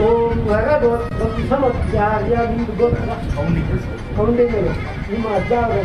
ॐ वरदोत्तम समत्यार्य गोत्र ಕೌಂಡಿಗಳು ನಿಮ್ಮ ಅಜ್ಜ ಅವರ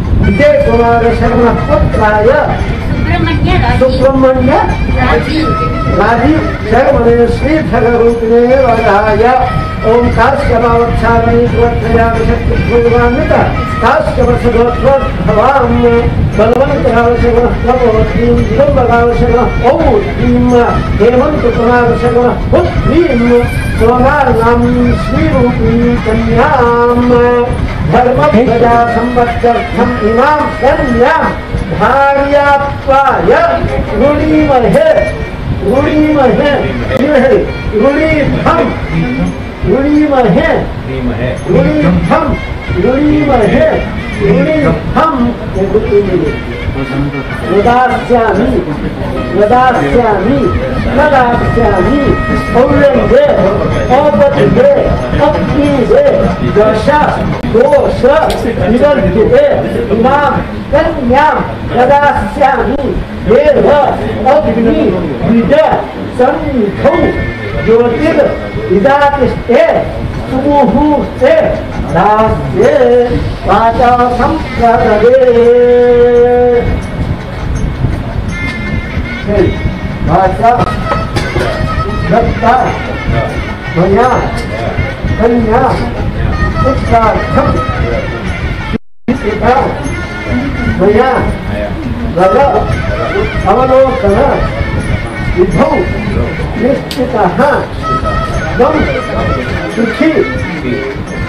विजय कुमार जयकुमारशर्मपुत्राय सुब्रह्मण्य राजीव शर्मणे श्रीधरूपिणे वराय ओंकाश्यमावच्छामि त्वत्रयामशक्तिपूर्वान्वित काश्यवशगोत्वद्भवामि बलवन्तरावशगः प्रभोतीं दिगम्बरावशगः औतीं हेमन्तकुमारशगः पुत्रीं सोमानां श्रीरूपीं कन्याम् धर्मभ्या संवत्सर्थम इमाम कन्याम भार्यात्वाय ऋणीमहे ऋणीमहे ऋणीभम ऋणीमहे ऋणीभम ऋणीमहे ऋणीभम वदास्यामि वदास्यामि वदास्यामि औरंगे अपतिगे अपतिगे दश दोष निवर्तिते इमाम कन्याम वदास्यामि देह अग्नि विद संघौ ज्योतिर्विदातिष्ठे मुहूर्ते दास्ये वाचा सम्प्रददे वाचा दत्ता मया कन्या पुत्रार्थं पिता मया रग अवलोकन विधौ निश्चितः त्वं 좋지.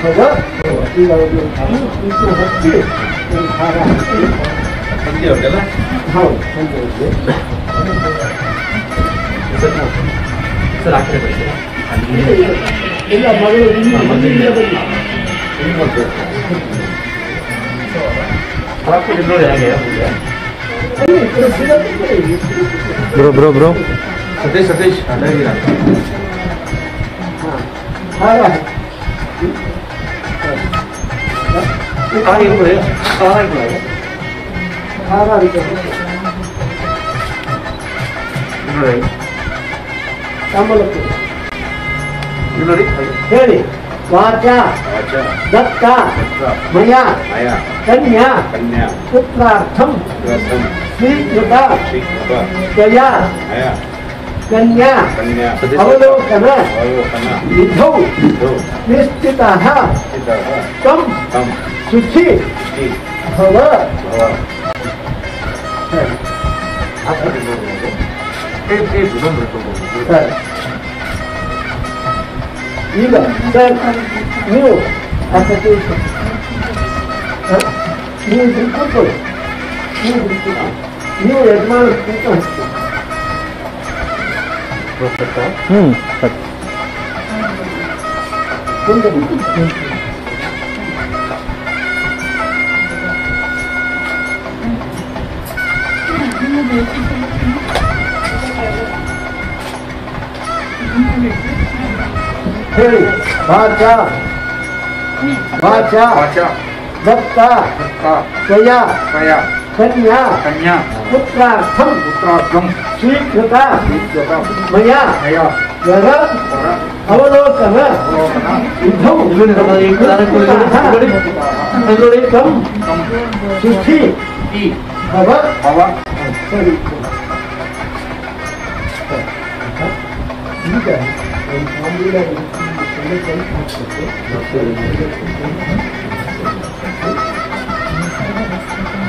그래서 어디 나오는 가면 이쪽 없지. 좀 가라. 언제 오잖아? 다음 언제 오지? 그래서 낙해 버리죠. 내가 말로 있는 문제라고. 있는 건데. 바닥도 일로야 해요. 아니, 그럼 제가 또 그래. 물어 물어 물어. 서대시 서대시 안 되기라. Hai rồi. Ay buraya. Ay buraya. Her harika. Buraya. Sen bana bakın. Yunari. rồi, Vaca. Vaca. Datta. Datta. Maya. Maya. Kanya. Kanya. Putra. Tam. Putra. Sri Yuda. Sri Yuda. Daya. Daya. ಇದು ನಿಶ್ಚಿತಃ ಇದ್ದಾಗ ತ್ವಂ ತಂ ಸುಖಿ ಶ್ರೀ ಭವ ಭವ hospital ಹೋಗ್ಬೋದು ಕೈ ಕೈ ಬುಡಂದ್ರೆ ಹೋಗ್ಬೋದು ಸರ್ ಈಗ ಸರ್ ನೀವು ಆ 그렇겠다. 응. 근데 뭐 뭐 헤이 맞아 맞아 맞아 덥다 덥다 거야 거야 कन्या कन्या पुत्रार्थम पुत्रार्थम स्वीकृता स्वीकृता मया मया वर वर अवलोकन अवलोकन युद्धौ तं सुखी इति भव भव ಸರಿ ಈಗ ಒಂದು ತಾಂಬೂಲ ಒಂದು ಕೈ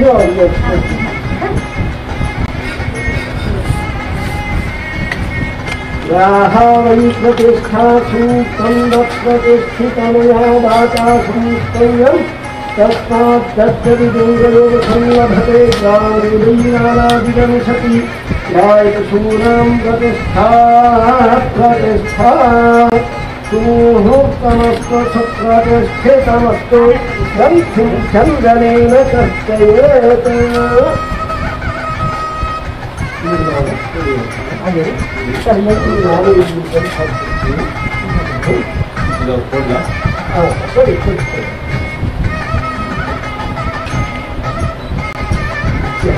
이거 이거 야하위프티스타 수선덕프티스타노야다자수선영 तस्माद्दत्तविदुर्गयोगसंलभते गारिलीनादिगमिषति गायसूनां प्रतिष्ठा प्रतिष्ठा सूहोक्तमस्तु शुक्रतिष्ठितमस्तु ग्रन्थिं चन्दनेन कष्टयेत्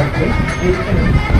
Thank you.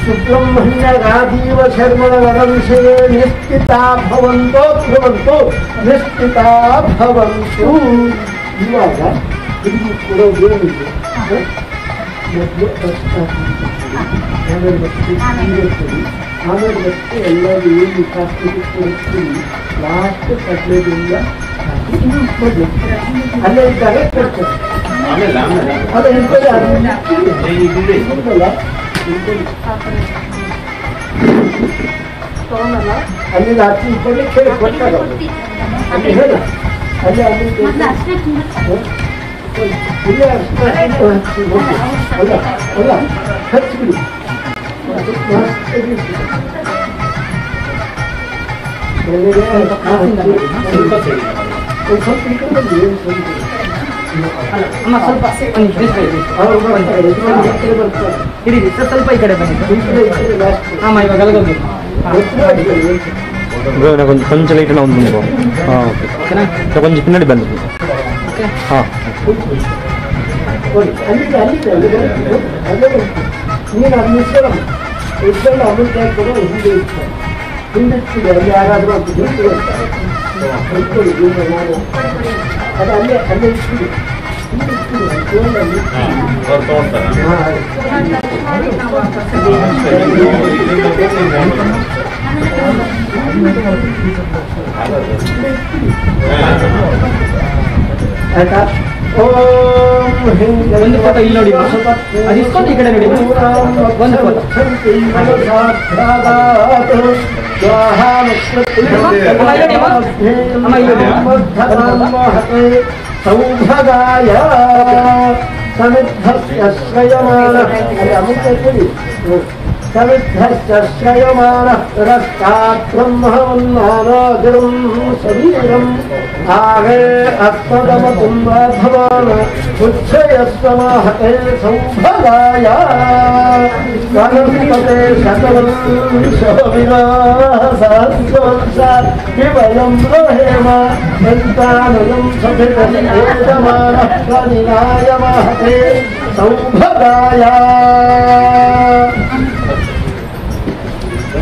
सुब्रह्मण्यराजीव शर्मणवरविषये निश्चिता भवन्तो ಧ್ರುವಂತು ನಿಶ್ಚಿತಾ ಭವಂತು ಇವಾಗ ಇಲ್ಲಿ ಕೊಡೋದು ಏನಿದೆ ಮೊದಲು ಆಮೇಲೆ ಮತ್ತೆ ಸೀರೆ ಕೊಡಿ ಆಮೇಲೆ ಮತ್ತೆ ಎಲ್ಲರೂ ಏನು ಕಾಸ್ಟಿಗೆ ಕೊಡ್ತೀವಿ ಲಾಸ್ಟ್ ಕಡ್ಲೆದಿಂದ ಹಾಕಿ ಕೊಡಿ ಅಲ್ಲೇ ಇದ್ದಾಗ ಕೊಡ್ತಾರೆ ಅದು ಎಂತದ್ದು ಅದು ಹೌದಲ್ಲ? ಎಂತದ್ದು? ಅಲ್ಲಿ ರಾತ್ರಿ ಇಬ್ಬರಿಗೆ ಕೇಳಿ ಕೊಟ್ಟಾಗ ಅವ್ರು. ಅಲ್ಲಿ ಹೇಳ ಅಲ್ಲಿ ಅಲ್ಲಿ ಅಷ್ಟೇ ಇಲ್ಲೇ ಅಷ್ಟೇ ಹಚ್ಚಿ ಹೋಗಿ. ಅಲ್ಲ ಅಲ್ಲ ಹಚ್ಚಿಬಿಡಿ ಅದು ಮಸ್ತಾಗಿ ಇರ್ತದೆ. ಒಳ್ಳೆಯ ಹಚ್ಚಿ, ಒಂದು ಸ್ವಲ್ಪ ಅಮ್ಮ ಅಮ್ಮ ಒಂದು ಕೊಂಚ ಲೈಟ್ ಕೊಂಚ ಬಂದು ಹಾಂ ಯಾರಾದರೂ 很贵，因为那个，他那面还没去，没去很多呢。啊，多多的。啊。哎，他。ಒಂದು ಫೋಟೋ ಇಲ್ಲಿ ನೋಡಿ ಮಾ. ಅದು ಇಸ್ಕೊಂಡು ಈ ಕಡೆ ನೋಡಿ ಮಾ. ಒಂದು ಫೋಟೋ. ಸೌಭಗಾಯ ಸಮಿದ್ಧಸ್ಯ ಶ್ರಯಮಾನ ಸಮಿದ್ಧಸ್ಯ सविद्धर्चयमाणः रक्ता त्वमहन्नारादृम् शरीरम् आवे अस्तदमतुम्हते संस्थदाय कलं पते शकलं शो विना सहस्रोत्स विवलम् वहेम दानम् सफलति योजमानः प्रनिनाय महते सौभदाय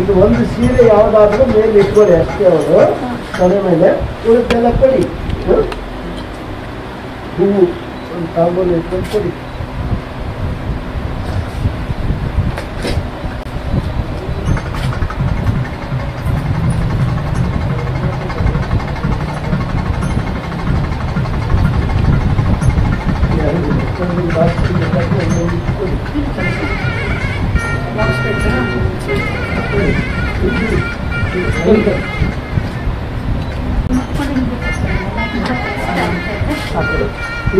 ಇದು ಒಂದು ಸೀರೆ ಯಾವ್ದಾದ್ರೂ ಮೇಲೆ ಇಟ್ಕೊಳ್ಳಿ ಅಷ್ಟೇ ಅವರು ತಲೆ ಮೇಲೆ ಉಳಿದೆಲ್ಲ ಕೊಡಿ ಹೂವು ಒಂದು ತಾಂಬೂಲ ಇಟ್ಕೊಂಡು ಕೊಡಿ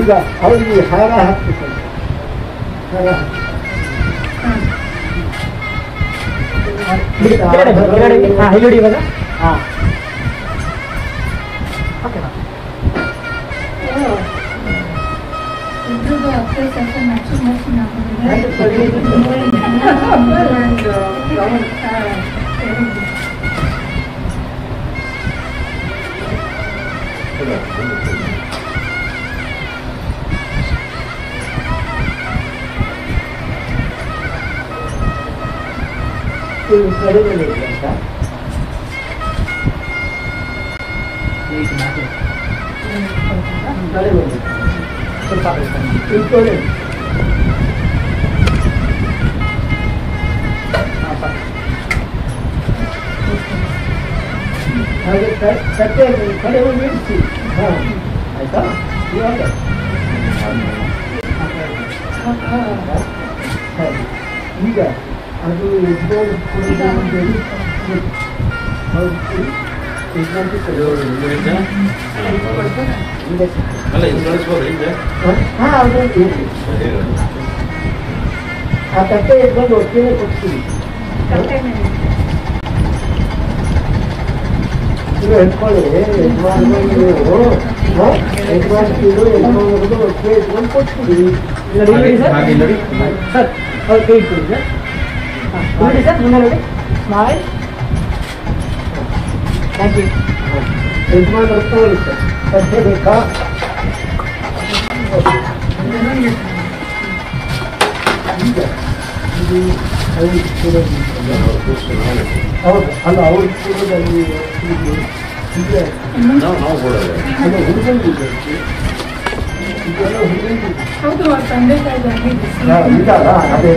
우리가 바로 이 하나 학교입니다. 하나 ഹായ് പറഞ്ഞ ആ ഓക്കെ 인도도 앞에서 맞춤 맞춤 나보는데 너무 좋다 ಅತ್ತೆ ಸ್ವಲ್ಪ ಮ್ಯಾಚಿಂಗ್ ಮ್ಯಾಚಿಂಗ್ ಇದು ಕಡಿಮೆ ಇದೆ ಅಂತ ಕಡಿಮೆ ಇದೆ. ಸ್ವಲ್ಪ ಇಟ್ಕೊಳ್ಳಿ ಹಾಗೆ ಕ- ಕಟ್ಟೆ ಕಡಿಮೆ ಇಡಿಸಿ ಹಾಂ ಆಯ್ತಾ ಇವಾಗ ಸರಿ. ಈಗ ಅದು ಯಜಮಾನ ಕುಡಿದು ಅಂತೇಳಿ ಹೌದು ಯಜಮಾನ ಹಿಂದೆ ಅಲ್ಲ ಇದು ಕಳಿಸ್ಬೋದು ಹಿಂದೆ ಹಾಂ ಅದು ಇರ್ಲಿ. ಆ ತಟ್ಟೆ ಇಟ್ಕೊಂಡು ಒಟ್ಟಿಗೆ ಕೊಡ್ತೀವಿ ಇದು ಇಟ್ಕೊಳ್ಳಿ ಯಜಮಾನ್ರು ನೀವು ಹಾ? ಯಜಮಾನ್ತಿರು ಯಜಮಾನ್ರದ್ದು ಒಟ್ಟಿಗೆ ಇಟ್ಕೊಂಡು ಕೊಡ್ತೀವಿ ಇಲ್ಲಿ ನೋಡಿ ಸರ್ ಹಾಗೆ ಇಲ್ಲಿ ನೋಡಿ. ಸರ್ ಅವ್ರು ಕೈ ಇಟ್ಕೊಳ್ಳಿ ಸರ್ ಹಾ, ಇಲ್ಲಿ ನೋಡಿ ಸರ್ ಮುಂದೆ ಥ್ಯಾಂಕ್ ಯು ಯಜಮಾನ್ ತಗೊಳ್ಳಿ ಸರ್ ಸದ್ಯ ಬೇಕಾ ಇದು ಅವ್ರಿಗೆ ಕೊಡೋದು ಹೌದು ಅಲ್ಲ ಅವ್ರಿಗೆ ಕೊಡೋದಲ್ಲಿ ಇದೆ ನಾವು ತಾಯಿ ಇಲ್ಲ ಅದೇ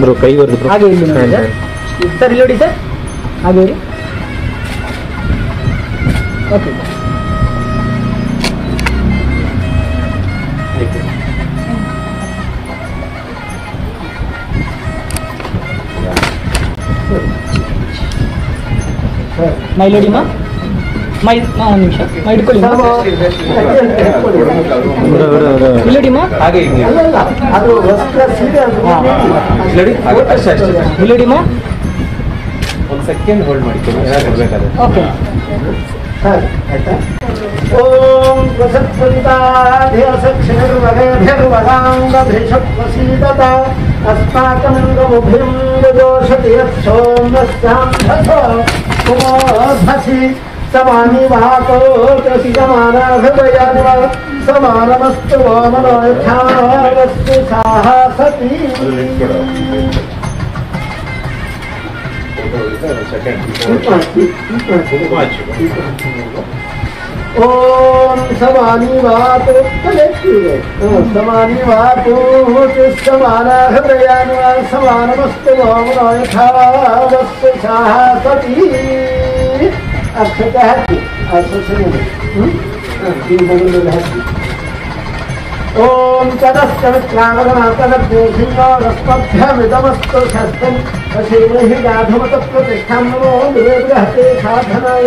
ಬ್ರೋ ಕೈ ಬರ್ದು ಹಾಗೆ ಸರ್ ಸರ್ ಹಾಗೆ ಓಕೆ ಮೈಲೋಡಿಮಾ ಮೈ ಒಂದು ನಿಮಿಷ ಮೈ ಇಲ್ಲಡಿಮಾ ಒಂದು ಸೆಕೆಂಡ್ ಹೋಲ್ಡ್ ಓಕೆ ಏನಾಗಬೇಕಾದ್ರೆ ಓಕೆ ಓಂ ಪ್ರಸತ್ಪಂತಾಧೇರ್ವಗಾಂಗಭಿಷತ್ವಸೀದತ समाधि समानि वाकोत्रसि समाना हृदयानिवा समानमस्तु वामनोयथावस्तु साः सति Second, ओम समानी वात हाँ। समानी वापूत समाना हृदयान समानमस्तु मौन यथावस्तु साह सती अक्षतः हाँ। हाँ, ओम तदस्य विश्वावरमातरद्वेषिङ्गारस्मभ्यमिदमस्तु शस्त्रं श्रीमहि गाधमतप्रतिष्ठां नमो बृहते साधनाय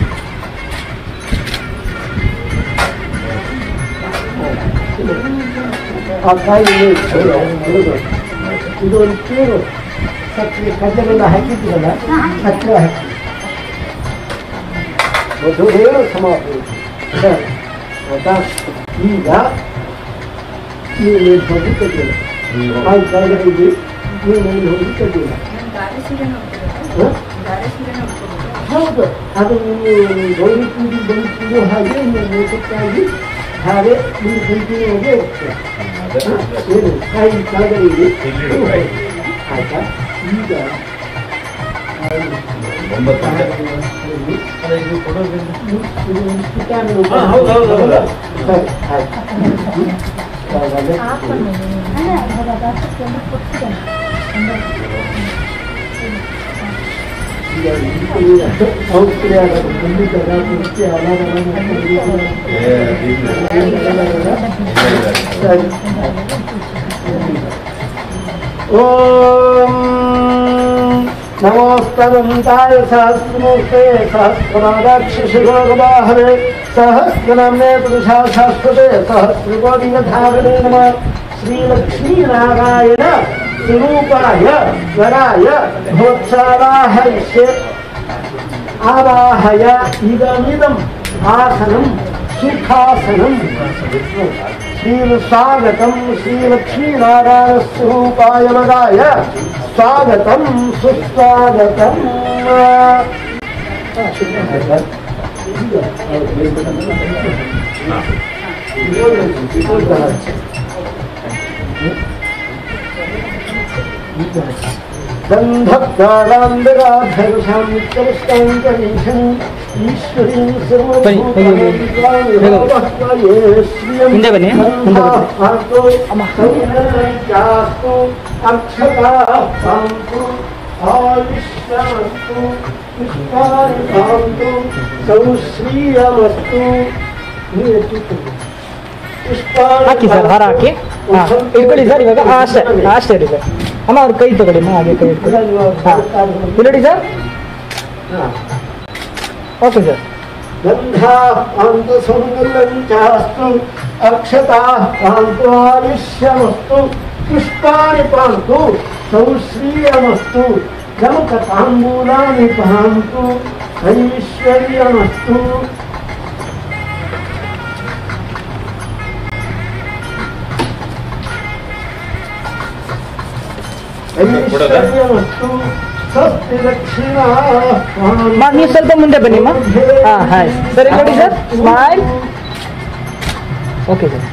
赤いね、それは、いろいろ、いろいろ、さっき、風の入ってきたな、さっきは入ってきた。もう、どれよ、その、私、いいな、いいね、閉じてくれ。はい、大丈夫で、いいね、閉じてくれ。そうそう、あの、ドイツにドイツの入るのを持ってきたり。ಹಾಗೆ ಇಲ್ಲಿ ಗುಂಪಿನಲ್ಲಿ ಹೋಗ್ತದೆ ಏನು ಕಾಯಿ ಕಾಗರಿಗೆ ಆಯ್ತಾ ಈಗ ಸರಿ ಆಯ್ತು साउथ प्लेयर है दिल्ली जगह के अलग अलग ओम नमोस्तवंताय सहस्रमूर्ते सहस्रनादाक्षशिखोगवाहरे सहस्रनाम्ने पुरुषा शास्त्रते सहस्रकोटिनधारणे नमः श्रीलक्ष्मीनारायण स्वरूपाय वराय भोत्साराहय आवाहय इदमिदम् आसनं शीर्षासनं श्रीस्वागतं श्रीलक्ष्मीनारायणस्वरूपाय वदाय स्वागतं सुस्वागतम् Thank you. ಹಿಂದೆ ಬನ್ನಿ, ಮುಂದೆ ಸೌಶ್ರೀಯಮಸ್ತು ಹಾಕಿ ಸರ್ ಹಾರ ಹಾಕಿ ಹಾಂ ಇಟ್ಕೊಳ್ಳಿ ಸರ್ ಇವಾಗ ಆ, ಅಷ್ಟೇ ಆ, ಅಷ್ಟೇ ಇಡಿ ಸರ್ ಅಮ್ಮ ಅವ್ರ ಕೈ ತಗೊಳ್ಳಿಮ್ಮ ಹಾಗೆ ಕೈ ಇಟ್ಕೊಳ್ಳಿ ಹಾಂ ಇಲ್ಲಿ ಸರ್ ಓಕೆ ಸರ್ ಗಂಧಾಂತು ಸುಂಗುಲಂಚಾಸ್ತು ಅಕ್ಷತಾಂತು ಆಯುಷ್ಯಮಸ್ತು ಪುಷ್ಪಾಣಿ ಪಾಂತು ಸೌಶ್ರೀಯಮಸ್ತು ಕನಕ ತಾಂಬೂಲಾನಿ ಪಾಂತು ಐಶ್ವರ್ಯಮಸ್ತು ಸ್ವಸ್ತಿ ದಕ್ಷಿಣಾ ಅಮ್ಮ ನೀವು ಸ್ವಲ್ಪ ಮುಂದೆ ಬನ್ನಿ ಅಮ್ಮ ಹಾಂ ಹಾಯ್ ಸರ್ ಇಲ್ಲಿ ನೋಡಿ sir smile okay sir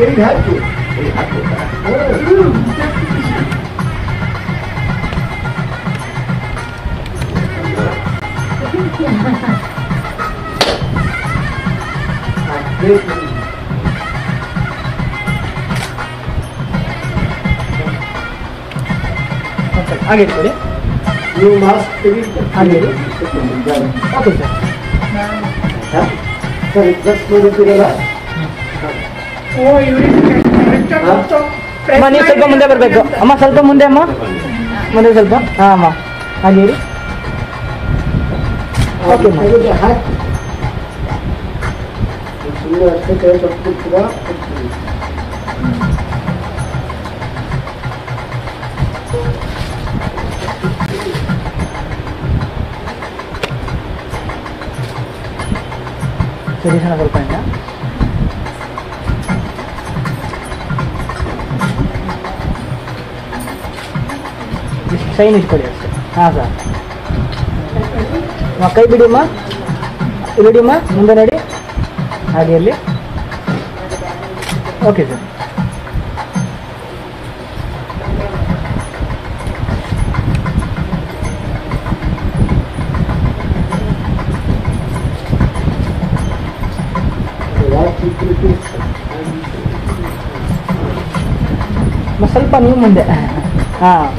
Ele rápido. Ele rápido, tá? Oh, uh, Thank you. 上げてね。上回してみると上げる。あとじゃ。それ、それくれば。ಅಮ್ಮ ನೀವು ಸ್ವಲ್ಪ ಮುಂದೆ ಬರಬೇಕು ಅಮ್ಮ ಸ್ವಲ್ಪ ಮುಂದೆ ಅಮ್ಮ ಮುಂದೆ ಸ್ವಲ್ಪ ಹಾಂ ಅಮ್ಮ ಹಾಗೆ ಇರಿ ಓಕೆ ಅಮ್ಮ ತೆಗೆದು ಹಾಕಿ ಸುಮ್ಮನೆ ಅಷ್ಟೇ ಕೈ ಕೊಟ್ಬಿಡ್ತೀರಾ ಸರಿ ಸಣ್ಣ ಸ್ವಲ್ಪ ಇಲ್ಲ ಸೈನ್ ಇಟ್ಕೊಳ್ಳಿ ಅಷ್ಟೇ ಹಾಂ ಸರ್ ಕೈ ಬಿಡಿಮ್ಮ ಇಲ್ಲಿಡಿಮ್ಮ ಮುಂದೆ ನಡಿ ಹಾಗೆ ಓಕೆ ಸರ್ ಸ್ವಲ್ಪ ನೀವು ಮುಂದೆ ಹಾಂ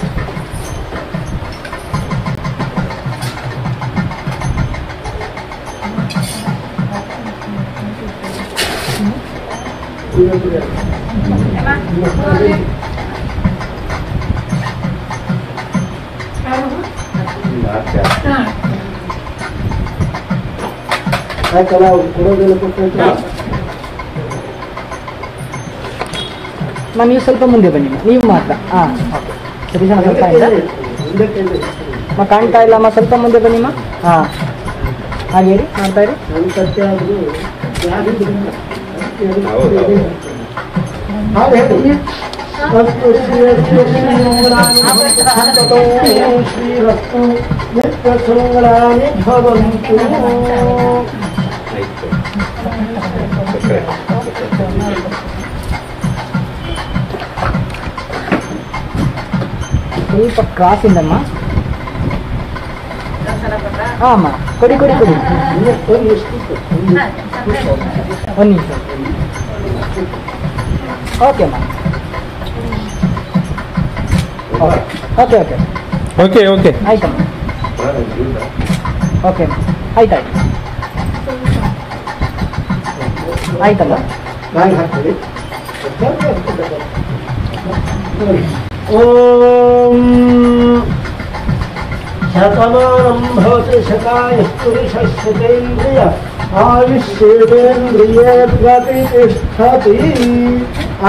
ಆಯ್ತಲ್ಲ ನೀವು ಸ್ವಲ್ಪ ಮುಂದೆ ಬನ್ನಿ ನೀವು ಮಾತ್ರ ಹಾಂ ಸರಿ ಕಾಣ್ತಾ ಇಲ್ಲಮ್ಮ ಸ್ವಲ್ಪ ಮುಂದೆ ಬನ್ನಿಮ್ಮ ಹಾಂ ಹಾಗೆ ಹೇಳಿ ಕಾಣ್ತಾ ಇರಿ अस्तु श्रियस्य श्रीमङ्गलानि श्रीरस्तु नित्यसुमङ्गलानि भवन्तु இப்போ கிராஸ் இந்தம்மா ஆமாம் கொடி கொடி கொடி ஒன் நிமிஷம் ನಿಮಿಷ ಓಕೆ ಅಮ್ಮ ಓಕೆ ಓಕೆ ಓಕೆ ಓಕೆ ಆಯ್ತಮ್ಮ ಓಕೆ ಆಯ್ತು ಆಯ್ತು ಆಯ್ತಲ್ಲ ಬಾಯಿ ಹಾಕ್ತೀರಿ ಓಂ ಶತಮಾನಂ ಭವತಿ ಶತಾಯ ಪುರುಷಶ್ಚತೇಂದ್ರಿಯ ಆಯುಷ್ಯೇಂದ್ರಿಯೇ ಪ್ರತಿಷ್ಠತಿ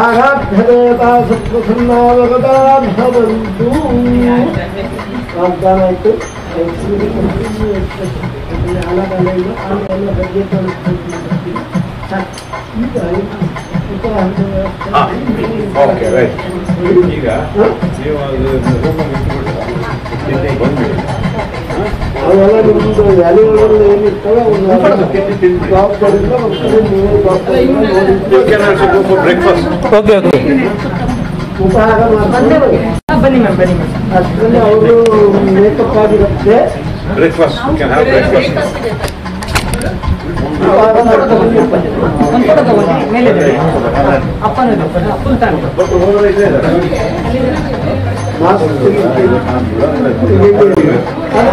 ಆರಾಧ್ಯದೇತಾ ಸತ್ವಸನ್ನಾವಗತಾನ್ ಹವಂತು ವಾಗ್ದಾನ ಆಯಿತು ಓಕೆ ರೈಟ್ ಈಗ ನೀವು ಅದು ಹೋಮ್ ಬಂದ್ಬಿಡಿ ಅವೆಲ್ಲ ನಿಮ್ದು ವ್ಯಾಲ್ಯೂಗಳು ಏನಿರ್ತವೆ ಜವಾಬ್ದಾರಿಯಿಂದ ನೀವು ಜವಾಬ್ದಾರಿಯಿಂದ you can also go for breakfast okay okay ಉಪಹಾರ ಮಾಡ್ಕೊಂಡು ಹಾಂ ಬನ್ನಿ ಮ್ಯಾಮ್ ಬನ್ನಿ ಮ್ಯಾಮ್ ಅಷ್ಟರಲ್ಲಿ ಅವರು ಮೇಕಪ್ ಆಗಿರುತ್ತೆ breakfast you can have breakfast ಉಪಹಾರ ಮಾಡ್ಕೊಂಡು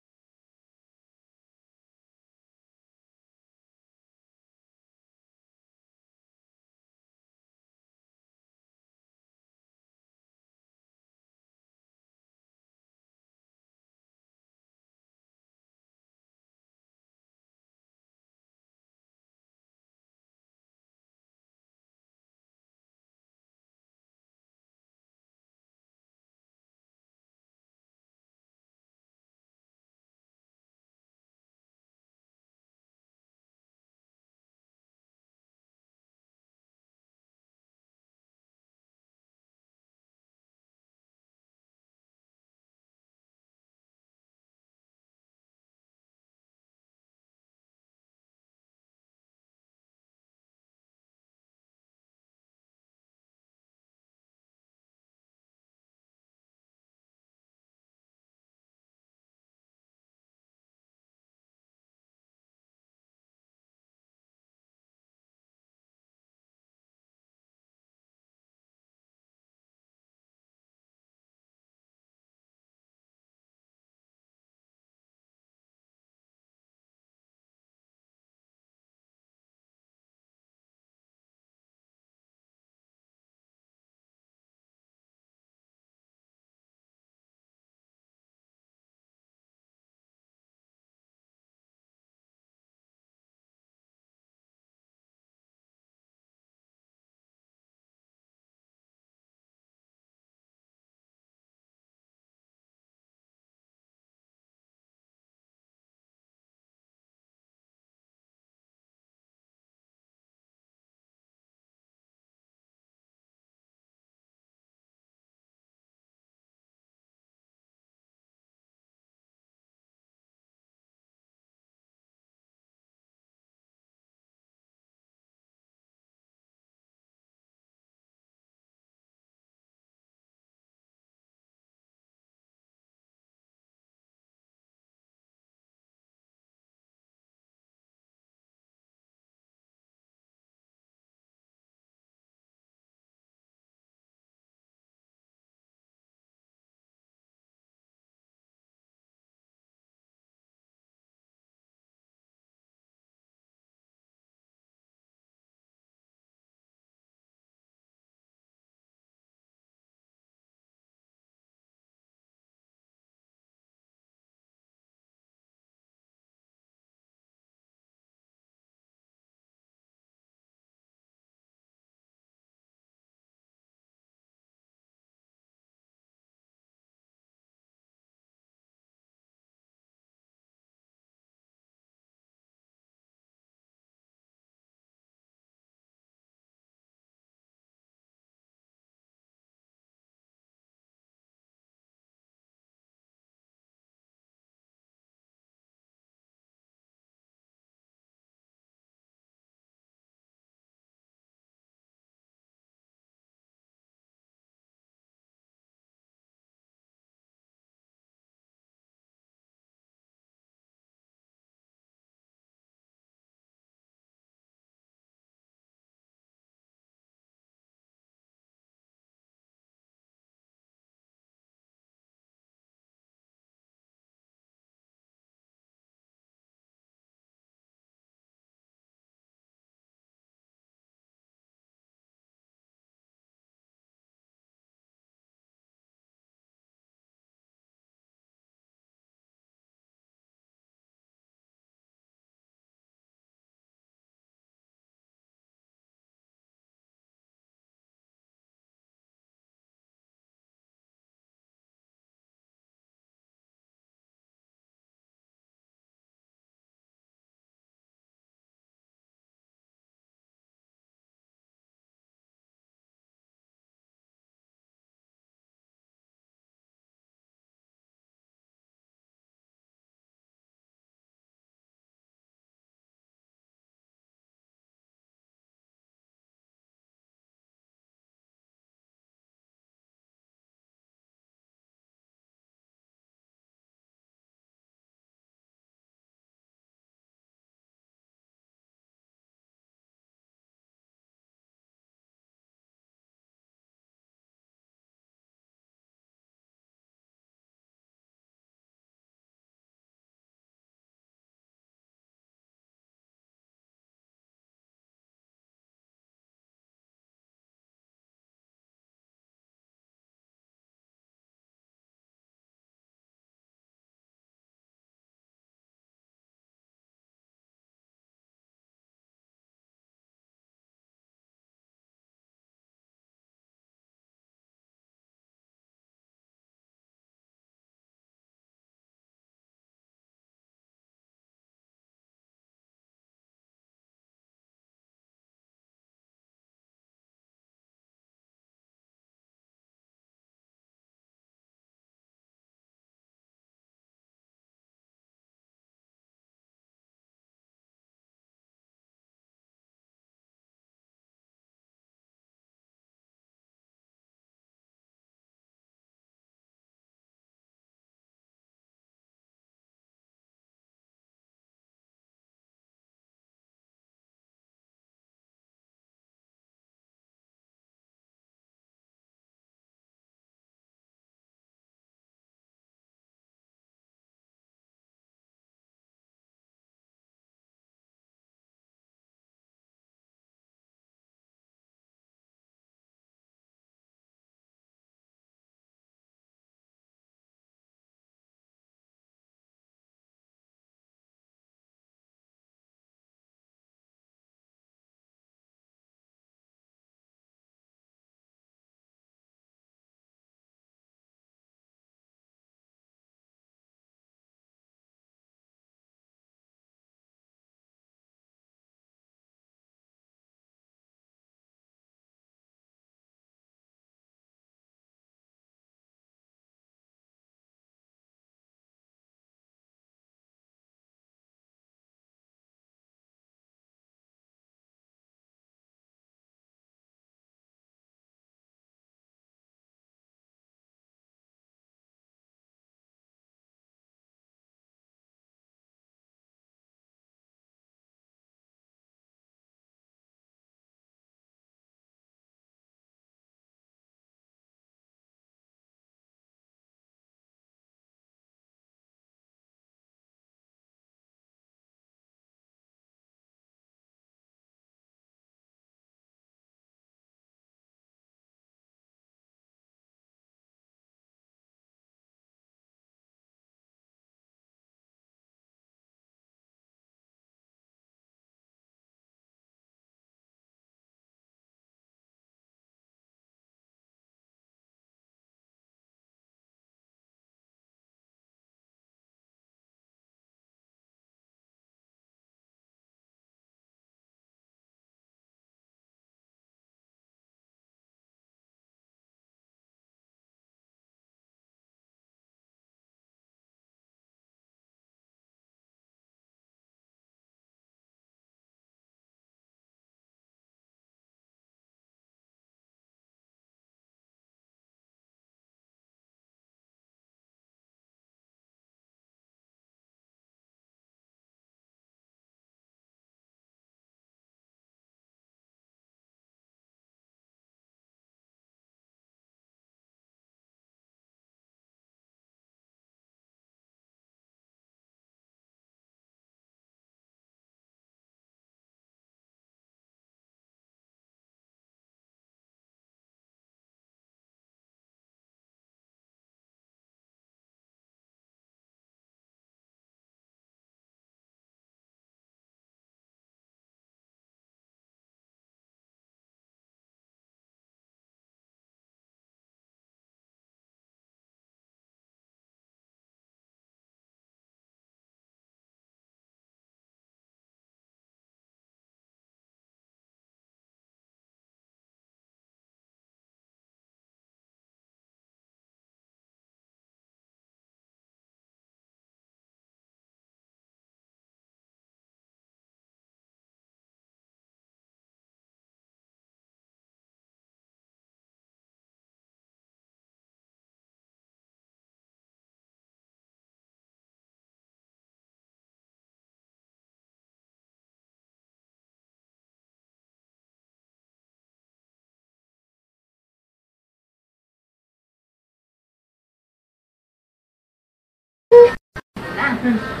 嗯。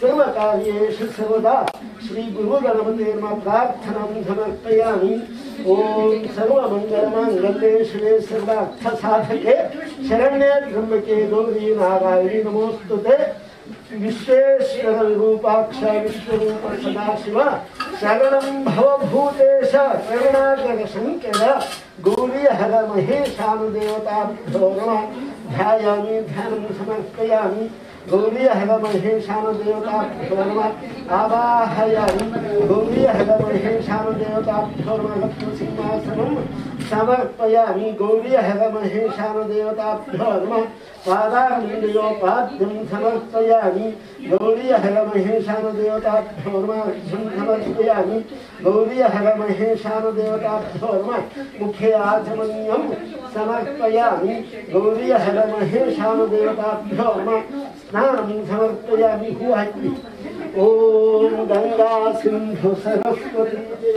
सर्वकार्येषु सर्वदा श्रीगुरुगणपते नमः प्रार्थनां समर्पयामि ॐ सर्वमङ्गलमाङ्गल्ये शिवे सर्वार्थसाधके शरण्ये त्र्यम्बके गौरी नारायणी नमोऽस्तु ते विश्वेश्वररूपाक्ष विश्वरूप सदाशिव शरणं भवभूतेश करुणाकरशङ्कर गौरी हर महेशानुदेवताभ्यो नमः ध्यायामि ध्यानं समर्पयामि गौरी हर महेशानुदेवताभ्यो नमः आवाहयामि गौरी हर महेशानुदेवताभ्यो नमः लक्ष्मीसिंहासनं समर्पयामि गौरी समर्पयामि गौर्यः महिषानदेवताभ्यो पादानिलयोपाद्यं समर्पयामि गौर्यहर महिषानदेवताभ्यो नमः समर्पयामि गौर्यहर महिषानदेवताभ्यो नमः मुखे आचमनीयं समर्पयामि गौर्यहर महिषानदेवताभ्यो नमः स्नानं समर्पयामि भुवः ॐ गङ्गा सिन्धु सरस्वती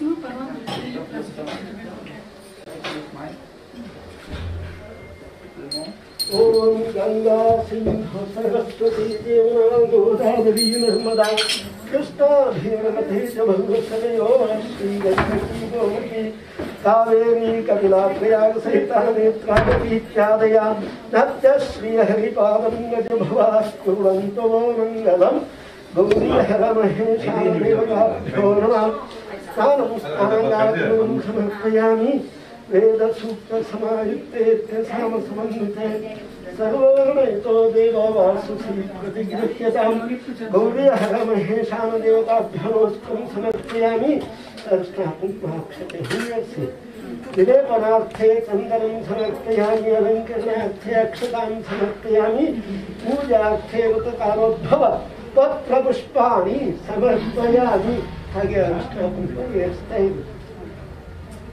Super. ओम गंगा सिंधु सरस्वती देवना गोदावरी नर्मदा कृष्णा भीमवती गोमती कावेरी कपिला प्रयाग सहिता नेत्रावती नत्य श्री हरिपादङ्गज भवाः कुर्वन्तो मङ्गलम् गौरी हर महेशाभ्यो नमः स्नानं स्नानात् समर्पयामि वेदसूक्तसमायुक्तेऽत्यसामसमन्विते सर्ववर्णयतो देवो वासुषी प्रतिगृह्यतां गौर्यः महेशानदेवताभ्यनोऽस्त्वं समर्पयामि तर्ष्टातुं महाक्षते हीयसि विलेपनार्थे चन्दनं समर्पयामि अलङ्करणार्थे अक्षतां समर्पयामि पूजार्थे ऋतकारोद्भव पत्रपुष्पाणि समर्पयामि ಹಾಗೆ ಅಷ್ಟು ಹೇಳ್ತಾ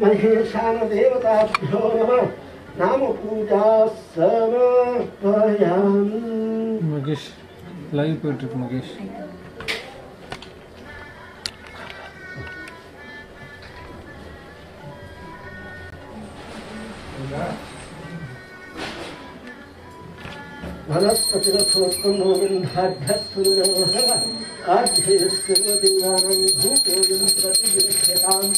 महेशानदेवताभ्यो नमः नामपूजा समर्पयामि मुकेश लाइव पोएट्री मुकेश भरत्प्रतिरथोत्तम गोविन्दाढ्यः आद्यैर्सर्वदेवानां भूतोऽयं प्रतिगृह्यताम्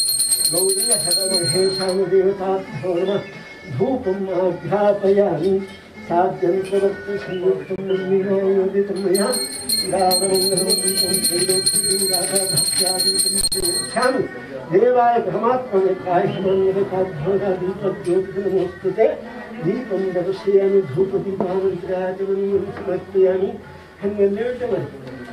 गौरीयशतमहेशानुदेवताभ्योर्म धूपम् आघ्रापयामि साध्यन्तवत्ति संयुक्तं निर्मिणोदितं मया रामरङ्गीक्षामि देवाय भ्रमात्मने कायमान्यकाभ्योगादीपद्योग्यमोस्तुते दीपं दर्शयामि धूपदीपामन्त्राचमन्यं समर्पयामि हन्यन्दे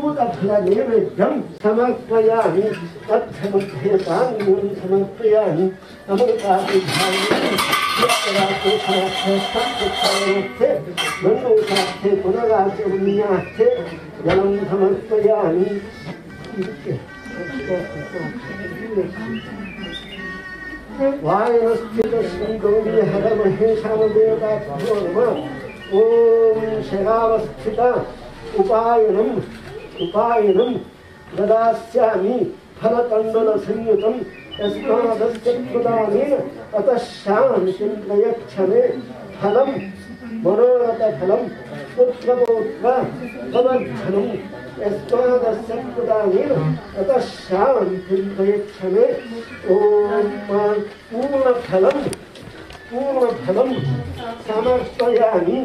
부답하나 예외정 사막과야 아니 답사막과야 방문 사막과야 아니 아무가지 방문 역사라고 사막해 삼국사역해 면도사태 문화가세 운야태 야놈 사막과야 아니 이렇게 와이너스티도 신동이 하라면 행사하는 데가 들어오면 옴 세가바스티다 우바이는 उपायनम् ददास्यामि फलतण्डलसंयुतम् यस्मादस्य प्रदानेन अतः शान्तिं प्रयच्छने फलम् मनोरथफलम् पुत्रपौत्र प्रवर्धनम् यस्मादस्य प्रदानेन अतः शान्तिं प्रयच्छने ॐ पूर्णफलम् पूर्णफलम् समर्पयामि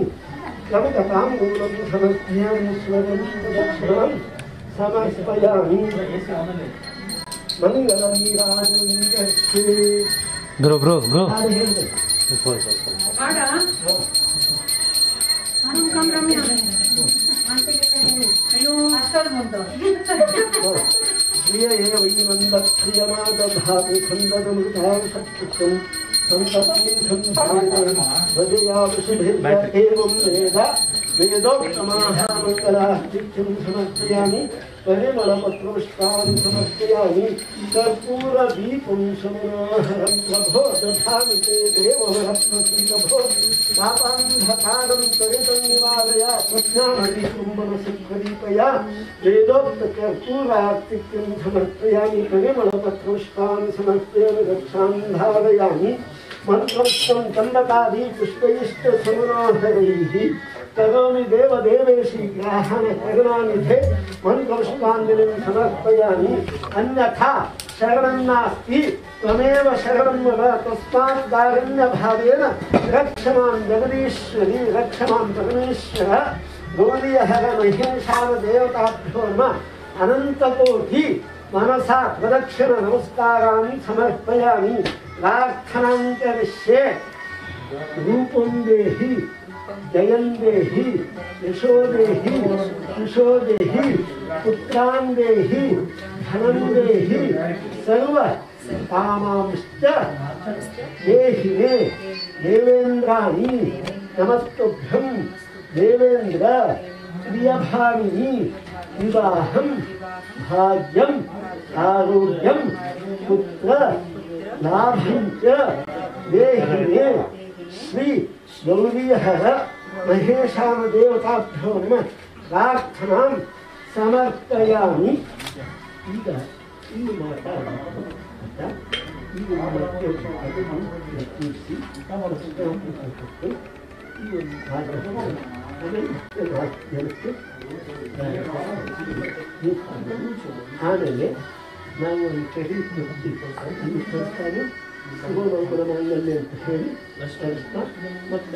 प्रिय एव वैनन्दप्रियमादधातु सन्दनमृतां सत्कृतं सन्ततिं भजयावशुभिर्य एवं वेद वेदोक्तमाः वेदोक्तमाहामङ्गलाश्चिम् समर्पयामि परिमलपत्रपुष्पान् समर्पयामि कर्पूरदीपं समनाहरं प्रभो दधामि ते देववरप्रभो पापान्धकारं त्वरितं निवारया प्रज्ञामदीपं मनसि समर्पयामि समर्पयामि धारयामि मन्त्रत्वं चम्बकादि पुष्पैश्च समनाहरैः करोमि देवदेवेशी ग्राहाणि करुणानिधे मन्त्रपुष्पाञ्जलिं समर्पयामि अन्यथा शरणं नास्ति त्वमेव शरणं मम तस्मात् दारुण्यभावेन रक्ष मां जगदीश्वरी रक्ष मां परमेश्वर गोलीयहर महिषावदेवताभ्यो नम 만화사 도다천하고스타라니 사마빠야니 낙천한 자르시에 루본대히 대연대히 여소대히 유소대히 우트대히 산원대히 서와 다마무스자 대신에 예웬라니 나마스토 병 예웬드라 리야파미니 유다함, 하염, 아루염, 부터 나분자, 내힘에 스리, 노리하라, 마해사마대요 답변은 낙타남, 사마타야니, 이가, 이마다, 이거 뭐 이거 가지고 ಆಮೇಲೆ ನಾವು ಈ ಕ್ರೆಡಿಟ್ ಅಂತ ಹೇಳಿ ಮತ್ತು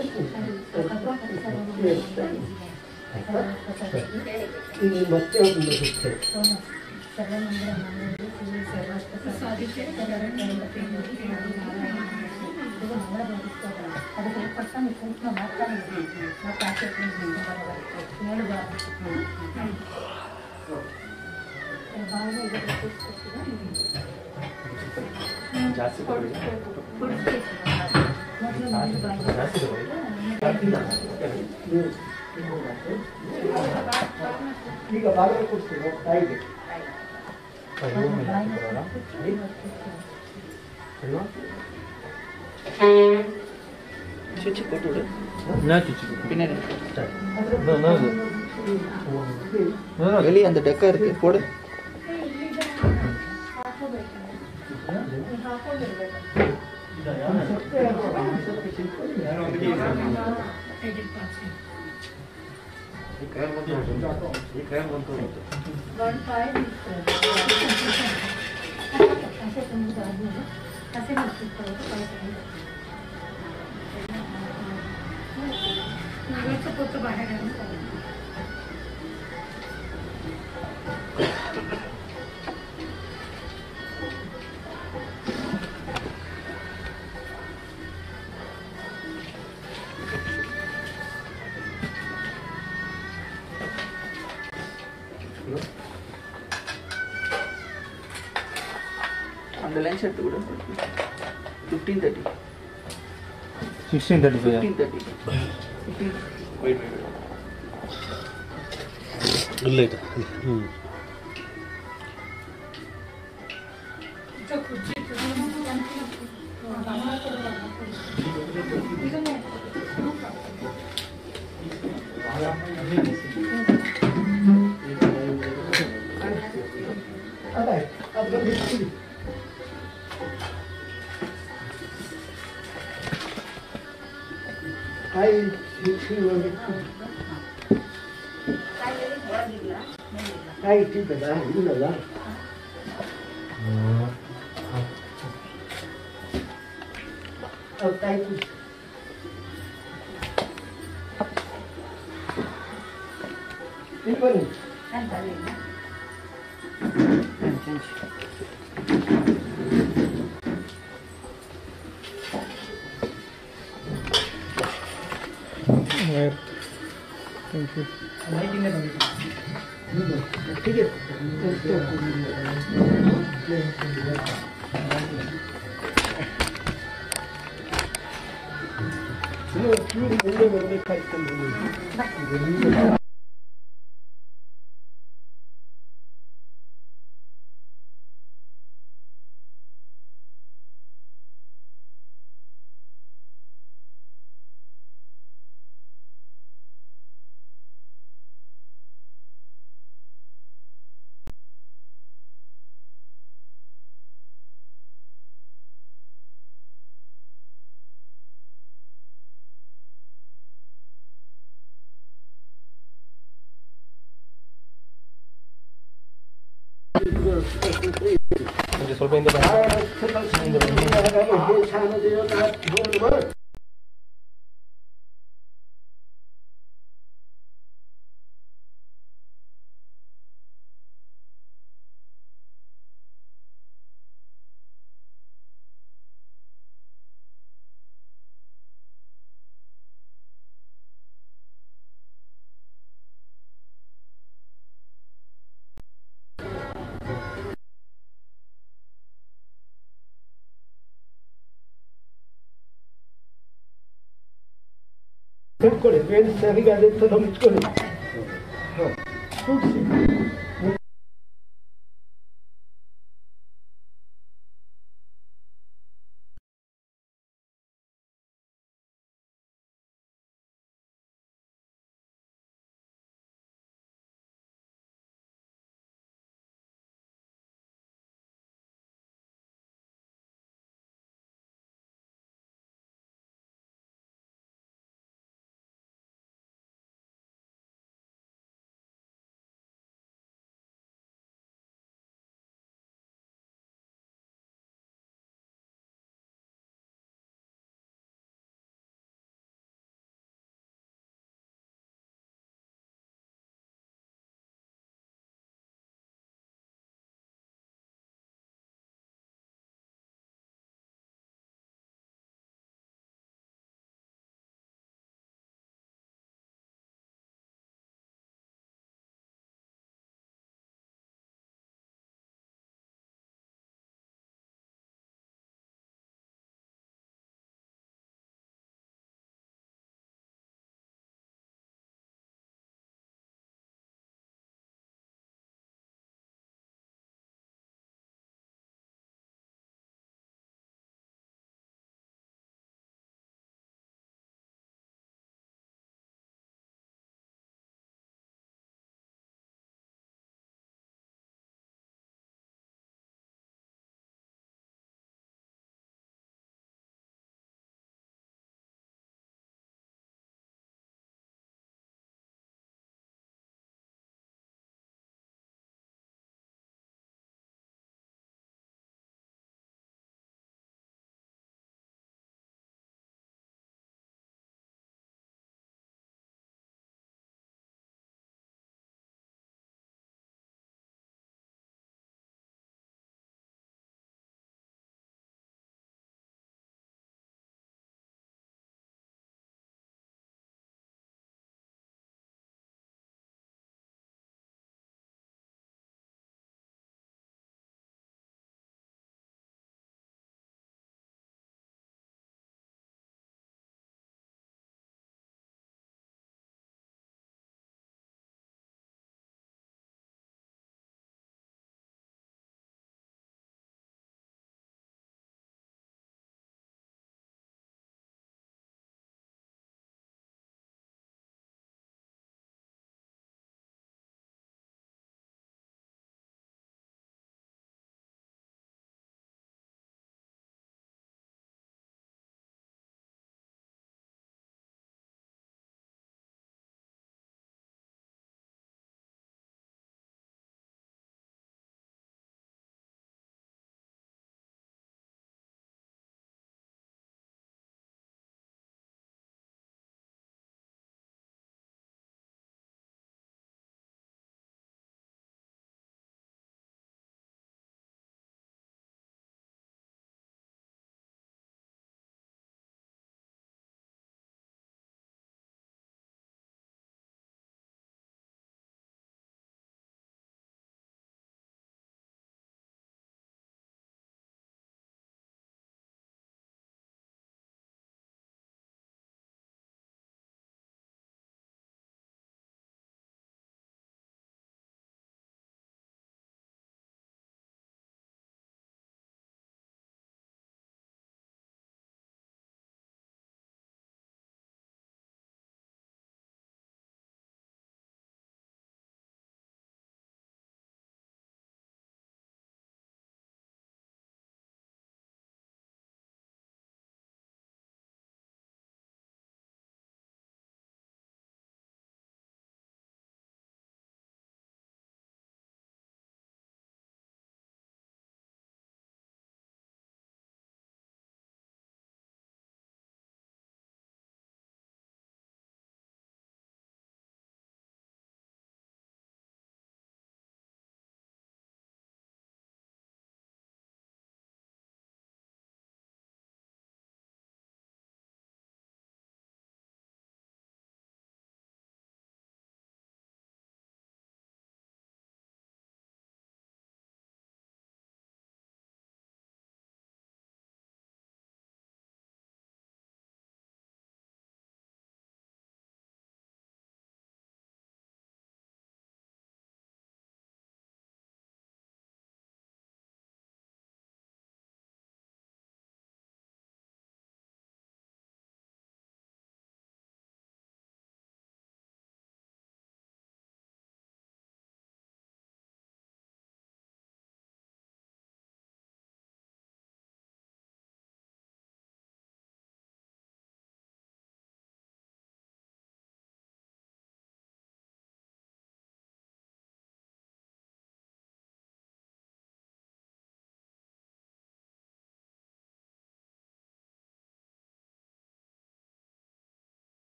ಇಲ್ಲಿ ಮತ್ತೆ ಜಾಸ್ತಿ ತಗೊಳ್ಳಿ ಜಾಸ್ತಿ ತಗೊಳ್ಳಿ ಈಗ ಬಾಗಿಲು ಕೊಡ್ತೀನಿ ತಾಯಿಗೆ சுவிட்சு போட்டு விடு பின்னாடி வெளியே அந்த டெக்கா இருக்கு போடு ಅಸೆ On the lunch at the fifteen thirty. Sixteen thirty. Fifteen thirty. wait, wait, wait. Later. Hmm. Hi. đây chứ phải đã hiểu rồi đó ở đây đi quân anh phải liền đó Right. Thank you. 그뒤로몰려오는데가있던분이 पाइँदै पाइँदै Él con el bien se diga dentro de mi escuela. No, no, no.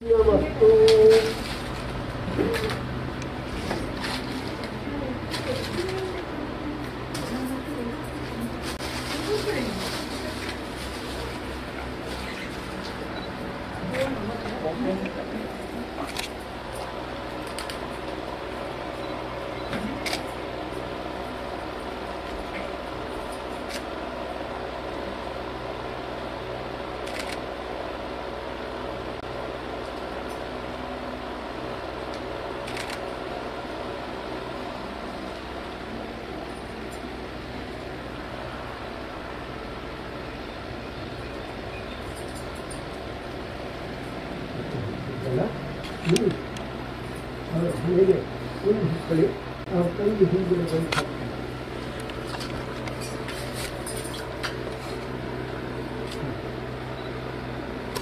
또 네.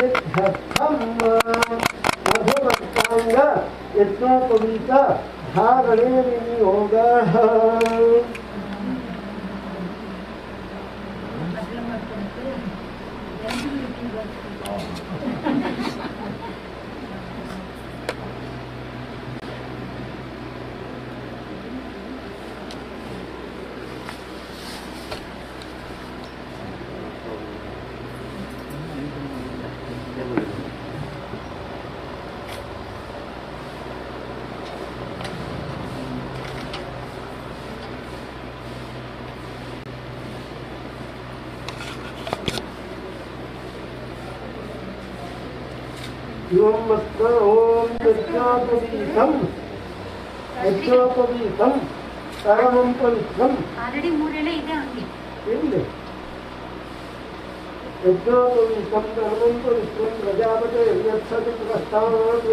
it has c ವ ಂ ತ ್ ನ ಭಾಗಣೇ ನಿಯೋಗ यज्ञोपवीतम् ಯಜ್ಞೋಪವೀತಂ ಪರಮಂ ಪವಿತ್ರಂ already ಮೂರೆಳೆ ಇದೆ ಹಂಗೆ ಎಲ್ಲಿ ಯಜ್ಞೋಪವೀತಂ ಪರಮಂ ಪವಿತ್ರಂ ಪ್ರಜಾಪತೆ ಯತ್ಸತಿ ಪ್ರಸ್ತಾವಾತ್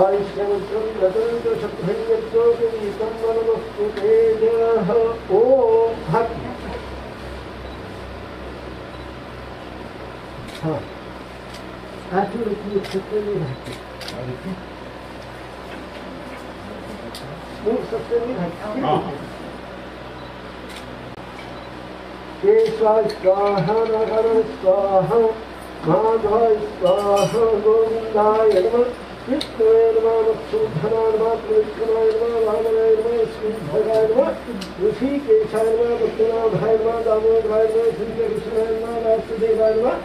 ಆಯುಷ್ಯಮಿತ್ರಂ ರತಂತ ಶಬ್ದಂ ಯಜ್ಞೋಪವೀತಂ ನಮಸ್ತು ತೇಜಃ ಓಂ ಹತ್ हाँ आठवीं रुपये छत्ते में रहते Kesha Svaha Nagara Svaha Madhva Svaha Govindaya Nama Krishna Nama Maksudhanaya Nama Krishna Nama Vahanaya Nama Sridharaya Nama Rishi Kesha Nama Bhaktinabhaya Nama Damodharaya Nama Sri Krishna Nama Vasudevaya Nama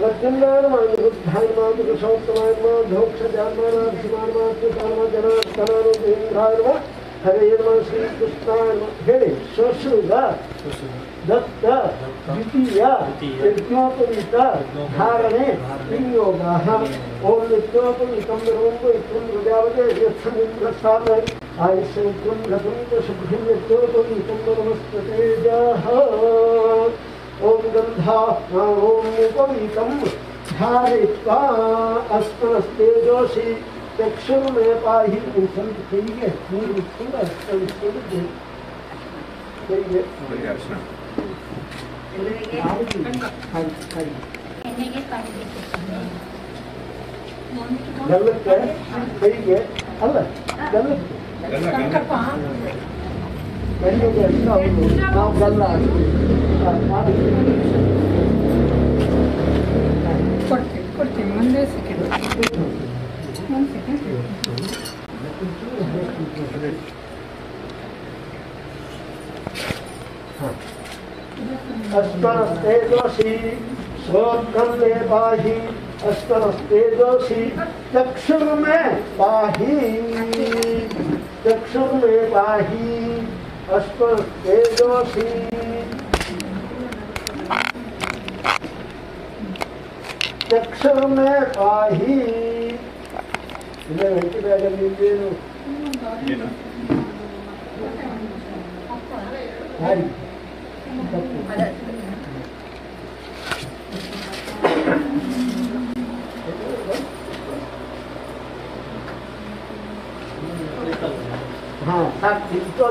ಗಚ್ಚಿನ್ನಾಯಮಾಧೋಕ್ಷಾತ್ಮನಾರ್ಸಿಮಾರ್ಮಾತ್ಮಕಾರ್ಮಾಜನಾರ್ದನಾನುದೇಂದ್ರಾಯ ಹರೆಯ ನಮಃ ಶ್ರೀಕೃಷ್ಣಾಯ ನಮಃ ಹೇಳಿ ಶ್ವಶುಗ ದತ್ತ ದ್ವಿತೀಯ ಯಜ್ಞೋಪವೀತ ಧಾರಣೆ ವಿನಿಯೋಗ ಓಂ ನಿತ್ಯೋಪವೀತಂ ನಿರೋಂಗೋ ಇತ್ವಂ ಹೃದಯಾವತೆ ಯತ್ಸಮಿಂದ್ರ ಸ್ಥಾಪಯ ಆಯುಷ್ಯಂ ಕುಂಭ ಕುಂಭ ಶುಭ್ರಂ ನಿತ್ಯೋಪವೀತಂ ನಮಸ್ತೇ ಜಾಹ ओम गंधा ओम उपमीतम धारयित्वा अस्मनस्ते जोषि चक्षुर में पाही कुशल सही है पूर्व सुंदर स्थल सुन दे सही है गलत है सही है अल्लाह गलत गलत ನಾವು ಗಲ್ಲ ಹಾಕ್ತೀವಿ. ಆ, ಮಾಡಿ. ಕೊಡ್ತೀನಿ ಕೊಡ್ತೀನಿ ಒಂದೇ ಸೆಕೆಂಡ್ ಒಂದು ಸೆಕೆಂಡ್ अस्तनस्ते दोषी श्रोत्रं मे पाहि अष्टमस्तेजोषि चक्षुर्मे पाहि चक्षुर्मे पाहि अष्टमस्तेजोषि ಚಕ್ಷುರ್ಮೇ अश्व तेजोसी चक्ष में पाही वेटी बैठे लीजिए हाँ साथ हाँ, ठीक तो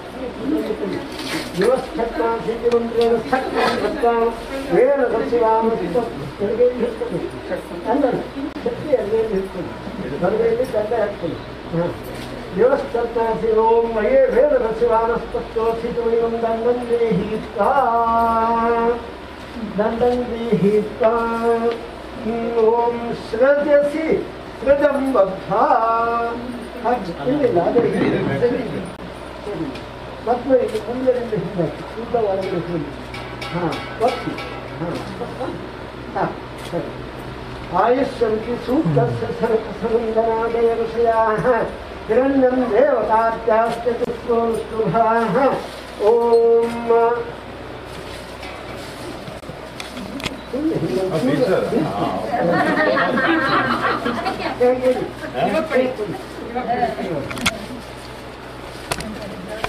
ವೇಣ ಸಚಿವಾಮಸ್ತ ಎಡಗೈಲಿ ಹಿಡ್ಕೊಳ್ಳಿ ಅಲ್ಲ ಶಕ್ತಿ ಎಡಗೈಲಿ ಹಿಡ್ಕೊಳ್ಳಿ ಬಲಗೈಲಿ ದಂಡ ಹಾಕ್ಕೊಳ್ಳಿ ಹಾಂ ದಿವಶ್ಚತ್ಮಾಸಿ ಓಂ ಮಯೇ ಮತ್ತು ಇದು ಮುಂದರಿಂದ ಹಿಂದೆ ಶುದ್ಧ ಒಳಗಡೆ ಹೋಗಿ ಹಾಂ ಒತ್ತಿ ಹಾಂ ಹಾಂ ಸರಿ ಆಯುಷ್ಯಂತಿ ಸೂಕ್ತಸ್ಯ ಸರ್ವಸಂಗನಾದಯ ವಿಷಯಾः ಹಿರಣ್ಯಂ ದೇವತಾತ್ಯಾಶ್ಚ ಚತುಷ್ಕೋಸ್ತುಭಾः ಓಂ ಆ,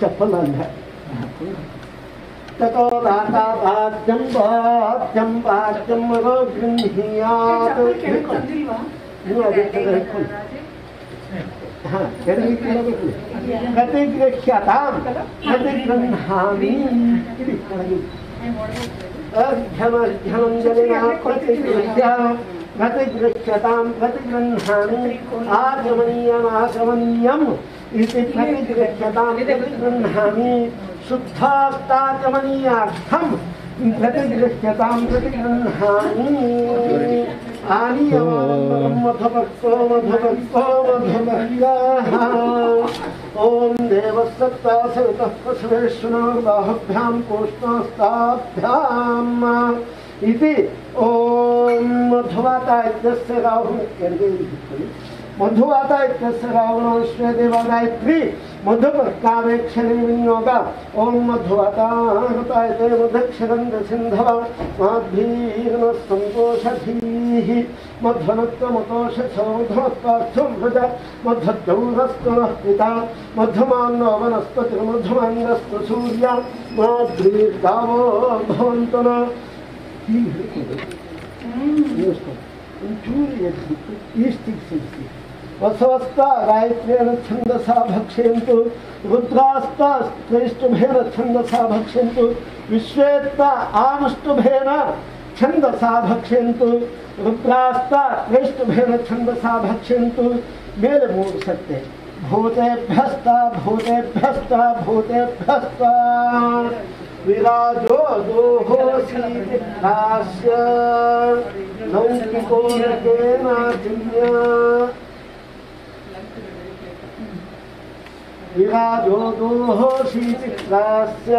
चपलन्ध ततो भाषा भाज्यं भाज्यं भाज्यं गृह्णीयात् कति गृह्यतां कति गृह्णामि इति अर्घ्यमर्घ्यं जलिना प्रतिगृह्य गतिगृह्यतां गतिगृह्णामि आगमनीयमागमनीयम् इति प्रतिगृह्यतां प्रतिगृह्णामि शुद्धास्तागमनीयार्थं प्रतिगृह्यतां प्रतिगृह्णामि आनीयमानं मधुभक्तो मधुभक्तो मधुभक्ताः ॐ देवसत्ता सवितः पशुवेश्वरबाहुभ्यां कोष्णास्ताभ्याम् इति ॐ मधुवाता इत्यस्य राहुः मधुवाता इत्यस्य रावणोश्वे देवगायत्री मधुपर्कावेक्षणे विनियोग ॐ मधुवाताहृतायते मधुक्षरं दसिन्धव माध्वीर्न सन्तोषधीः मध्वनत्वमतोषसो मधुमत्पार्थं भुज मध्वद्गौरस्तु नः 어서왔다 라이트에는 청도사업 학생도 르드라스다 스트레스좀 해라 청도사업 학생도 위스했다 아무스좀 해라 청도사업 학생도 르드라스다 스트레스좀 해라 청도사업 학생도 매일 모르 सकते भूते भ्यस्त भूते भ्यस्त भूते भ्यस्त विराजो दोहोसीदिभ्यास्य लौकिको नकेन चिन्या दोहोसीतिहास्य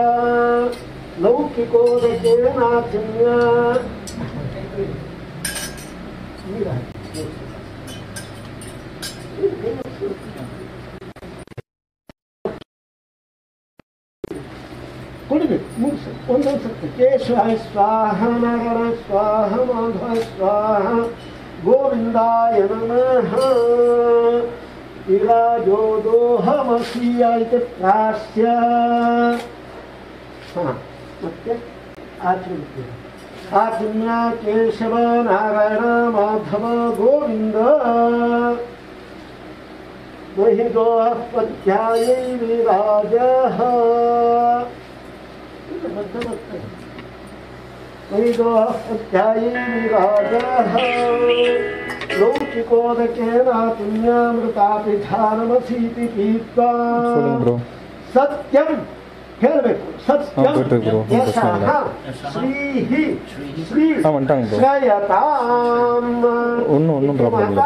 लौकिकोरकेनाचिन्य ಕೊಡಬೇಕು ಮೂರು ಸಲ ಒಂದೊಂದು ಸತ್ಯ ಕೇಶವಾಯ ಸ್ವಾಹ ನಗರ ಸ್ವಾಹ ಮಾಧವ ಸ್ವಾಹ ಗೋವಿಂದಾಯ ನಮಃ 이라조도 하마시야 이때 가샤 하 아침께 아침나 계셔바 나가나 마타바 고빈다 너희도 아빠캬이 미라자하 이거 맞다 맞다 너희도 야인가다 로치고 대케나 분념으로 따뜻하는 시디 비빠 사त्यम 헤르베 사त्यम 예사하 스리히 스리 스라야담 ஒன்னு ஒன்னும் ப்ராப்ளம் இல்லை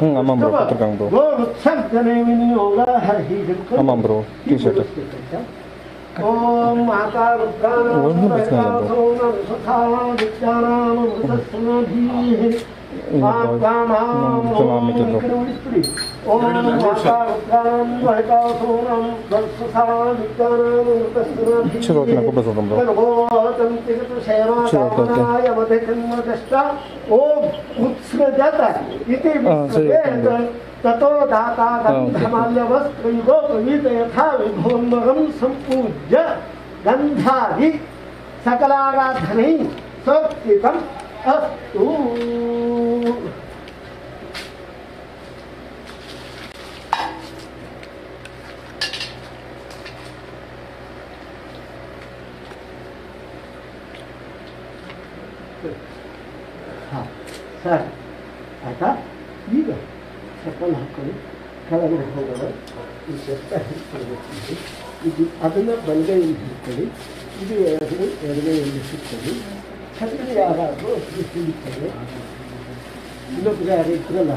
ம் ஆமாம் ப்ரோ போட்டிருக்காங்க ப்ரோ ஆமாம் ப்ரோ டிஷர்ட்டு ओम माता उत्सृजत इति ततो दाता गन्धमाल्यवस्त्रयुगो प्रवीत यथा विभोन्मरं सम्पूज्य गन्धादि सकलाराधनै स्वप्तितम् अस्तु हाँ सर आता ಈಗ ಚಪ್ಪಲ್ ಹಾಕೊಂಡು ಕೆಳಗಡೆ ಹೋಗೋಣ ಈ ಬೆಟ್ಟ ಹಿಡ್ಕೊಳ್ಬೇಕು ಇದು ಅದನ್ನು ಬಲಗೈಯಲ್ಲಿ ಹಿಡ್ಕೊಳ್ಳಿ ಇದು ಎರಡು ಎಡಗೈಯಲ್ಲಿ ಹಿಡ್ಕೊಳ್ಳಿ ಯಾರಾದರೂ ಹಿಡಿತಾರೆ ಇನ್ನೊಬ್ರು ಯಾರು ಇದ್ರಲ್ಲ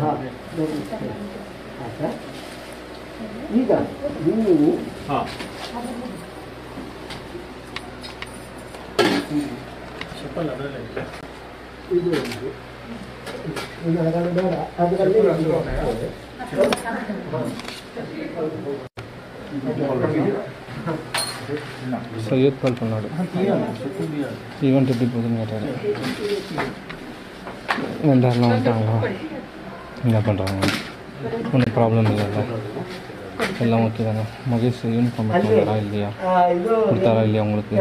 ಹಾಂ ಆಗ ಈಗ ನೀವು ಹಾಂ ಇದು ಒಂದು சையத் பால் பண்ணாடு ஈவெண்ட் எப்படி போகுதுன்னு கேட்டாரு வந்தாரெலாம் வந்துட்டாங்களா என்ன பண்ணுறாங்க ஒன்றும் ப்ராப்ளம் இல்லைல்ல எல்லாம் ஓகே தானே மகேஷ் யூனிஃபார்ம் எடுத்துக்கிறாரா இல்லையா கொடுத்தாரா இல்லையா உங்களுக்கு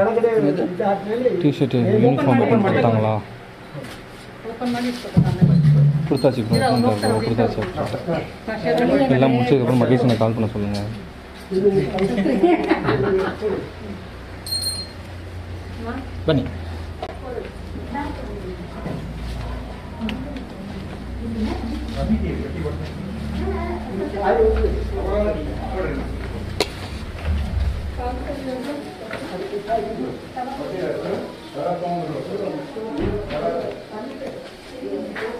டிஷர்ட்டு யூனிஃபார்ம் எடுத்து கொடுத்தாங்களா கொடுத்தாச்சு கொடுத்தாச்சு எல்லாம் முடிச்சதுக்கப்புறம் மகேஷனை கால் பண்ண சொல்லுங்கள் பண்ணி Thank you.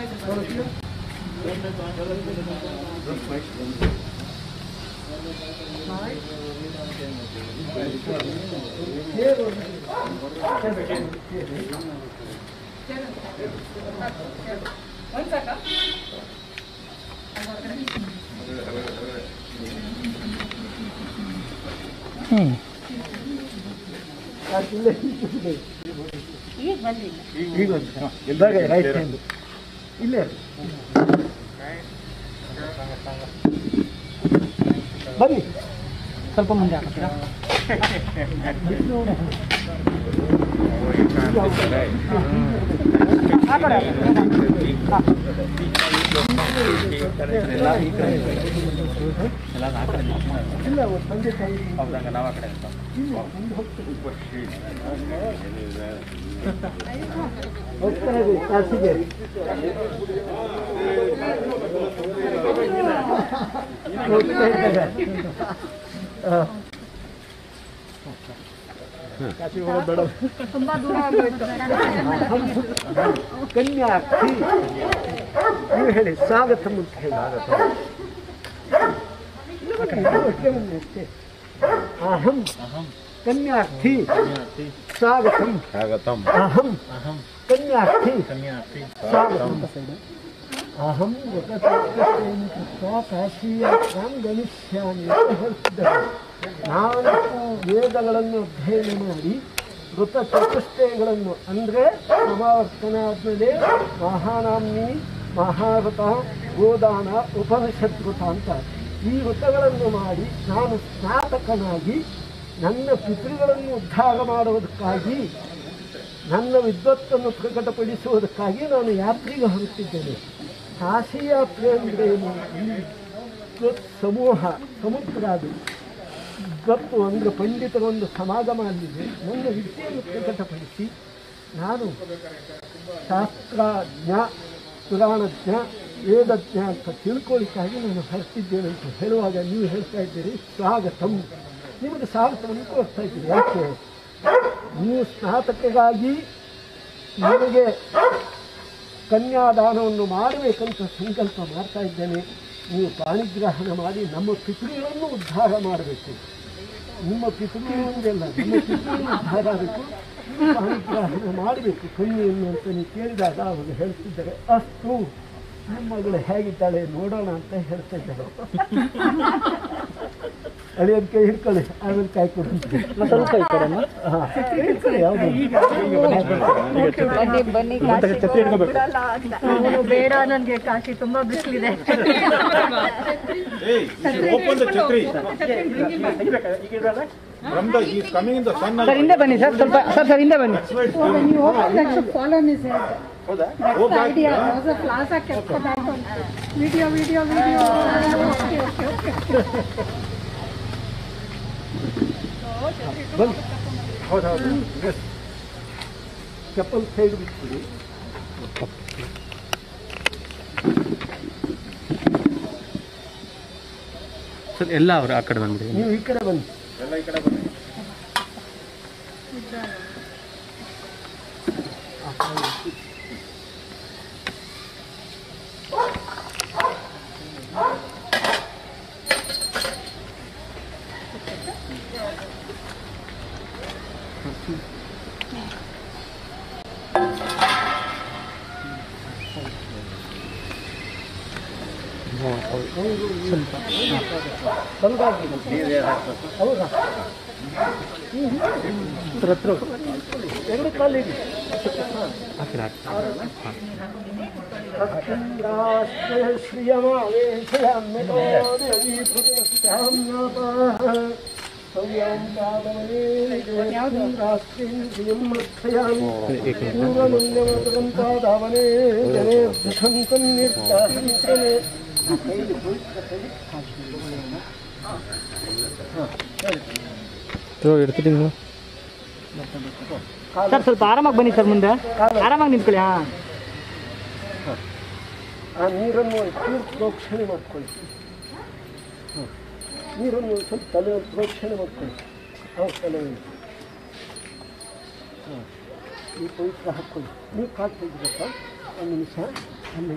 ಈಗ ಬಂದಿಲ್ಲ ಈಗ ಬಂದ ಇದ್ದಾಗ ಇಲ್ಲೇ ಬನ್ನಿ ಸ್ವಲ್ಪ ಮುಂದೆ ಹಾಕ್ತೀರಾ ಆ ಕಡೆ ಹಾಕಿ. ಹಾ. ಇಲ್ಲ ಒಂದು ತಂದೆ ತಾಯಿ ಹೋಗ್ತಾ ಇರಿ ಕಾಸಿಗೆ ಹೋಗ್ತಾ ಇದ್ದಾರೆ ಹಾ. ಕಾಶಿಗೆ ಹೋಗೋದು ಬೇಡ ತುಂಬಾ ದೂರ ಆಗೋಯ್ತು ಕನ್ಯಾಕ್ಷಿ ನೀವು ಹೇಳಿ ಸ್ವಾಗತ ಅಂತ ಹೇಳಿ ಅಷ್ಟೇ ಒಂದು ಅಷ್ಟೇ. ಅಹಂ ಕನ್ಯಾರ್ಥಿ ಸ್ವಾಗತ ಸ್ವಾಗತ अहम कन्यार्थी ಅಹಂ स्वागतम अहम वकतत्वसेन कृत्वा ವೇದಗಳನ್ನು ಅಧ್ಯಯನ ಮಾಡಿ ವೃತ ಚತುಷ್ಟಯಗಳನ್ನು ಅಂದರೆ ಸಮಾವರ್ತನಾದ್ಮೇಲೆ ಮಹಾನಾಮ್ನಿ ಮಹಾರತ ಗೋದಾನ ಉಪನಿಷತ್ ವೃತ ಅಂತ ಈ ವೃತಗಳನ್ನು ಮಾಡಿ ನಾನು ಸ್ನಾತಕನಾಗಿ ನನ್ನ ಪಿತೃಗಳನ್ನು ಉದ್ಧಾರ ಮಾಡುವುದಕ್ಕಾಗಿ ನನ್ನ ವಿದ್ವತ್ತನ್ನು ಪ್ರಕಟಪಡಿಸುವುದಕ್ಕಾಗಿ ನಾನು ಯಾತ್ರೆಗೆ ಹೊರಟಿದ್ದೇನೆ ಕಾಶಿ ಯಾತ್ರೆ ಅಂದರೆ ಏನು ಸಮೂಹ ಸಮುದ್ರ ಅದು ವಿದ್ವತ್ತು ಅಂದರೆ ಪಂಡಿತರ ಒಂದು ಸಮಾಗಮ ಅಲ್ಲಿದೆ ನನ್ನ ವಿದ್ಯೆಯನ್ನು ಪ್ರಕಟಪಡಿಸಿ ನಾನು ಶಾಸ್ತ್ರಜ್ಞ ಪುರಾಣಜ್ಞ ವೇದಜ್ಞ ಅಂತ ತಿಳ್ಕೊಳ್ಳಿಕ್ಕಾಗಿ ನಾನು ಹರಿಸಿದ್ದೇನೆ ಅಂತ ಹೇಳುವಾಗ ನೀವು ಹೇಳ್ತಾ ಇದ್ದೀರಿ ಸ್ವಾಗತಂ ನಿಮಗೆ ಸಾಹಸವನ್ನು ತೋರಿಸ್ತಾ ಇದ್ದೀರಿ ಯಾಕೆ ನೀವು ಸ್ನಾತಕಗಾಗಿ ನಿಮಗೆ ಕನ್ಯಾದಾನವನ್ನು ಮಾಡಬೇಕಂತ ಸಂಕಲ್ಪ ಮಾಡ್ತಾ ಇದ್ದೇನೆ ನೀವು ಪಾಣಿಗ್ರಹಣ ಮಾಡಿ ನಮ್ಮ ಪಿತೃಗಳನ್ನು ಉದ್ಧಾರ ಮಾಡಬೇಕು ನಿಮ್ಮ ಪಿತೃಗಳೊಂದೆಲ್ಲ ನಿಮ್ಮ ಪಿತೃಗಳನ್ನು ಉದ್ಧಾರ ಆಗಬೇಕು ಪಾಣಿಗ್ರಹಣ ಮಾಡಬೇಕು ಕಣ್ಣಿ ಅಂತ ನೀವು ಕೇಳಿದಾಗ ಅವರು ಹೇಳ್ತಿದ್ದಾರೆ ಅಷ್ಟು ಮಗಳು ಹೇಗಿದ್ದಾಳೆ ನೋಡೋಣ ಅಂತ ಹೇಳ್ತಾ ಇದ್ದಾಳೆ ಅಳಿಯೋದಕ್ಕೆ ಹಿಡ್ಕೊಳ್ಳಿ ಆಮೇಲೆ ಕಾಯಿ ಅವನು ಬೇಡ ನನಗೆ ಕಾಶಿ ತುಂಬಾ ಬಿಸಿಲಿದೆ ಸರ್ ಹಿಂದೆ ಬನ್ನಿ ಸರ್ ಸ್ವಲ್ಪ ಸರ್ ಸರ್ ಹಿಂದೆ ಬನ್ನಿ ಚಪ್ಪಲ್ ಸೈಡ್ ಸರ್ ಎಲ್ಲ ಅವರು ಆ ಕಡೆ ಬಂದ್ಬಿಡಿ ನೀವು ಈ ಕಡೆ ಬನ್ನಿ ಎಲ್ಲ ಈ ಕಡೆ ಬನ್ನಿ ಹೌದಾ ಎರಡು ಕೈಲಿ ಇಡ್ತೀನಿ ಸರ್ ಸ್ವಲ್ಪ ಆರಾಮಾಗಿ ಬನ್ನಿ ಸರ್ ಮುಂದೆ ಆರಾಮಾಗಿ ನಿಂತ್ಕೊಳ್ಳಿ ಹಾಂ ಹಾಂ ನೀರನ್ನು ಪ್ರೋಕ್ಷಣೆ ಮಾಡ್ಕೊಳ್ಳಿ ನೀರನ್ನು ಸ್ವಲ್ಪ ತಲೆ ಪ್ರೋಕ್ಷಣೆ ಮಾಡ್ಕೊಳ್ಳಿ ಅವ್ರ ತಲೆಯಲ್ಲಿ ಹಾಂ ಈ ಪವಿತ್ರ ಹಾಕ್ಕೊಳ್ಳಿ ನೀವು ಕಾಲು ತೆಗಿಬೇಕ ಒಂದು ನಿಮಿಷ ಅಲ್ಲಿ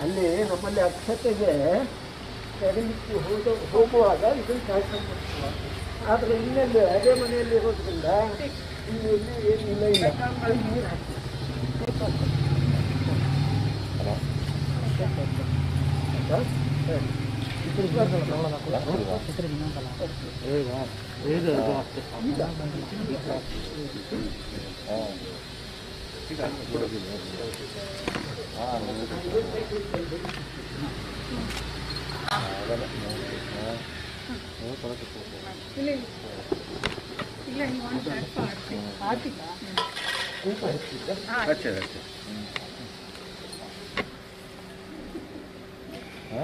ಅಲ್ಲಿ ನಮ್ಮಲ್ಲಿ ಅಕ್ಷತೆಗೆ ತೆರಳಿಕ್ಕೆ ಹೋದ ಹೋಗುವಾಗ ಇದನ್ನು ಕಾಯ್ಕೊಂಡು ಆದರೆ ಇನ್ನೆಲ್ಲಿ ಅದೇ ಮನೆಯಲ್ಲಿ ಇರೋದ್ರಿಂದ ಇಲ್ಲಿ ಎಲ್ಲಿ ಏನಿಲ್ಲ ಇಲ್ಲ ಅಲ್ಲಿ ನೀರು ಹಾಕಿ ಹಾ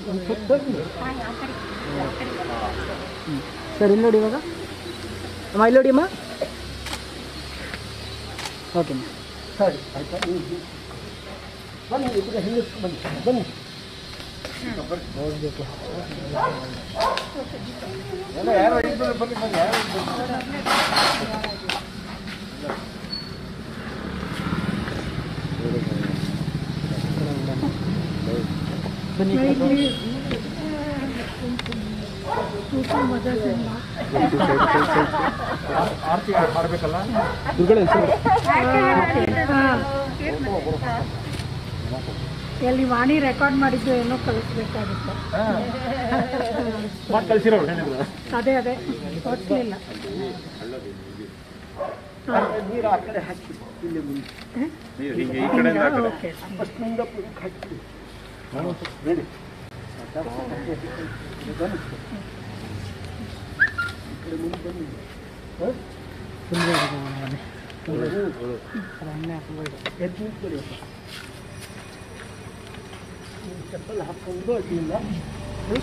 ಹೀಗೆ ಒಂದು ಸ್ವಲ್ಪ ತಗ್ಗಿ. ಸರ್ ಇಲ್ಲಿ ನೋಡಿ ಇವಾಗ ಅಮ್ಮ ಇಲ್ಲಿ ನೋಡಿ ಅಮ್ಮ ಓಕೆ ಅಮ್ಮ ಸರಿ ಆಯ್ತಾ ನೀವು ಹೀಗೆ. ಬನ್ನಿ ಇದಕ್ಕೆ ಹಿಂದಿಸ್ಕೊಂಡು ಬನ್ನಿ ಬನ್ನಿ ಎಲ್ಲಿ ವಾಣಿ ರೆಕಾರ್ಡ್ ಮಾಡಿದ್ದು ಏನೋ ಕಳಿಸ್ಬೇಕಾಗುತ್ತೆ ಅದೇ ಅದೇ ಕೊಟ್ಟಿಲ್ಲ ಹಾಕಿ ಇಲ್ಲಿ ಮುಂದೆ ಓಕೆ ಅಷ್ಟಿಂದ ಪುಡಿ ಹಾಕಿ ಹೇಳಿ ಎದ್ದು ನಿಂತ್ಕೊಳ್ಳಿ ಅಪ್ಪ. ನೀವು ಚಪ್ಪಲ್ ಹಾಕ್ಕೊಂಡು ಅಡ್ಡಿಲ್ಲ ಹ್ಮ್?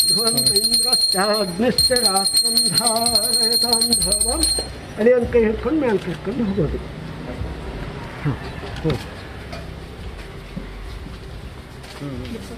ದೇವೋ ಬೃಹಸ್ಪತಿ ಧ್ವಂತ ಇಂದ್ರಶ್ಚಾಗ್ನಿಶ್ಚ ರಾಸ್ಕಂಧಾರಯತಾಂ ಧ್ರುವಂ ಅಲ್ಲಿ ಒಂದು ಕೈ ಹಿಡ್ಕೊಂಡು ಮೇಲೆ ಕರ್ಕೊಂಡು ಹೋಗೋದು ಹ್ಮ್. ಹ್ಮ್.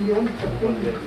Gracias.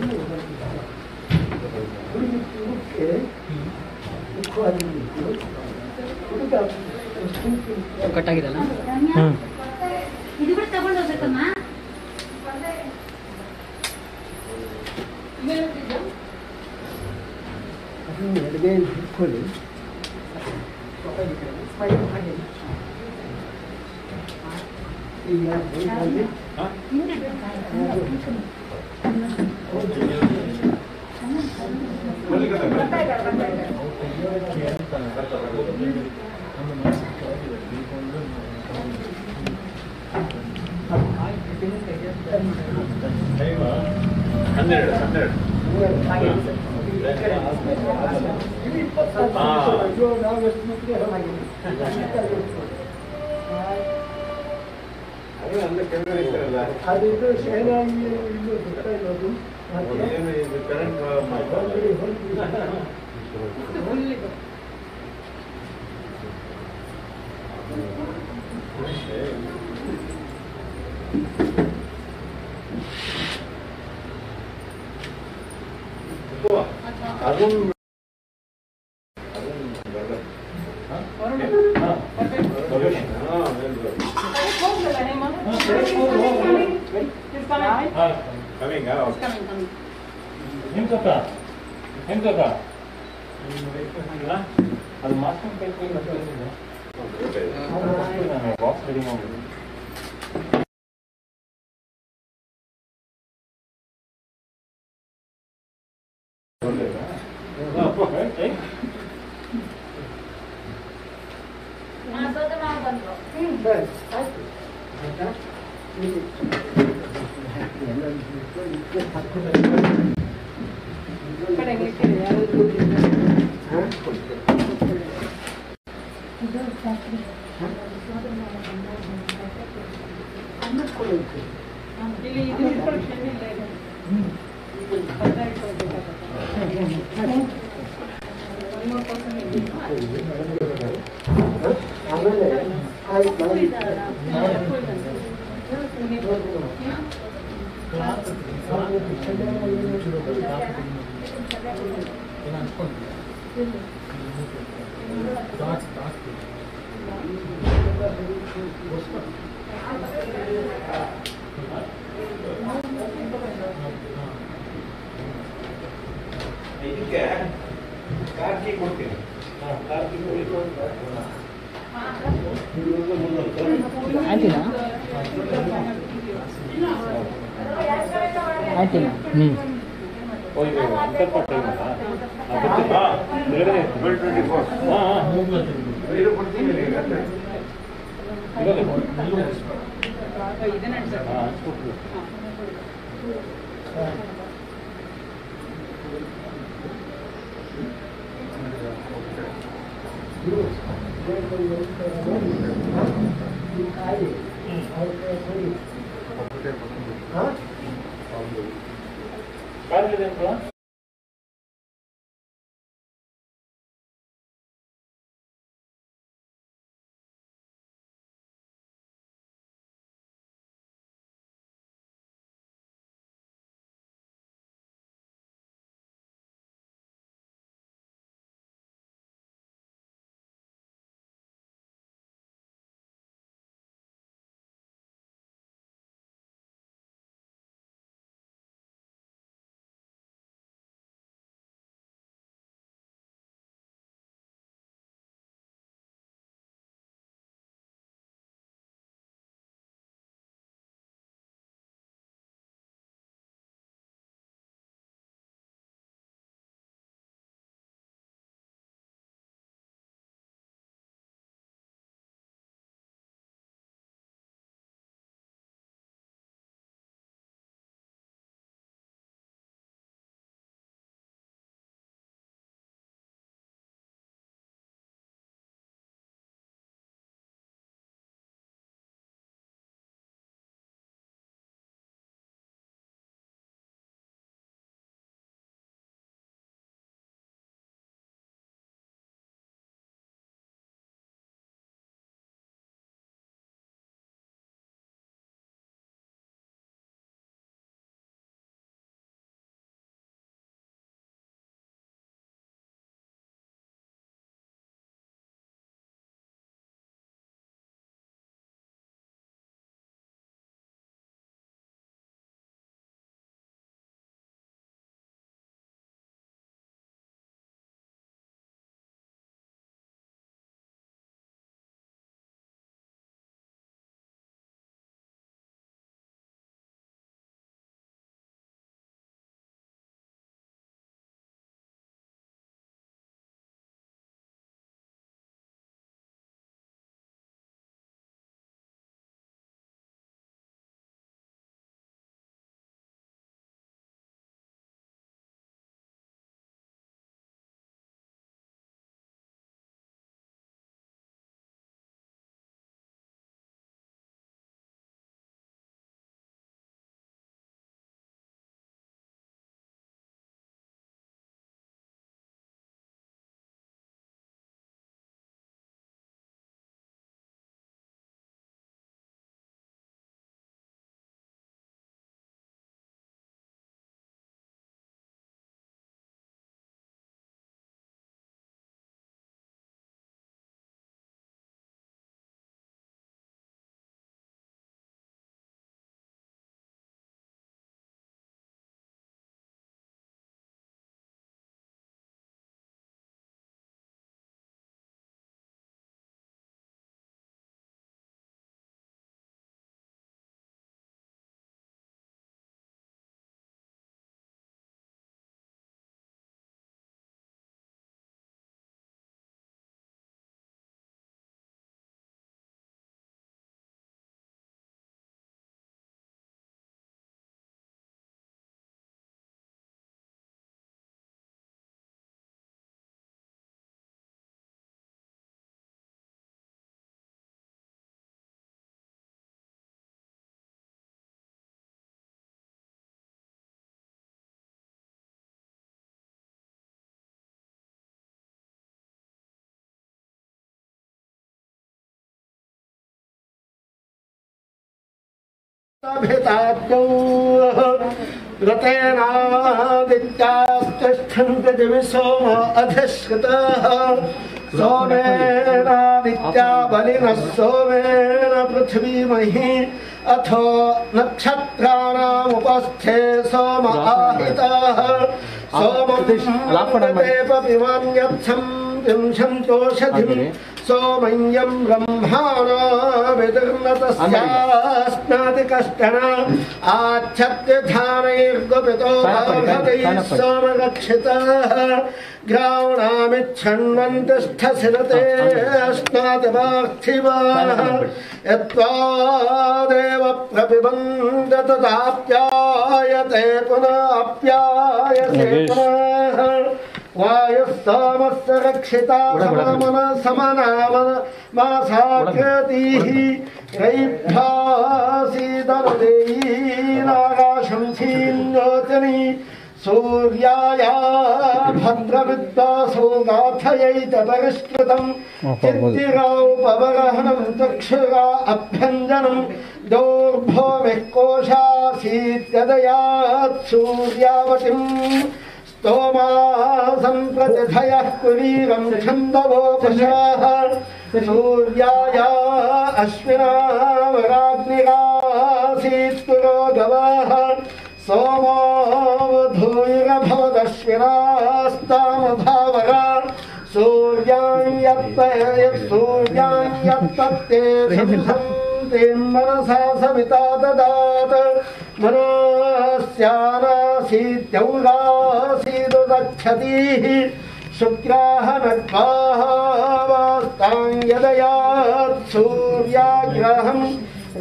嗯。भिताद्यौ रतेनादित्याश्चष्ठन्त दिविसोम अधिष्कृतः सोमेनादित्या बलिनः सोमेन पृथ्वीमहि अथो नक्षत्राणामुपस्थे सोम आहितः सोमदेवपिवान्यर्थं विंशन्तोषधिं सोमय्यं ब्रह्माणो विदर्नतस्यास्नाति कष्टन आच्छत्यधानैर्गुपितो भागतैः सोमरक्षितः ग्रावणामिच्छण्वन्तिष्ठसिरते अस्नाति पार्थिवाः यत्त्वादेव प्रपिबन्द तदाप्यायते पुनः अप्यायते पुनः वायुस्तामस्य रक्षिता समनाम मासाभ्यतीः सूर्याया भद्रविद्वासो गाथयै च चक्षुरा अभ्यञ्जनम् दोर्भोमिः कोशासीत्यदयात् सूर्यावतिम् सोमासम्प्रतिथयः कुवीरं क्षन्दवो कुशराः सूर्याया अश्विरावराज्ञिरासीस्तुरो गवाः सोमावधूय भवदश्विनास्ताम भाव सूर्याण्य सूर्यायत्पत्तेभि ते मनसा सविता ददात मनस्यानासीत्यौगासीदक्षति शुक्राः नग्माहावास्तां यदयात् सूर्याग्रहम्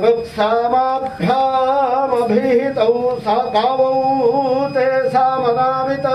ृत्सामाभ्यामभिहितौ सा कावौ ते सामनामिता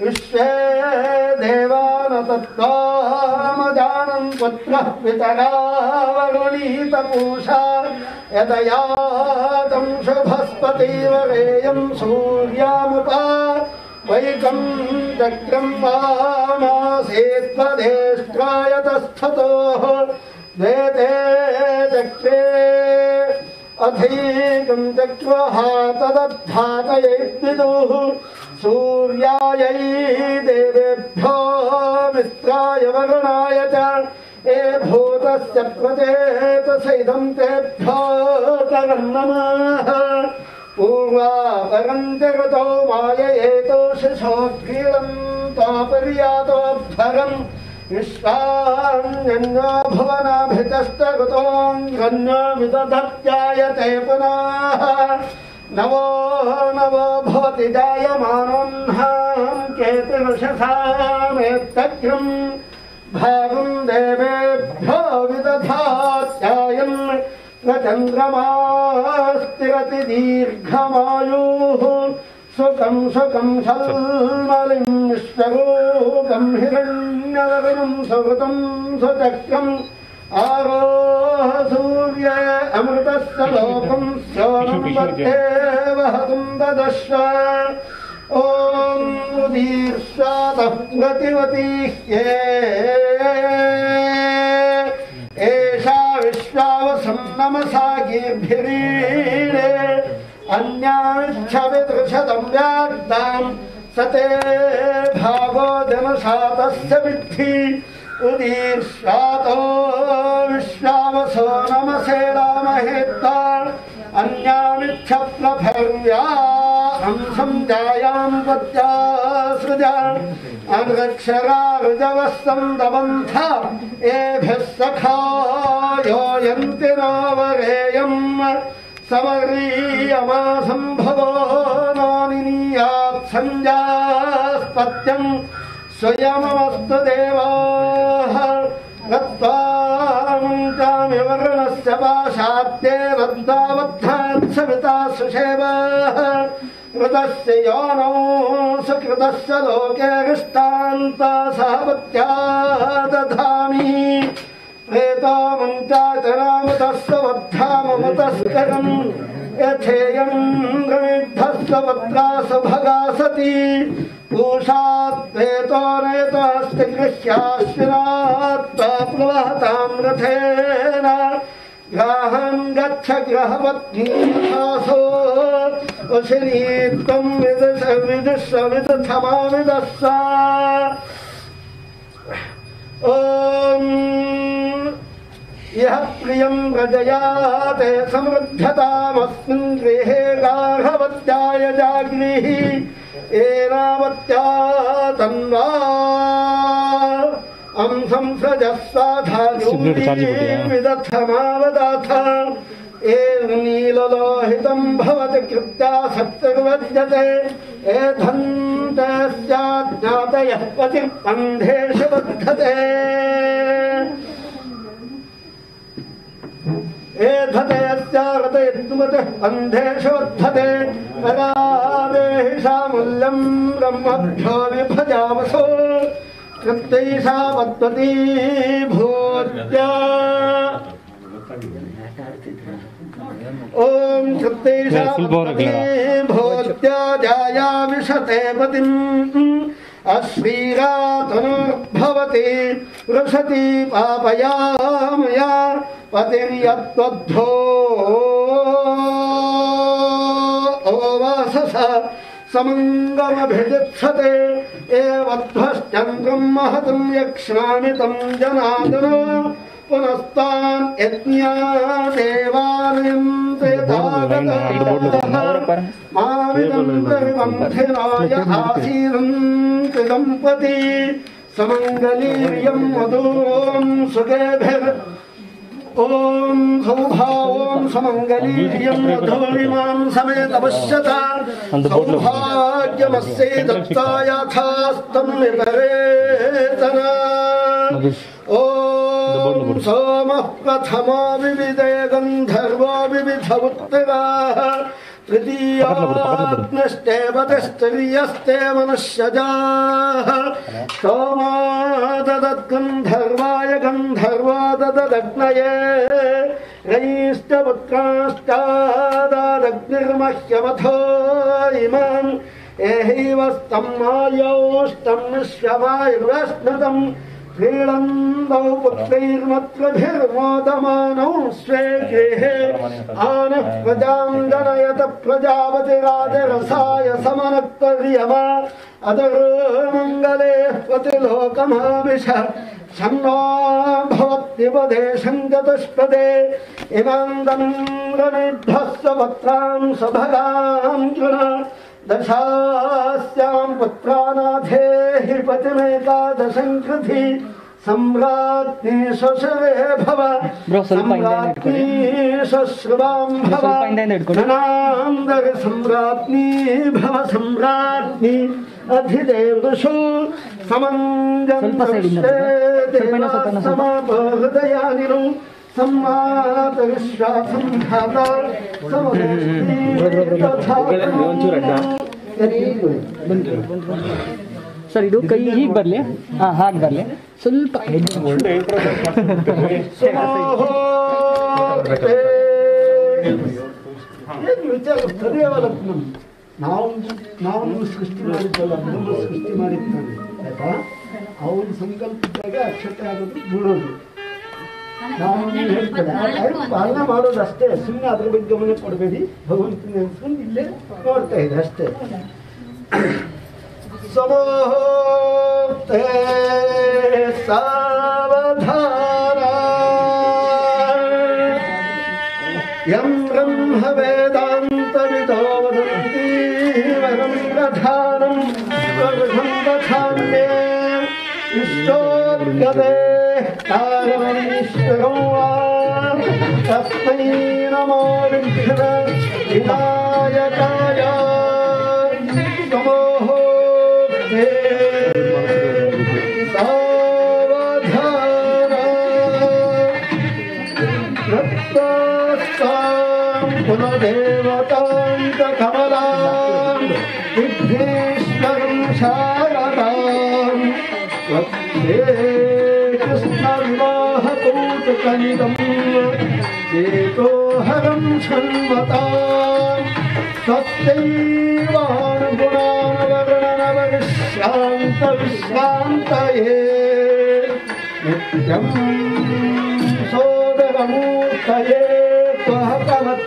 विश्वे देवानतत्त्वा मम जानम् पुत्रः पितगावगुणितपूषा यतयादं शुभस्पतैव वेयम् सूर्यामुपा वैकम् चक्रम् पामासे त्वधेष्टायतस्थतोः वेदे चक्षे अधीकम् तदद्धातये विदुः सूर्यायै देवेभ्यो मित्राय वरुणाय च ए भूतस्य इदम् तेभ्यो परं नमः पूर्वापरम् च माय एतशिशोग्रियम् त्वापरियातोभरम् विष्कान्यो भवनाभितस्तकृतो पुनः नवो नवो भवति जायमानो देवेभ्यो भावुम् न चन्द्रमास्तिरति प्रचन्द्रमास्तिरतिदीर्घमायुः सुखम् सुखम् सल्मलिं स्वरूपम् हिरण्यलगुणम् सुहृतम् स्वचक्रम् आरोह सूर्य अमृतस्य लोकम् सोमम् वर्धे वहतुम् ददश्वा ॐ एषा विश्वावसं नमसा गीभिरीडे अन्याच्छवित्रिशतम् व्याग्दाम् स ते भावो जनशातस्य विद्धि उदीष्वातो विश्वामसो नमसे सेदा महेत्ता अन्यामिच्छ प्रफर्या अंसम् जायाम् पत्या सृजा अनक्षरा ऋजवः सम् दबन्था एभ्यः सखा योयन्ति नावेयम् समरीयमासम्भवो नानिनीयात् स्वयममस्तु देवोः गत्वा वृणस्य पाशात्ये रन्तावद्धात् समिता सुषेव कृतस्य यौनौ सुकृतस्य लोके दृष्टान्ता सह पत्या दधामि प्रेतामञ्चाचरावृतस्वद्धामतस्करम् यथेयम् ग्रमिद्धस्वपद्रास भगा सती पूषात्तो नयतस्तिगृह्याश्विनात्ताप्लवहतां रथेन ग्राहं गच्छ ग्रहपत्नीथासो वशिनीत्वं विदश विदुष विदथमाविदस्सा ॐ यः प्रियं गजयाते समृद्धतामस्मिन् गृहे गार्हवत्याय जाग्निः एनावत्या तन्वा संसृजः साधारी विदध मा एव नीललोहितम् भवति कृप्त्या सत्तुर्वज्यते एधन् तस्या ज्ञातयः एधते अत्यागते द्वत् अन्धे शोद्धते पदा देहि सा मुल्लम् ब्रह्मजावसो चैषा पत्पती भोत्या ओम् शक्त्यैषापती भोत्या जायाविशते पतिम् अश्रीरातनुर्भवति रुषति पापयामया पतिर्यत्वद्धो पतिम् यद्वद्धो ओवासस समङ्गमभिजिक्षते एवध्वश्चन्द्रम् महतम् यक्ष्नामितम् जनाजनो पुनस्तान् यज्ञा देवालयं माविदन्तर्वन्धिनाय आसीदं दम्पती समङ्गलीर्यं मधूं सुगेभिर् ॐ सौभावं समङ्गलीर्यं मधुरिमां समे तपश्यत सौभाग्यमस्ये दत्तायाथास्तं ओ सोमः प्रथमो विविदे गन्धर्वो विविध उत्तराः तृतीयाग्नश्चेवयस्ते मनुष्यजाः सोमा ददद्गन्धर्वाय गन्धर्वा ददग्नये रैश्च वक्त्राश्चादादग्निर्मह्यवथो इमम् एहैव स्तम् मायोष्टम् श्रीलन्दौ पुत्रैर्मत्वभिर्मोदमानौ स्वे गृहे आनः प्रजाङ्गणयत प्रजावति राजरसाय समनत्वरियव अदरो मङ्गले पति लोकमाविश षण्वा भवत्युपदे शङ् चतुष्पदे इमान्द्रभस्वक्त्राम् सभगाम् दशास्यां पुत्रानाथे हिपतिमेकादशङ्कृति सम्राज्ञी श्वसुरे भव सम्राज्ञी श्वश्रुवां भव धनान्दर सम्राज्ञी भव सम्राज्ञी अधिदेवृषु समञ्जन्ते देवा समापहृदयानिरु ಬಿಡು. ಸ್ವಲ್ಪ ಇನ್ನೂ ಸ್ವಲ್ಪ ಇನ್ನೂ ಸ್ವಲ್ಪ. ಸಮಹೃದಯಾನಿರು ಸಂಮಾತವಿಶ್ವಾಸಂ ಧಾತ ಸರ್ ಇದು ಕೈ ಹೀಗೆ ಬರಲಿ ಹಾಂ ಹಾಗೆ ಬರಲಿ ಸ್ವಲ್ಪ ಏನು ವಿಚಾರ ಸರಿಯವಲ್ಲ ನಾವು ನಾವು ಸೃಷ್ಟಿ ಮಾಡಿದ್ದಲ್ಲ ನಮ್ಮ ಸೃಷ್ಟಿ ಮಾಡಿದ್ದಾನೆ ಆಯ್ತಾ ಅವನ ಸಂಕಲ್ಪದಾಗ ಅಕ್ಷತೆ ಆಗೋದು ಬಿಡೋದು ನಾವು ನೀವು ಹೇಳ್ತೇನೆ ಆಯ್ತು, ಪಾಲನೆ ಮಾಡೋದು ಅಷ್ಟೇ ಸುಮ್ಮನೆ ಅದ್ರ ಬಗ್ಗೆ ಗಮನ ಕೊಡಬೇಡಿ ಭಗವಂತನ ನೆನೆಸ್ಕೊಂಡು ಇಲ್ಲೇ ನೋಡ್ತಾ ಇದೆ ಅಷ್ಟೇ ಸಮೋಹೋಕ್ತೆ ಸಾವಧಾನ ಯಂ ಬ್ರಹ್ಮ ವೇದಾಂತವಿದೋ ವದಂತಿ ವರಂ ಪ್ರಧಾನಂ ಪ್ರವೃಢಂ ದಧಾನ್ಯೇ श्वरौ वा तस्ते नमो विभ्र हितायतायामोहे सावधारोस्तां पुनदेवतान्तकमलाद्भीष्टं शारताम् स्वस्ते ेतो हरम् सन्मता सत्यैवान्गुणानवगुणनव विश्रान्तविश्रान्तये नित्यम् सोदरमूर्तये त्वः पदत्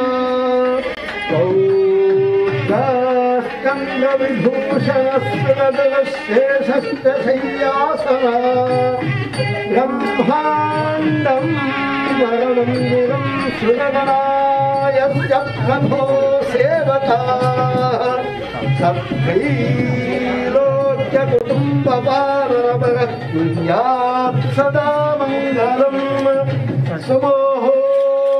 शन बाडमाजो सेव सत्री लोक्यकुटु पार मंगल सुमोसर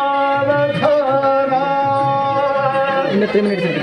ತ್ರೀ ಮಿನಿಟ್ಸ್ ಇದೆ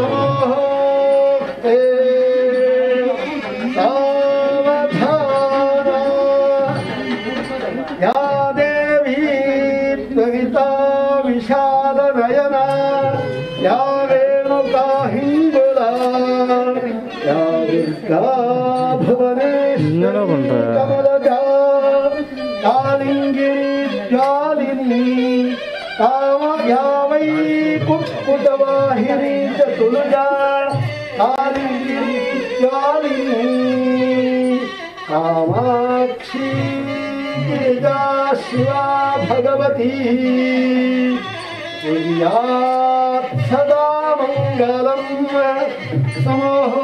Lord. कामाक्षी दास्या भगवती कुर्यात् सदा मङ्गलम् समोहो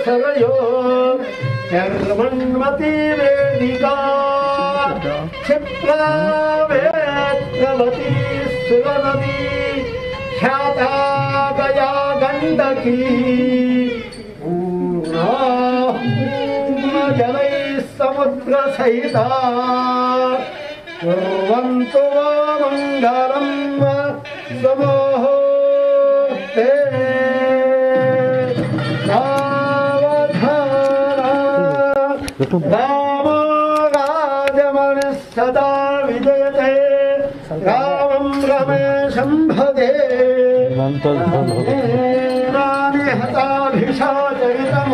ती वेदिता क्षिप्रा वेलती सुरती ख्यातादया गण्डकी ऊणा हलैः समुद्रसहिता कुर्वन्तु वामङ्गलं समोहो ते राजमनिः सदा विजयते रामम् रमेशम् भजेनानि हताभिषाचितम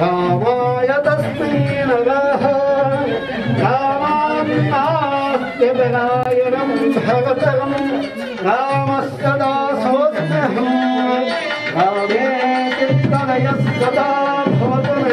रामायतस्त्री नरः रामान् कात्ययणम् रामस्तदा सोत्म्यहम् रामे चिन्तनयस्तदा सोतमे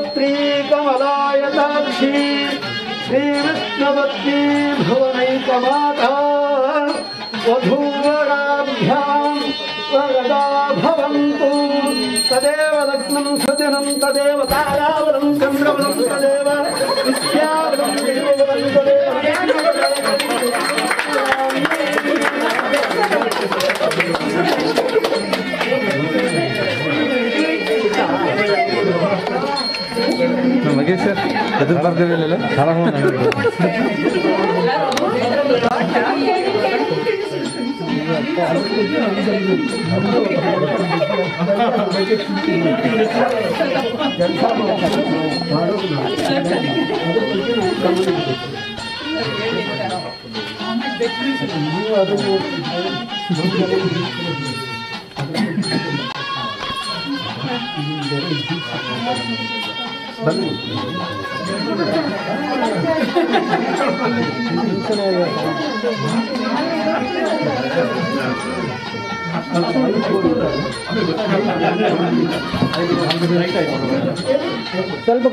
ीकमलाय तादृशी श्रीरुत्नवती भुवनैकमाता वधूवराभ्यां वरदा भवन्तु तदेव लग्नं सजनं तदेव तारावरं संगमनं तदेव इत्यादय மகேஷ் சார் எதிர்பார்க்கவே இல்லைல்ல அழகும் Thank you. ಸ್ವಲ್ಪ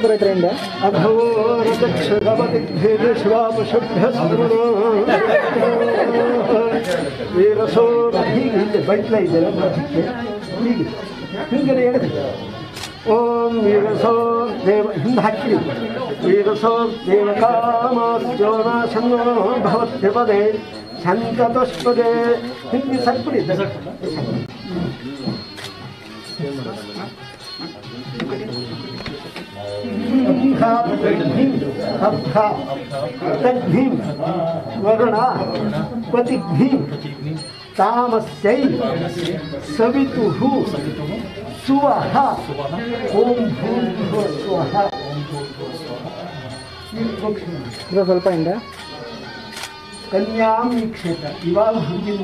ಕುರಿತರಿಂದ ಈ ಹೀಗೆ ಹಿಂದೆ ಬೈಟ್ಲ ಇದೆ ಹೀಗೆ ಹಿಂಗೆ ಹೇಳಿದ್ರೆ ॐ विगसो देव हिन्दाकिरि विगसो देवकामस्यो नाशन्नो भवत्यपदे सन्ततस्पदे हिन्दी सर्पुरि तद्भीं वरुणा पतिग्भीं तामस्यै सवितुः ಸ್ವಹ ಓಂ ಭೂರ್ಭುವ ಸ್ವಹ ಇದು ಸ್ವಲ್ಪ ಹಿಂದೆ ಕನ್ಯಾಂ ಕ್ಷೇತ್ರ ಇವಾಗ ಹಂಗಿನ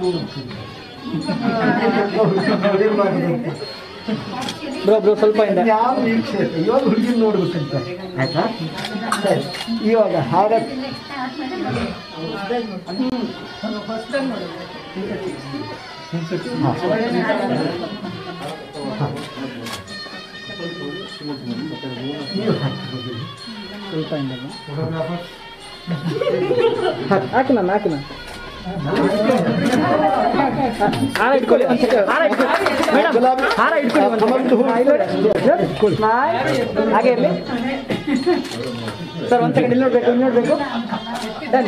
ಬ್ರೋ ಸ್ವಲ್ಪ ಹಿಂದೆ ಇವಾಗ ಹುಡುಗಿನ ನೋಡ್ಬೇಕಂತ ಆಯ್ತಾ ಸರಿ ಇವಾಗ ಹಾರ ಸೆನ್ಸೆಕ್ಸ್ ಹಾಕಿ ಹಾಕಿ ಹಾಗೆ ಸರ್ ಒಂದು ಸೆಕೆಂಡ್ ಇಲ್ಲಿ ನೋಡಬೇಕು ಇಲ್ಲಿ ನೋಡಬೇಕು sir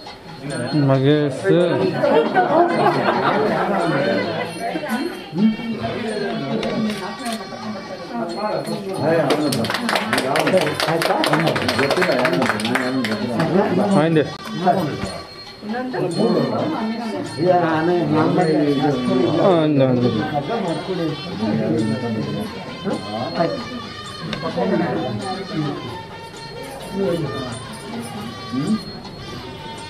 Magası. Aynı. Aynı. Aynı. Hmm?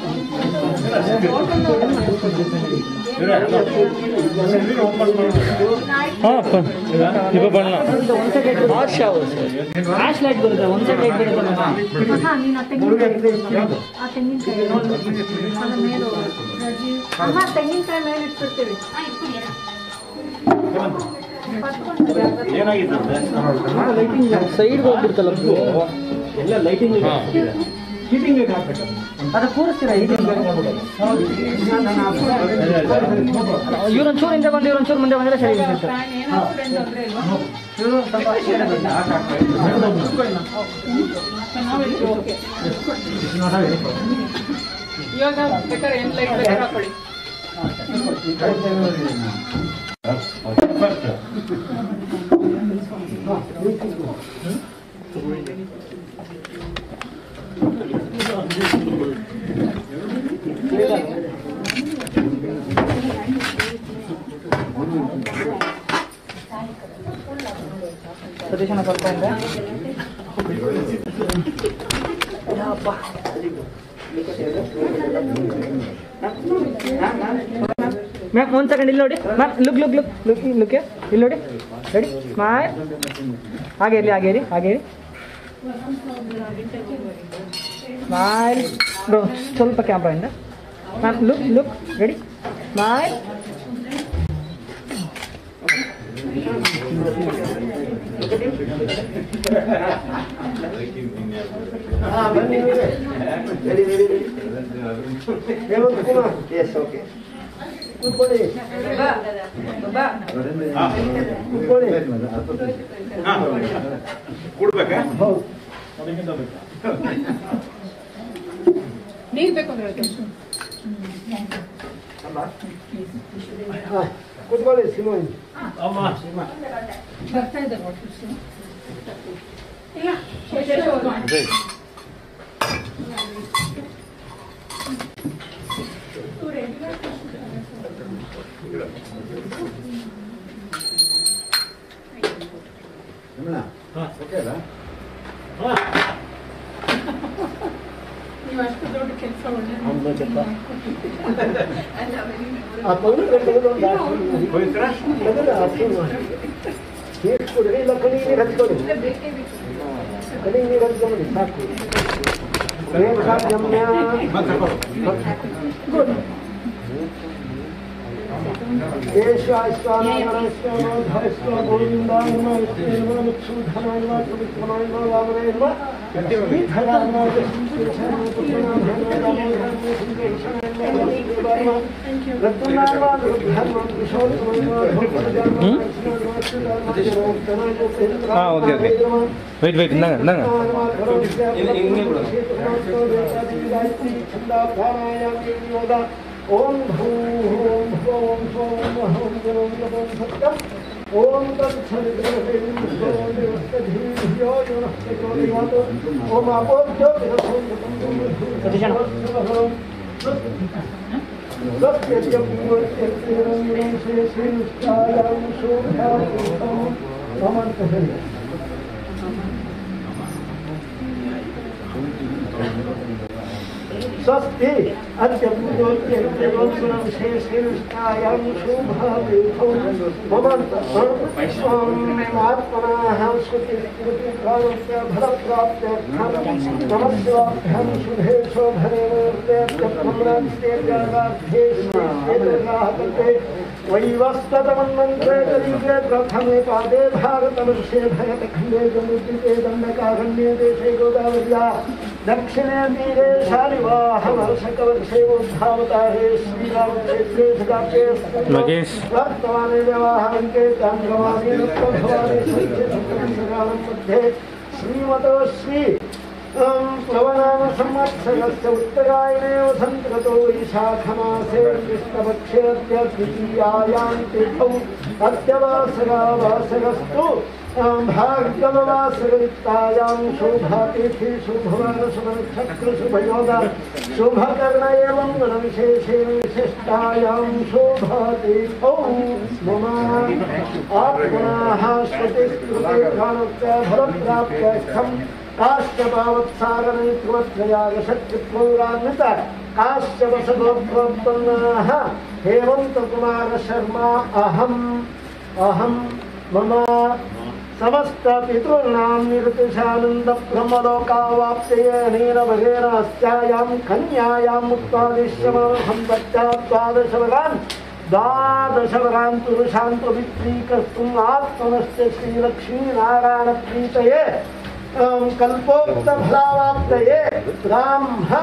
Light side ಹೋಗ್ಬಿಡ್ತಲ್ಲ ಲೈಟಿಂಗ್ ಹೀಟಿಂಗ್ ಹಾಕ್ಬೇಕು ಅದು ಕೂರಿಸ್ತೀರಾ ಚೂರು ಹಿಂದೆ ಬಂದು ಚೂರು ಮುಂದೆ ಬಂದರೆ ಸರಿ ಇವಾಗ ಬೇಕಾದ್ರೆ ಲೈಟ್ ಸತೀಶನ ಸ್ವಲ್ಪ ಮ್ಯಾಮ್ ಒಂದು ಸೆಕೆಂಡ್ ಇಲ್ಲಿ ನೋಡಿ ma'am look look look look look ಇಲ್ಲಿ ನೋಡಿ ರೆಡಿ ಮಾ ಹಾಗೆ ಇರಲಿ ಹಾಗೆ ಇರಿ ಹಾಗೆ ಇರಿ ಸ್ಮೈಲ್ ಬ್ರೋ ಸ್ವಲ್ಪ ಕ್ಯಾಮ್ರಾಯಿಂದ ma'am look look ready smile ಹಾ ಬನ್ನಿ ನೀವೇ. Ready ready ready Hemant Kumar S okay ಕೂತ್ಕೊಳ್ಳಿ ಕೂತ್ಕೊಳ್ಳಿ ಹೌದು ನೀರ್ ಬೇಕು Vamos lá. Ah. Você quer, né? Vamos lá. ಹೋಗೋಣ. ಅಷ್ಟು ದೊಡ್ಡ ಕೆಲಸ ಒಳ್ಳೆ ಅಂಬಜಪ್ಪ ಆ ಪವಿತ್ರ ತೆಗೆದೊಂದು ಆಸನ ಪವಿತ್ರ ತೆಗೆದು ಆಸನ ಮಾಡಿ okay okay wait wait ఇందాక ఇందాక ఇంగ్లీష్ ॐ हूं हूं ह्रों ह्रों अहं गुरुं नमं सत्यम् ॐ तत्सविद्रवीं ह्रों देवस्तधीं ह्यो यो नः प्रचोदयात् ॐ अपोभ्यो विरथं Thank you. स्वस्ति अत्यपूजोत्यवंशेषायां शोभावेभौ ममन्तस्वात्मनाः श्रुतिस्मृतिकालस्य फलप्राप्त्यर्थं प्रथमे पादे भारतवर्षे भयतखण्डे खंडे दण्डकारण्ये देशे दक्षिणे तीरे शालिवाहनसकवशेवोद्धावतारे श्रीरामक्षेत्रे सदाप्ये महेश वर्तमाने व्यवहारङ्के गाङ्गवागे भवाने श्रीमतो श्रीमतो श्री प्लवनाम अं, संवत्सरस्य उत्तरायणे वसन्तगतो ईशाखमासे कृष्णपक्षेऽद्य द्वितीयायां तिथौ अद्य वासरा वासरस्तु भाग्यमवासुवित्तायां शुभातिथि शुभयोगा शुभकर्ण एवं विशिष्टायां शुभति ॐ मम आत्मनाः श्रुतिस्कृते काश्च हेमन्तकुमारशर्मा अहम् मम समस्त समस्तपितॄणां निरतिशानन्दब्रह्मलोकावाप्त्ययनेन भगेनास्यायां खन्यायाम् उत्पादिश्यमाहं तच्चा द्वादशभगान् द्वादशभगान् पुरुषान् पवित्रीकर्तुम् आत्मनश्च श्रीलक्ष्मीनारायणप्रीतये कल्पोक्तफलावाप्तये ब्राह्म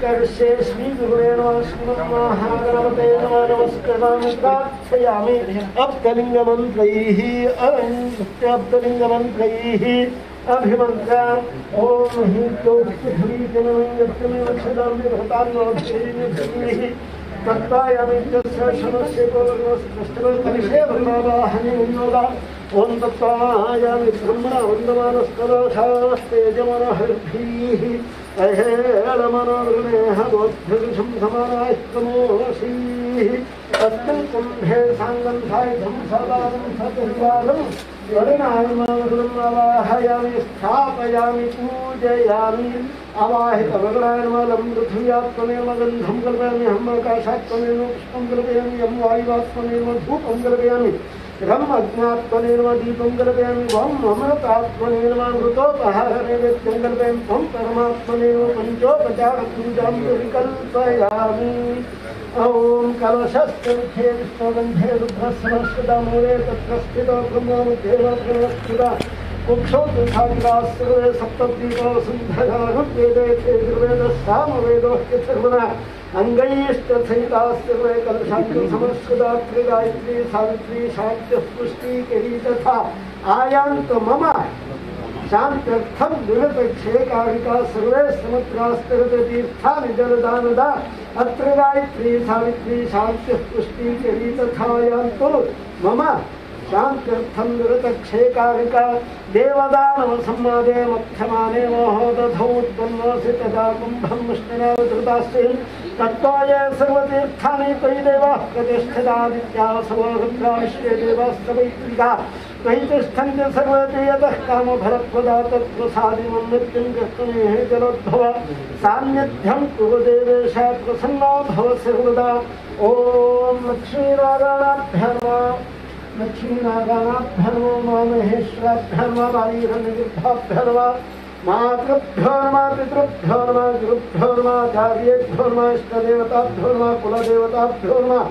नमस्कृतायामि अप्तलिङ्गमन्त्रैः अप्तलिङ्गमन्त्रैः अभिमन्त्रा ॐ ह्रीकलिङ्गत्वमेवक्षदाम्यभृतान्नवक्षैः तत्तायामि तस्य शनस्य भगवाहनियोदा ॐ तत्त्वायामि ब्रह्मणा वन्दमानस्तदाशास्तेजमनहर्भिः अहेरमनोर्नेहदोद्भृशं समानास्तमोषीः तत्तम् कुम्भे साङ्गम् सायुधम् सर्वादम् सतहिवादम् वरुणायमानसुरम् अवाहयामि स्थापयामि पूजयामि अवाहितवरुणायमालम् पृथिव्यात्मनेव गन्धम् कल्पयामि अहम् आकाशात्मनेव पुष्पम् कल्पयामि अहम् वायुवात्मनेव धूपम् कल्पयामि ब्रह्मज्ञात्मनेन्वदीपं कल्पयामि त्वं अमृतात्मनेन्वामृतोपहारेण नित्यं कल्पयामि त्वं परमात्मनेव पञ्चोपचारपूजां विकल्पयामि ॐ कलशस्तुभ्ये विश्वगन्धे रुद्रसमस्कृतमूले तत्र स्थितो ब्रह्ममुखेन प्रणस्कृता मुक्षौ दुःखादिरास्सर्वे सप्तद्वीपो सुन्दरानुर्वेदे ते दुर्वेदः सामवेदो ह्यथर्मणः अंगईस्तथैतास्तकलशान्तिसंस्कृतात्री गायत्री सावित्री शान्त्यस्पुष्टि केली तथा आयान्त तो मम शान्त्यर्थं निरपेक्षे कारिका सर्वे समत्रास्तरतीर्थानि जलदानदा अत्र गायत्री सावित्री शान्त्यस्पुष्टि केली तथा आयान्तो मम शान्त्यर्थं निरतक्षेकारिका देवदानं सम्मादे मथ्यमाने मोहो दधौ उत्पन्नोऽसि तदा कुम्भं मुष्टिना विधृतास्मिन् तत्त्वा ये सर्वतीर्थानि त्वयि देवाः प्रतिष्ठितादित्या सवोरुद्रा विश्वे देवास्तवैत्रिका त्वयि तिष्ठन्ति सर्वेऽपि यतः कामफलप्रदा तत्त्वसादिमं नित्यं कृष्णमेः जलोद्भव सान्निध्यं कुरु देवेश प्रसन्नो भव सर्वदा ॐ लक्ष्मीनारायणाभ्य लक्ष्मीनारायणाभ्यः नमो मा महेश्वराभ्यः नमः वालीरनिर्भाभ्यः नमः मातृभ्यो नमः पितृभ्यो नमः गुरुभ्यो नमः आचार्येभ्यो नमः इष्टदेवताभ्यो नमः कुलदेवताभ्यो नमः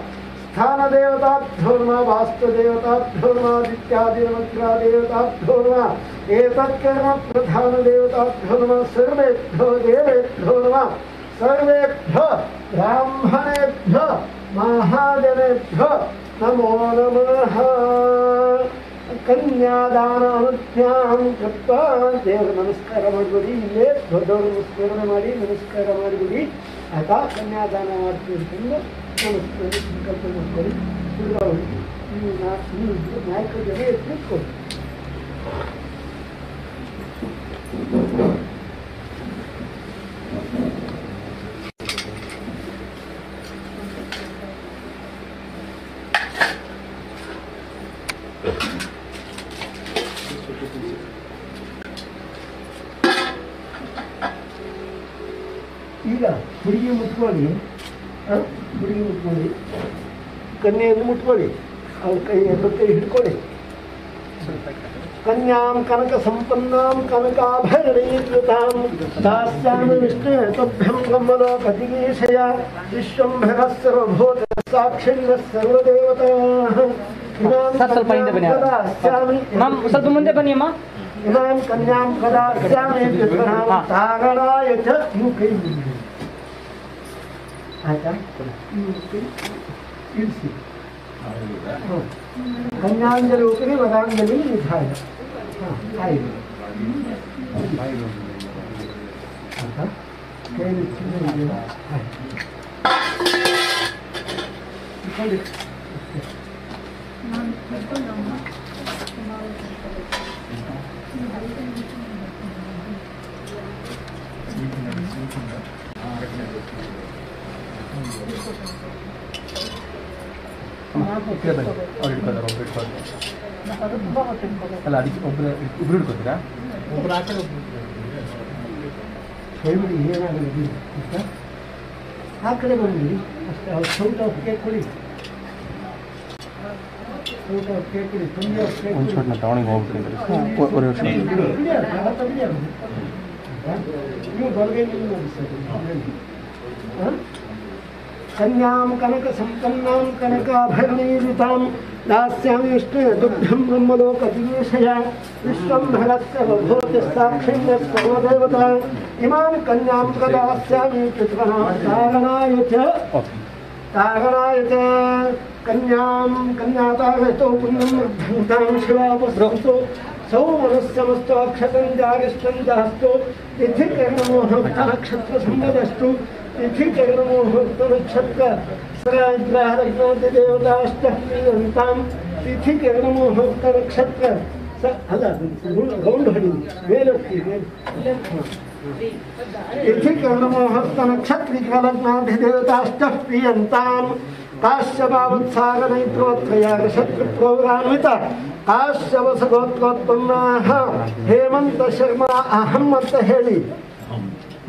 स्थानदेवताभ्यो नमः वास्तुदेवताभ्यो नमः आदित्यादिनमग्रादेवताभ्यो नमः एतत्कर्म प्रधानदेवताभ्यो नमः सर्वेभ्यो देवेभ्यो नमः सर्वेभ्यो ब्राह्मणेभ्यो महाजनेभ्यो नमो नमः ಕನ್ಯಾದಾನಾನುಜ್ಞಾಂ ಕೃತ್ವಾ ದೇವರ ನಮಸ್ಕಾರ ಮಾಡಿಬಿಡಿ ಇಲ್ಲೇ ದೊಡ್ಡವರು ನಮಸ್ಕಾರ ಮಾಡಿ ನಮಸ್ಕಾರ ಮಾಡಿಬಿಡಿ ಆಯ್ತಾ ಕನ್ಯಾದಾನ ಮಾಡ್ತೀವಿ ಅಂತಂದು ನಮಸ್ಕಾರ ಸಂಕಲ್ಪ ಮಾಡ್ಕೊಳ್ಳಿ ಶುರುವಾಗಿ ನೀವು ನಾ- ನೀವು ನಾಲ್ಕು ಜನ ಎತ್ತಿಟ್ಕೊಳ್ಳಿ ಈಗ ಮುಟ್ಕೊಳ್ಳಿ ಆ? ಹುಡುಗಿ ಮುಟ್ಕೊಳ್ಳಿ ಕನ್ಯೆಯನ್ನು ಮುಟ್ಕೊಳ್ಳಿ ಅವ್ರ ಕೈ ಎರಡು ಕೈ ಹಿಡ್ಕೊಳ್ಳಿ ಕನ್ಯಾಂ ಕನಕ ಸಂಪನ್ನಾಂ ಕನಕಾಭರಣೀಕೃತಾಂ ದಾಸ್ಯಾಮಿ ವಿಷ್ಣು ತುಭ್ಯಂ ಬ್ರಹ್ಮಲೋಕದಿಗೀಶಯ ವಿಶ್ವಂಭರ ಸರ್ವಭೂತ ಸಾಕ್ಷಿಣ್ಯ ಸರ್ವದೇವತಾ ಸರ್, ಸ್ವಲ್ಪ ಹಿಂದೆ ಬನ್ನಿ. ಮ್ಯಾಮ್ ಸ್ವಲ್ಪ ಮುಂದೆ ಬನ್ನಿ ಅಮ್ಮ ಇಮಾಂ ಕನ್ಯಾಂ ಕದಾಸ್ಯಾಮಿ ವಿದ್ವನಾಂ ಹಾ. ತಾರಣಾಯ ಚ ನೀವು ಕೈ ಮುಗಿಡಿ. ಆಯ್ತಾ ನೀವು ಕೈ ಇಳಿಸಿ ಹ್ಮ್. ಕನ್ಯಾಂಜಲಿ ಉಪರಿ ವದಾಂಜಲಿ ನಿಧಾಯ ಹಾ, ಆಯ್ತು ಅವ್ರು ಹಿಡ್ಕೋದಾರ ಅಲ್ಲ ಅದಕ್ಕೆ ಒಬ್ರು ಇಬ್ರು ಹಿಡ್ಕೋತೀರಾ ಒಬ್ರು ಆಕಡೆ ದಯವಿಟ್ಟು ಏನಾಗಲಿ ಆ ಕಡೆ ಬಂದಿರಿ ಅಷ್ಟೇ ಅವ್ರು ಸೌಟ್ ಕೇಕ್ ಕೊಡಿ ಕೇಕ್ ತುಂಬ ಒಂದು ಹಾಂ कन्यां कनक संपन्ना दास्यामि विष्णुदुग्धं ब्रह्मलोकतिवेशया विश्वं भरस्य बभूतिस्ताक्षिण्यस्पर्वदेवता इमां कन्यां कदास्यामि पृथ्वनां च तारणाय च कन्यां कन्यातागतो पुण्यं सौ मनुष्यमस्तु अक्षतं जास्तु तिथिकर्णमोहक्षत्रसम्मदस्तु तिथिकर्णमोहत्तनक्षत्र ದೇವತಾಷ್ಟಂತಾಂ ತಿಥಿಕರಣಮೋಹೋತ್ತರಕ್ಷತ್ರ ಸ ಅಲ್ಲ ಗೌಂಡು ಹೊಡಿ ಮೇಲತ್ತಿ ತಿಥಿಕರಣಮೋಹೋತ್ತನಕ್ಷತ್ರಿಕಲಗ್ನಾಧಿದೇವತಾಷ್ಟಃ ಪ್ರಿಯಂತಾಂ ಕಾಶ್ಯಪಾವತ್ಸಾಗನೈತ್ರೋತ್ಥಯಾಗಶತ್ರುಪ್ರೋಗಾನ್ವಿತ ಕಾಶ್ಯವಸಗೋತ್ರೋತ್ಪನ್ನಾಹ ಹೇಮಂತ ಶರ್ಮಾ ಅಹಂ ಅಂತ ಹೇಳಿ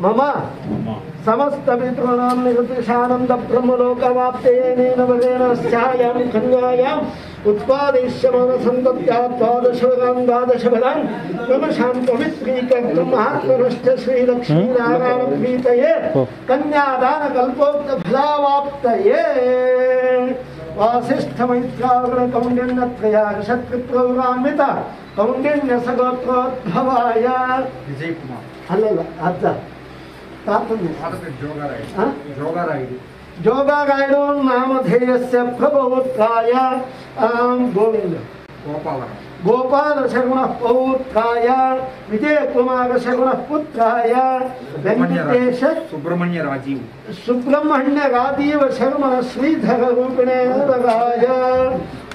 ಮಮ ಸಮಸ್ತ ಪಿತॄಣಾಂ ನಿಗತಿಶಾನಂದ ಬ್ರಹ್ಮಲೋಕವಾಪ್ತೇನೇನ ವದೇನ ಸ್ಯಾಯಾಂ ಕನ್ಯಾಯಾಂ समस्त पितृणाम ब्रह्म समस्तपितॄणां निकृतिशानन्दब्रह्मलोकवाप्तेन भगेन स्यायां खन्यायाम् उत्पादयिष्यमानसन्तत्या द्वादशभगां द्वादशभगां मम शान्तमित्रीकर्तुम् आत्मनश्च श्रीलक्ष्मीनारायणप्रीतये कन्यादानकल्पोक्तफलावाप्तये विजय कुमार अल्ल अद्द जोगा प्राप्तं जोगागायणो नामधेयस्य प्रपौत्राय गोविन्द गोपालशगुणः पौत्राय विजयकुमारशगुणः पुत्राय वेङ्कटेश सुब्रह्मण्यराजीव सुब्रह्मण्यराजीव शर्मण श्रीधररूपिणे नरगाय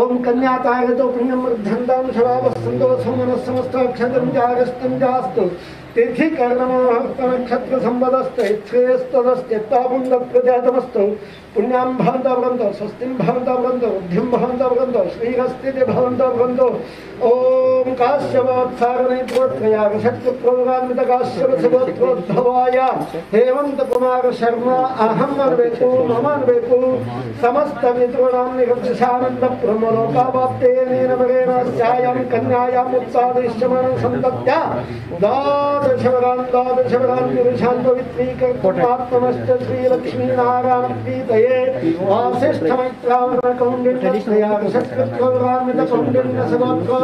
ओम कन्यातायतो प्रियम धन्दाम शवावस्तोषो मनस्समस्ताक्षतम जागस्तम जास्तु तिथि कर्णमोहनक्षत्र संवदस्त श्रेयस्तदस्तापुंड प्रजातमस्तौ पुण्यां भवन्तः भवन्तौ स्वस्तिं भवन्तः भवन्तौ बुद्धिं भवन्तः भवन्तौ श्रीरस्तिति भवन्तः भवन्तौ ओम हेमंत कुमार शर्मा अहम अन्वेतु मम समस्त प्रमोलोका संतत्या दाद दाद अन्वेतु समस्तमितॄणां निगमशानन्दब्रह्मलोकावाप्ते येन मगेणास्यायां कन्यायाम् उत्सादयिष्यमाणं सन्तत्या द्वादशवरान् द्वादशवरान् निरुशान्तवित्रीकर्तुमात्मनश्च श्रीलक्ष्मीनारायणप्रीतये वासिष्ठमैत्रावरणकौण्डिन्ययागशक्तिप्रमुगान्वितकौण्डिन्यसमत्वा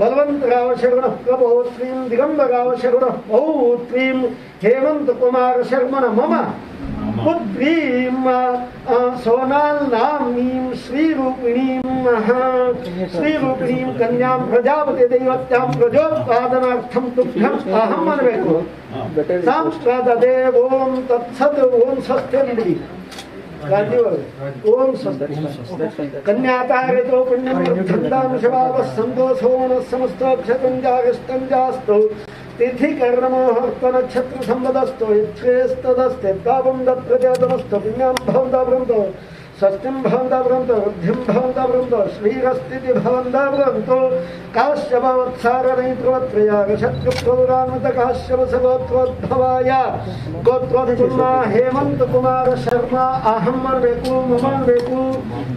बलवन्तरावशरणः प्रभोत्रीं दिगम्बरावशरणः पौत्रीं हेमन्तकुमारशर्मण मम पुत्रीं सोनाल्नाम्नीं श्रीरूपिणीं श्रीरूपिणीं कन्यां प्रजापति दैवत्यां प्रजोत्पादनार्थं तुभ्यम् अहं मन्वे कुरु सां प्राददे ॐ तत्सत् ॐ सस्त्यं ओम कन्यातारितो पुण्यमर्थन्तांशवावस्सन्तोषो नः समस्तक्षतञ्जागस्तञ्जास्तु तिथिकर्णमोहर्तनक्षत्रसम्पदस्तो यच्छेस्तदस्ते तापं दत्प्रजातमस्त पुण्यां भवन्ता भ्रन्तो स्वस्तिं भवन्तः भवन्तु बुद्धिं भवन्तः भवन्तु श्रीरस्तिति भवन्तः भवन्तु काश्यपवत्सारनैत्रवत्रयागशत्रुप्रौरानुतकाश्यपसगोत्रोद्भवाय गोत्रोद्गुमा हेमन्तकुमारशर्मा अहं मन्वेकु मम मन्वेकु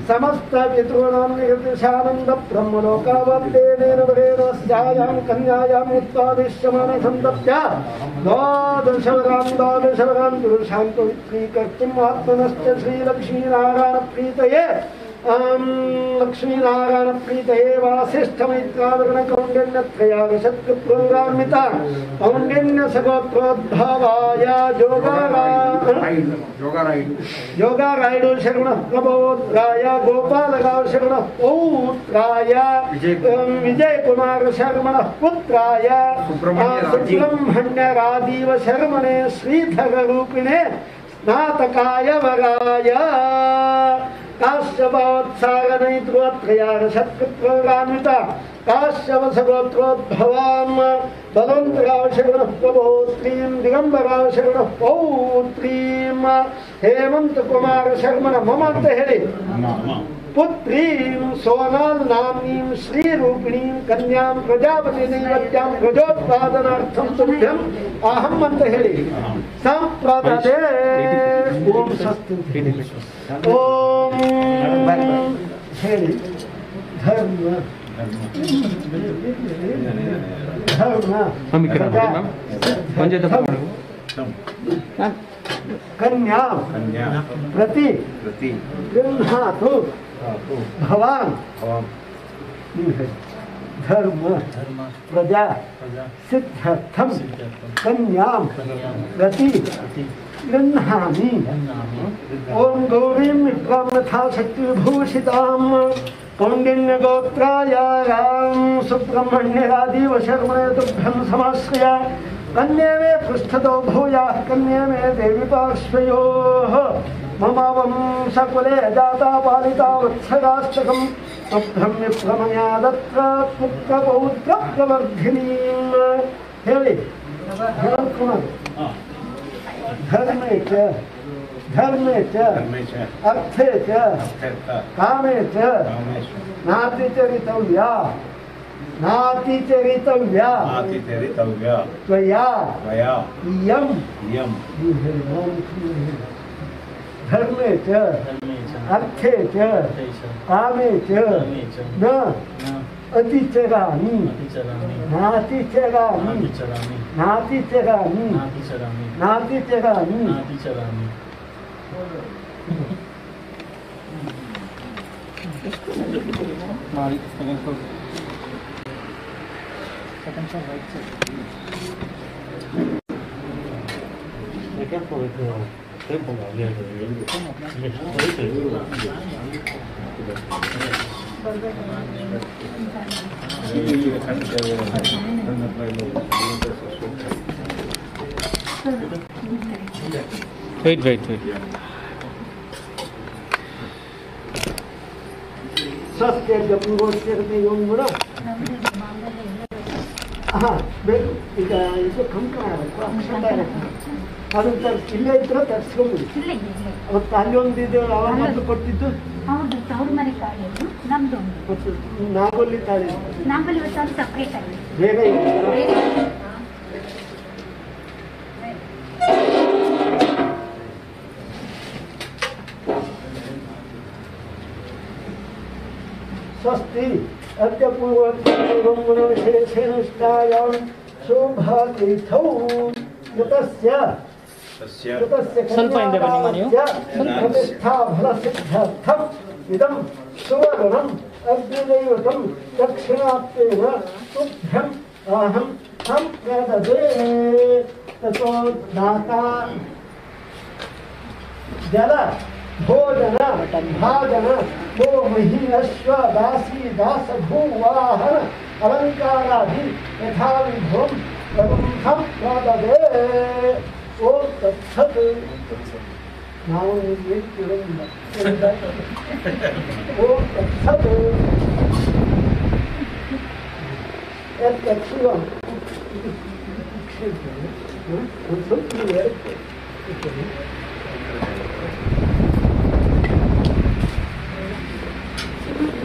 समस्तपितॄणां निकृतिशानन्दब्रह्मलोकावन्ते वेदेन वेदस्यायां कन्यायाम् उत्पादिश्यमान सन्तप्य द्वादशवरां आत्मनश्च श्रीलक्ष्मीनारायणप्रीतये लक्ष्मीनारायणप्रीतये वासिष्ठमैत्रावरणकौण्डिन्यत्रयागशत्रुभृङ्गान्विता गोपाल योगारायणो शरणप्रबोद्राय गोपालगाव शरणपौत्राय विजयकुमार शर्मणः पुत्राय राजीव शर्मणे रूपिणे स्नातकाय वराय ಸಗೋತ್ರೋದ್ಭವಾಯ ಜೋಗಾರಾ ಯೋಗಾರಾಯುಡು ಯೋಗಾರಾಯುಡು ಶರಣ ಪ್ರಬೋಧ್ರಾಯ ಗೋಪಾಲರಾವ್ ಶರಣ ಪೌತ್ರಾಯ ವಿಜಯ್ ಅಂ, ವಿಜಯ್ ಕುಮಾರ ಶರ್ಮಣ ಪುತ್ರಾಯ ಸುಬ್ರಹ್ಮಣ್ಯ ಆ, ರಾಜೀವ್. ಸುಬ್ರಹ್ಮಣ್ಯ ರಾಜೀವ ಶರ್ಮಣೆ ಶ್ರೀಧರ ರೂಪಿಣೆ ಸ್ನಾತಕಾಯ ವರಾಯ ಕಾಶ್ಯಪೋತ್ಸಾಗನೈತ್ರೋತ್ರಯಾಗ ಶತ್ರುತ್ವಗಾನ್ವಿತ ಕಾಶ್ಯಪಸಗೋತ್ರೋದ್ಭವಾಂ ಬಲವಂತರಾವ ಶರಣ ಪ್ರಭೋತ್ರೀಂ ದಿಗಂಬರಾವ ಶರಣ ಪೌತ್ರೀಂ ಹೇಮಂತ ಕುಮಾರ ಶರ್ಮನ ಮಮ ಅಂತ ಹೇಳಿ पुत्रीं सोनाल्नाम्नीं श्रीरूपिणीं कन्यां प्रजापतिदैवत्यां प्रजोत्पादनार्थं तुभ्यम् अहम् अन्त हेळि सम्प्रददे ॐ सस्तु ॐ हेळि धर्म धर्म हाँ, हाँ, हाँ। धर्म प्रजा कन्या प्रति गृहातु भवान धर्म प्रजा सिद्ध कन्या प्रति गृहामि ओम गौरीं विद्वामथा शक्तिविभूषितां कौण्डिन्यगोत्रायां सुब्रह्मण्यरादिवशर्मणेतुभ्यं समाश्रया ಗೌರೀಂ ವಿಕ್ರಂ ಯಥಾ ಶಕ್ತಿ ವಿಭೂಷಿತಾಂ ಕೌಂಡಿನ್ಯ ಗೋತ್ರಾಯಾಂ ಸುಬ್ರಹ್ಮಣ್ಯರಾದೀವ ಶರ್ಮಣೆ ತುಭ್ಯಂ ಸಮಾಶ್ರಯ कन्ये मे पृष्ठतो भूयाः कन्ये मे देवी पार्श्वयोः मम वंशकुले जाता पालिता वत्सराष्टकम् तुभ्यं विप्रमया दत्र पुत्रपौत्रप्रवर्धिनीम् ಹೇಳಿ ध्यान कुमार धर्मे च धर्मे च अर्थे च कामे च नातिचरितव्या नातिचरितव्या त्वया त्वया इयं इयं धर्मे च अर्थे च कामे च न अतिचरामि नातिचरामि नातिचरामि नातिचरामि नातिचरामि potential rates of các tôi thường tới một loại nghề rồi những cái tới từ Wait, wait, wait. Saskia, yapın göstermeyi yolun bırak. ಹಾಂ ಬೇಕು ಈಗ ಇದು ಕಂಕಣ ಅದನ್ನ ತರಿಸಿ ಇಲ್ಲೇ ಇದ್ರೆ ತರಿಸ್ಕೊಂಬಿಡಿ ಅವತ್ತು ಅಲ್ಲೊಂದಿದೆ ಅವ್ರ ಮೊದಲು ಕೊಟ್ಟಿದ್ದು ಹೌದು ತವ್ರ ಮನೆ ತಾಳಿ ನಮ್ದು ಒಂದು ತಾಳಿ ಸಪ್ರೇಟ್ ಆಗಿ ಬೇಗ ಸ್ವಸ್ತಿ अद्य पूर्वं शोभातीर्थौ कृतस्य प्रतिष्ठाफलसिद्ध्यर्थम् इदं सुवर्णम् अग्निदैवतं दक्षिणात्वेन तुभ्यम् अहं तं प्रददे ततो दाता जल भोजन भाजन वो मही अश्वदासी दास भूवाहन अलङ्कारादि यथाविधं प्रबन्धं प्रददे ॐ तत्सत् ॐ तत्सत् यत्तत्सुरम् इति क्षिप्यते हाँ?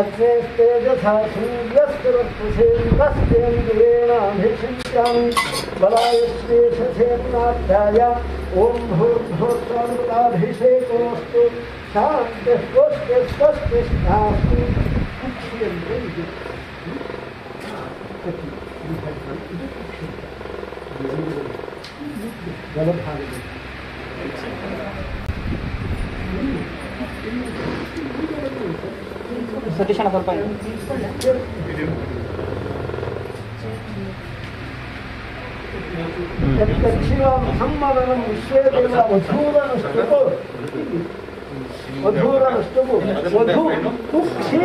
अग्नेस्ते यथा सूर्यस्तरत्वसेन्द्रेणाभिषिञ्चामि बलायस्वेषसेम्नाध्याय ॐ भूर्भूर्तामृताभिषेकोऽस्तु शान्तिस्वस्तिस्वस्तिष्ठास्तु जलभागे ಸತೀಶ್ ಅಣ್ಣ ಸ್ವಲ್ಪ ಸಂಬಧನ ವಿಶ್ವೇ ವಧೂರನುಷ್ಟುಪು ವಧೂರನುಷ್ಟುಪು ವಧು ತುಕ್ಷಿ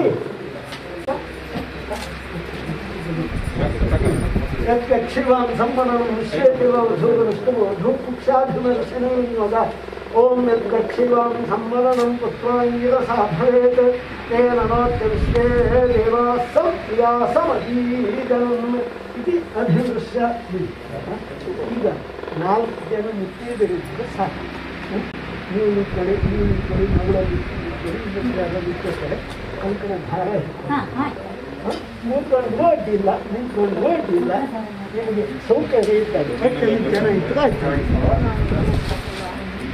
ಯತ್ಯಕ್ಷಿವಾಂ ಸಂಬಧನ ವಿಶ್ವೇ ವಧೂರನುಷ್ಟುಪು ವಧು ಕುಕ್ಷಾಧಿಮರಸನ ಯೋಗ ಓಂ ನಿರ್ಗಕ್ಷಿವಾಂ ಸಂವರಣಂ ಪುತ್ರಾಂಗಿರ ಸಾಧಯೇತ್ ತೇನ ನೋತ್ಯವಿಶ್ವೇ ದೇವಾಸಂ ವ್ಯಾಸಮಧೀಜನಂ ಇದು ಈಗ ನಾಲ್ಕು ಜನ ಮುತ್ತಿದರಿಂದ ಸಾಕು ನೀವು ಈ ಕಡೆ ನೀವು ಈ ಕಡೆ ಮಗಳಲ್ಲಿ ಇದ್ದಾರೆ ಭಾರ ನಿಂತ್ಕೊಂಡು ಅಡ್ಡಿಲ್ಲ ನಿಂತ್ಕೊಂಡು ಅಡ್ಡಿಲ್ಲ ನಿಮಗೆ ಸೌಕರ್ಯ ಇರ್ತದೆ ಜನ ಇತ್ತು ಆಯ್ತು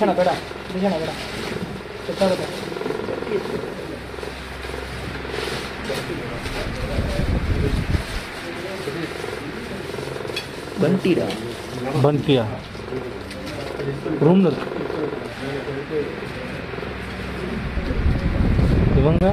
दिशा बेटा दिशा बेटा कितना बेटा बंटी रहा बंटिया रूम नंबर दिवंगा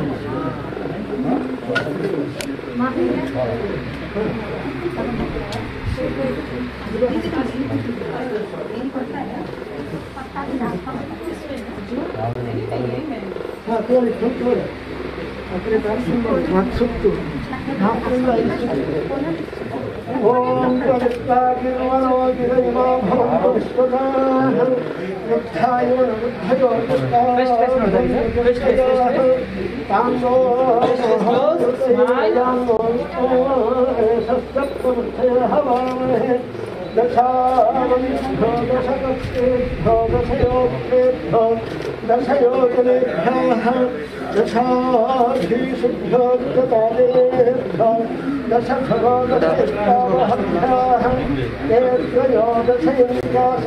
특별히 덕을 그래 당신만 좌측도 나쁘다 이쪽도 옴가겠다기만 어디서이만 범벅시도다 육차이만 하여 땅도 땅도 석적부터 하마해 여차는 더도 사각대 더도 세욕대 더 दशयोगलेभ्याः दशाधि सिद्ध्योक्तकालेभ्यः दशसवादशेष्टावहभ्याः ते त्रयोदशयन्ताः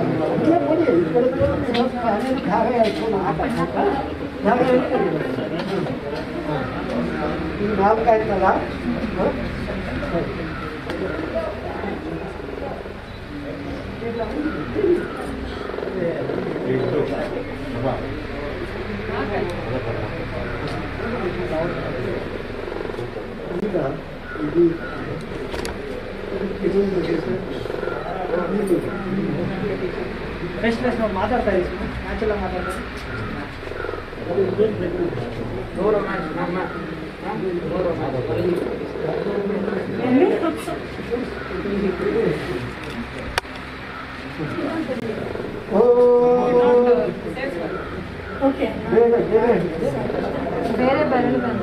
नाम काय त्याला ವೃದ್ಧಯೋ ಭವಂತು ದುಷ್ಟಯಾಃ ತಾಂಗೋ ಹನುಮತೆ ವದಾಮೋ ವಿಷ್ಣೋ ಶಸ್ತ್ರಕ್ಷಯ ಹವಾಮಹೇ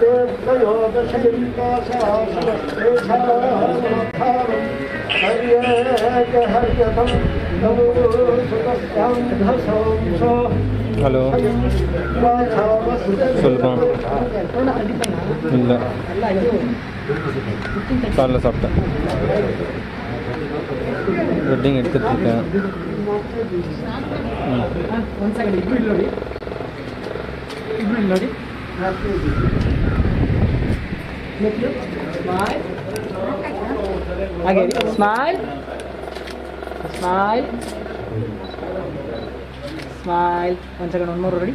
ഹലോ സുൽഭം ഇല്ല காலைல சாப்பிட்டேன் வெட்டிங் எடுத்துட்ருக்கேன் ம் Look, look. Smile. Again. Smile. Smile. Smile. One second, one more already.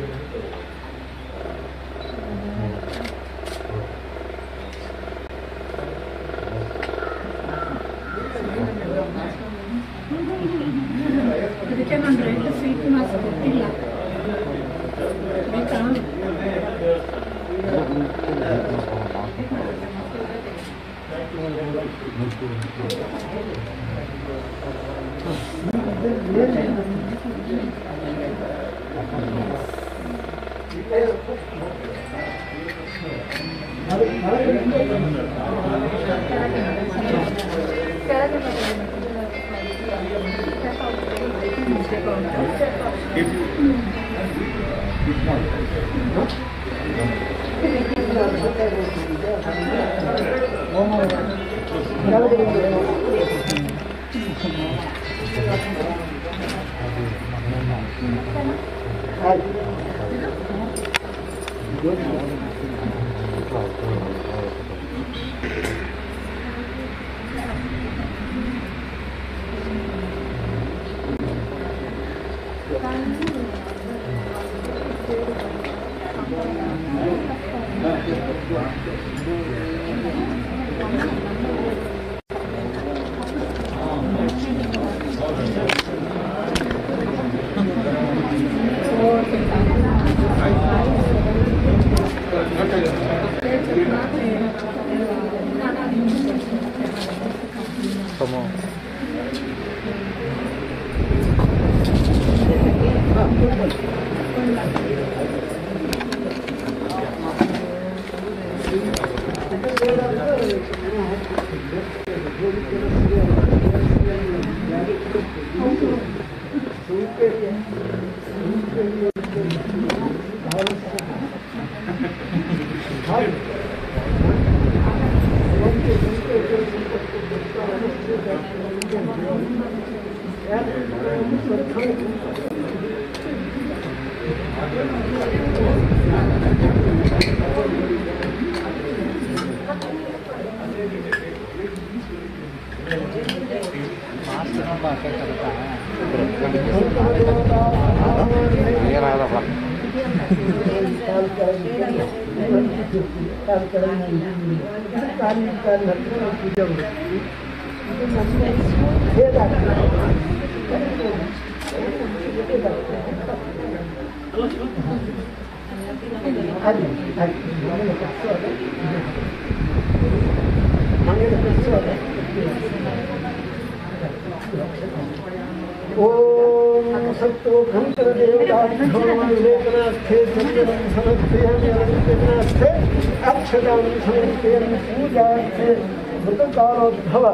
ಮೃತಕಾರೋದ್ಭವ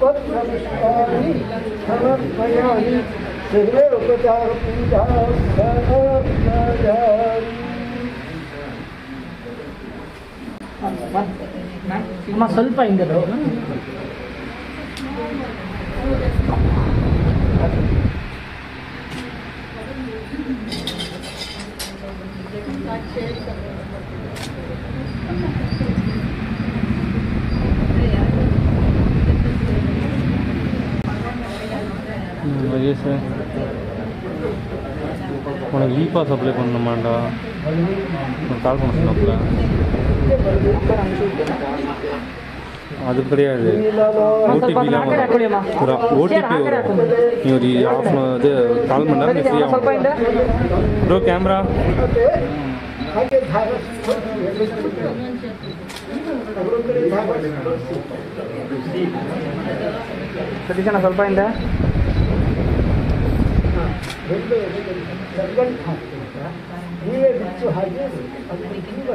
ಪತ್ರಪುಷ್ಪಾಣಿ ಸಮರ್ಪಯಾಮಿ ಸರ್ವೇ ಉಪಚಾರ ಪೂಜಾ ಸಮರ್ಪಯಾಮಿ ಅಮ್ಮ ಸ್ವಲ್ಪ ಹಿಂದೆ உனக்கு இ பாஸ் அப்ளை பண்ணணுமாண்டா உனக்கு கால் பண்ண சொன்னாப்புல அது கிடையாது ஓடிபிலாம் ஒரு ஓடிபி வரும் நீ ஒரு ஆஃப் இது கால் பண்ணா நீ ஃப்ரீ ಸ್ವಲ್ಪ ஆகும் ಹಿಂದೆ ப்ரோ கேமரா ಹಾಗೆ ಧಾರ ಸತೀಶಣ್ಣ ಸ್ವಲ್ಪ ಹಿಂದೆ ನೀವೇ ಬಿಚ್ಚು ಹಾಗೆ ಅದು ಜೀವ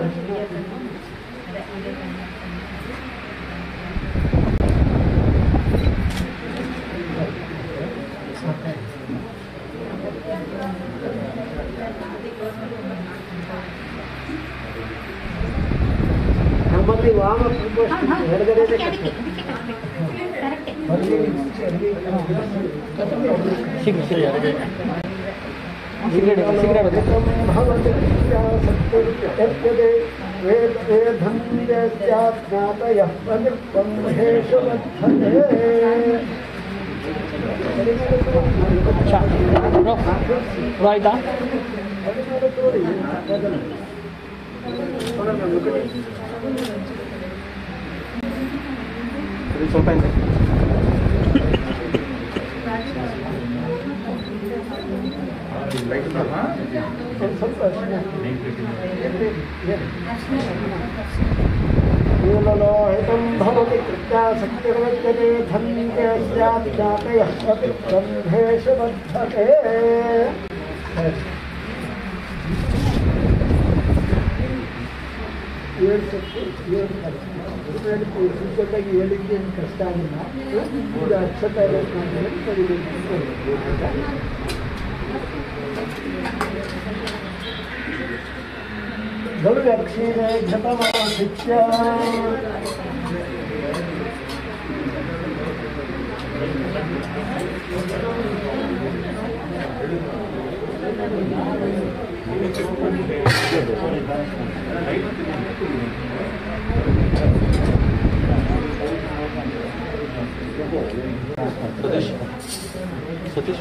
ನಮ್ಮಲ್ಲಿ ವಾಮ ಪ್ರಕೋಷ್ಠ ಹೊರಗಡೆ ಸಿಗರೇಟ್ ಸಿಗರೇಟ್ भवतिर्यासत्यर्प्यते वेद वेधन्यस्याज्ञातयः प्रनिर्पं महेषु वर्धते अच्छा रो write down It's open. ಹಿಂದೆ ूललोहितं भवति कृत्या सत्यवद्यते धन्ये स्यात् ज्ञातयः पवित्रम्भेषु बद्धते ಏಳು ಸತ್ತು ಏಳು ಕಷ್ಟ ಜೊತೆಗೆ ಹೇಳಿಕೆ ಏನು ಕಷ್ಟ ಆಗಿಲ್ಲ ಇದು ಅಕ್ಷತ 노백신에 쳐다보고 싶 서대시 서대시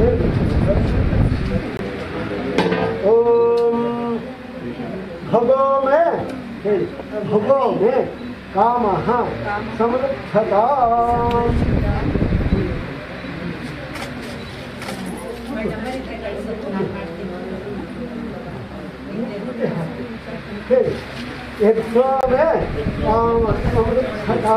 ओम भगो में भगो में काम समृद्धता एक सौ में काम समृद्धता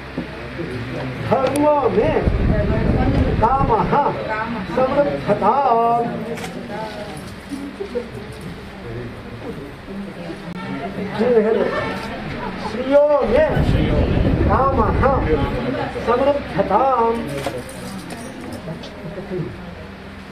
धर्मों में काम समर्थता श्रियो में काम समृद्धता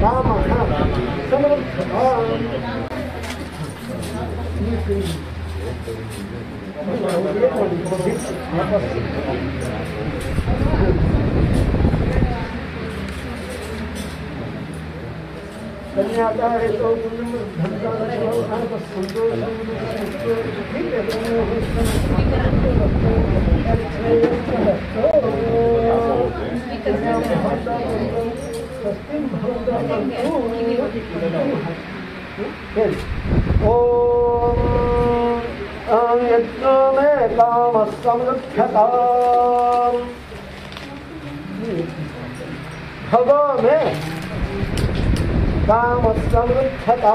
काम समृद्धता ये कोई- कन्याता है तो धन का संतोष ठीक है ओम यज्ञ में काम समृद्धता भगो में काम समृद्धता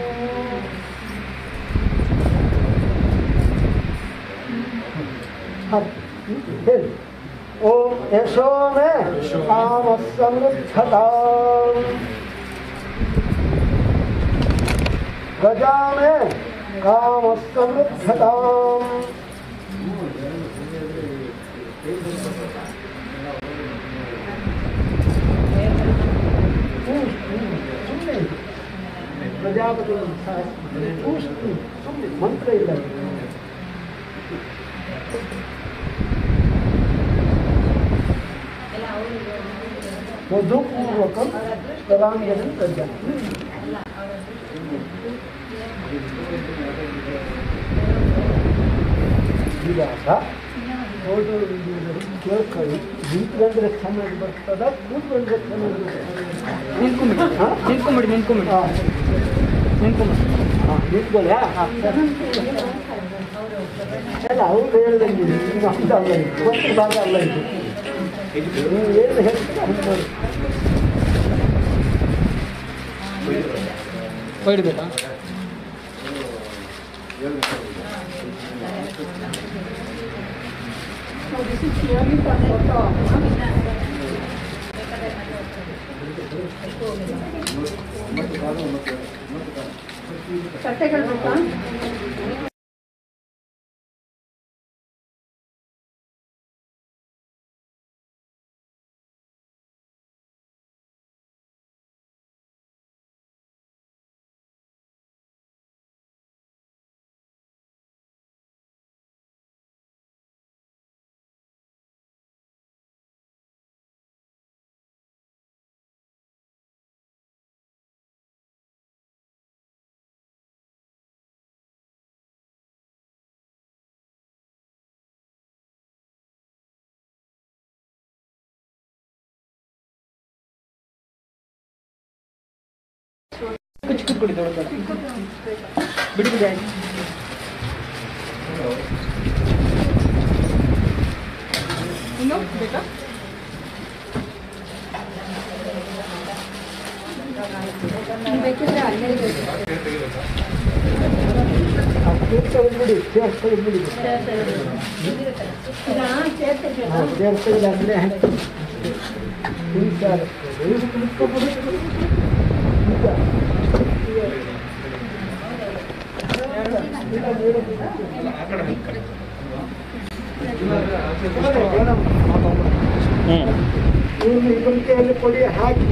ओम यशो में काम समृद्धता गजा में काम समृद्धता ಪ್ರಜಾಪತಿ ಮಂತ್ರ ಇಲ್ಲ वधूपूर्वकं तदाङ्गनं कर्तव्यम् ಇವಾಗ ಫೋಟೋ ಕೇಳ್ಕೊಳ್ಳಿ ದೀಪಗಂದ್ರೆ ಚೆನ್ನಾಗಿ ಬರ್ತದ ಕೂತ್ಕೊಂಡ್ರೆ ಚೆನ್ನಾಗಿ ನಿಂತ್ಕೊಂಬಿಡಿ ನಿಂತ್ಕೊಂಬಿಡಿ ನಿಂತ್ಕೊಂಬಿಡಿ ನಿಂತ್ಕೊಂಬಿಡಿ ಹಾಂ ನಿಂತ್ಕೊಳ್ಳಿ ಅಲ್ಲ ಅವ್ರು ಹೇಳ್ದಂಗೆ ಇದು ಅಂತ ಅಲ್ಲ ಇದು Ele veio ele já fica arrumando. போயிடு कुछ कुछ कुछ थोड़ा थोड़ा बिल्कुल जाएगी बेटा Thank you. ಇಬ್ಬರಿಕೆಯಲ್ಲಿ ಕೊಡಿ ಹಾಕಿ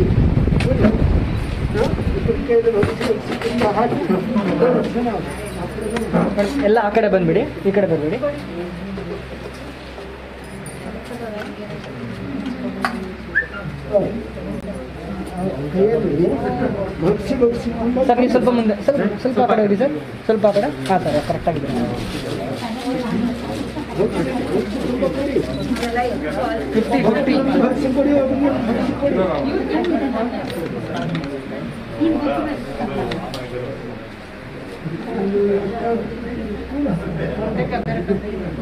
ಎಲ್ಲ ಆ ಕಡೆ ಬಂದ್ಬಿಡಿ ಈ ಕಡೆ ಬಂದ್ಬಿಡಿ ಸರ್ ನೀವು ಸ್ವಲ್ಪ ಮುಂದೆ ಸ್ವಲ್ಪ ಸ್ವಲ್ಪ ಆ ಕಡೆ ಹೋಗಿ ಸರ್ ಸ್ವಲ್ಪ ಆ ಕಡೆ ಹಾಂ ಸರ್ ಕರೆಕ್ಟಾಗಿದೆ ಫಿಫ್ಟಿ ಫಿಫ್ಟಿ ಬಗ್ಸಿ ಕೊಡಿ ಅವ್ರಿಗೆ ಬಗ್ಸಿ ಕೊಡಿ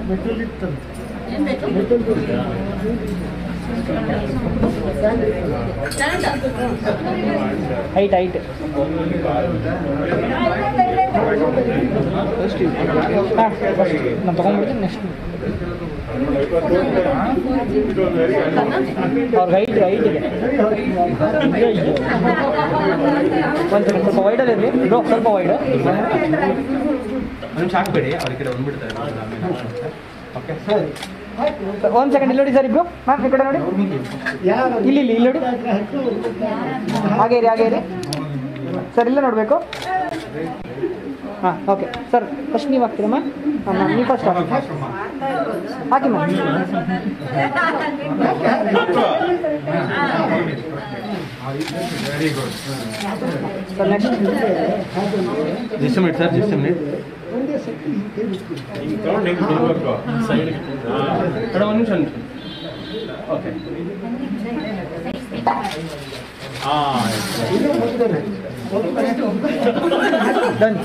ಮೆಟಲ್ ಇತ್ತಂತೆ ಮೆಟಲ್ ಹೈಟ್ ಹೈಟ್ ಹಾಂ ನಾನು ತೊಗೊಂಡ್ಬಿಡ್ತೀನಿ ನೆಕ್ಸ್ಟ್ ಅವ್ರ ಹೈಟ್ ಹೈಟ್ ಇದೆ ಒಂದು ಸ್ವಲ್ಪ ವೈಡಲ್ಲಿ ಇರಲಿ ಬ್ರೋ ಸ್ವಲ್ಪ ವೈಡ್ ನಿಮಿಷ ಹಾಕ್ಬೇಡಿ ಅವ್ರ ಕಡೆ ಬಂದ್ಬಿಡ್ತಾರೆ ಓಕೆ ಸರಿ ಒಂದು ಸೆಕೆಂಡ್ ಇಲ್ಲಿ ಸರ್ ಇಬ್ರು ಮ್ಯಾಮ್ ಈ ಕಡೆ ನೋಡಿ ಇಲ್ಲಿ ಇಲ್ಲಿ ಇಲ್ಲಿ ನೋಡಿ ಹಾಗೆ ಇರಿ ಹಾಗೆ ಸರ್ ಇಲ್ಲೇ ನೋಡಬೇಕು ಹಾಂ ಓಕೆ ಸರ್ ಫಸ್ಟ್ ನೀವು ಹಾಕ್ತೀರಾ ಮ್ಯಾಮ್ ಹಾಂ ಮ್ಯಾಮ್ ನೀವು ಹಾಕಿ ma'am sir next sir minute ಒಂದೇ ಸೆಕೆಂಡ್ ಕೈ ಬಿಟ್ಬಿಡಿ. ಮೇಡಮ್ ಒಂದು ನಿಮಿಷ ಒಂದು ನಿಮಿಷ ಓಕೆ ಇದು ಮೊದಲನೇ. ಡನ್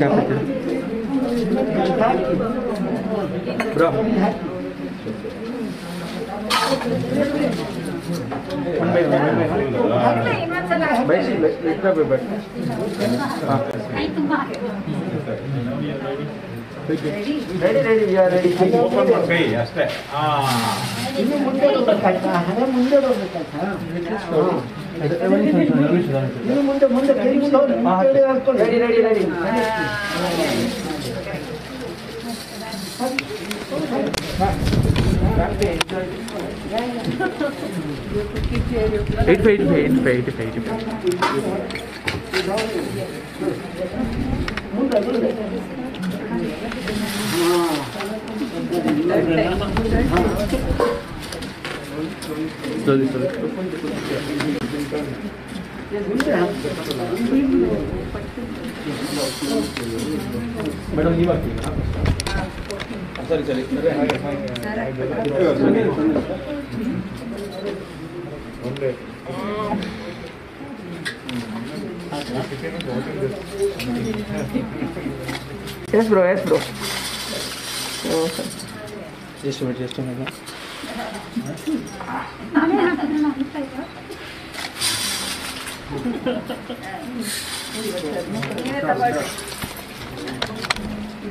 ಕ್ಯಾಪ್ ಬ್ರೋ ಅಷ್ಟೇ ಮುಂದೆ ಮುಂದೆ ಮುಂದೆ ರೆಡಿ ರೆಡಿ ರೆಡಿ ಹಾಂ Wait, wait, wait, wait, wait, Slowly, slowly. Madam, you are Yes, bro. Yes, bro. Oh, just a minute.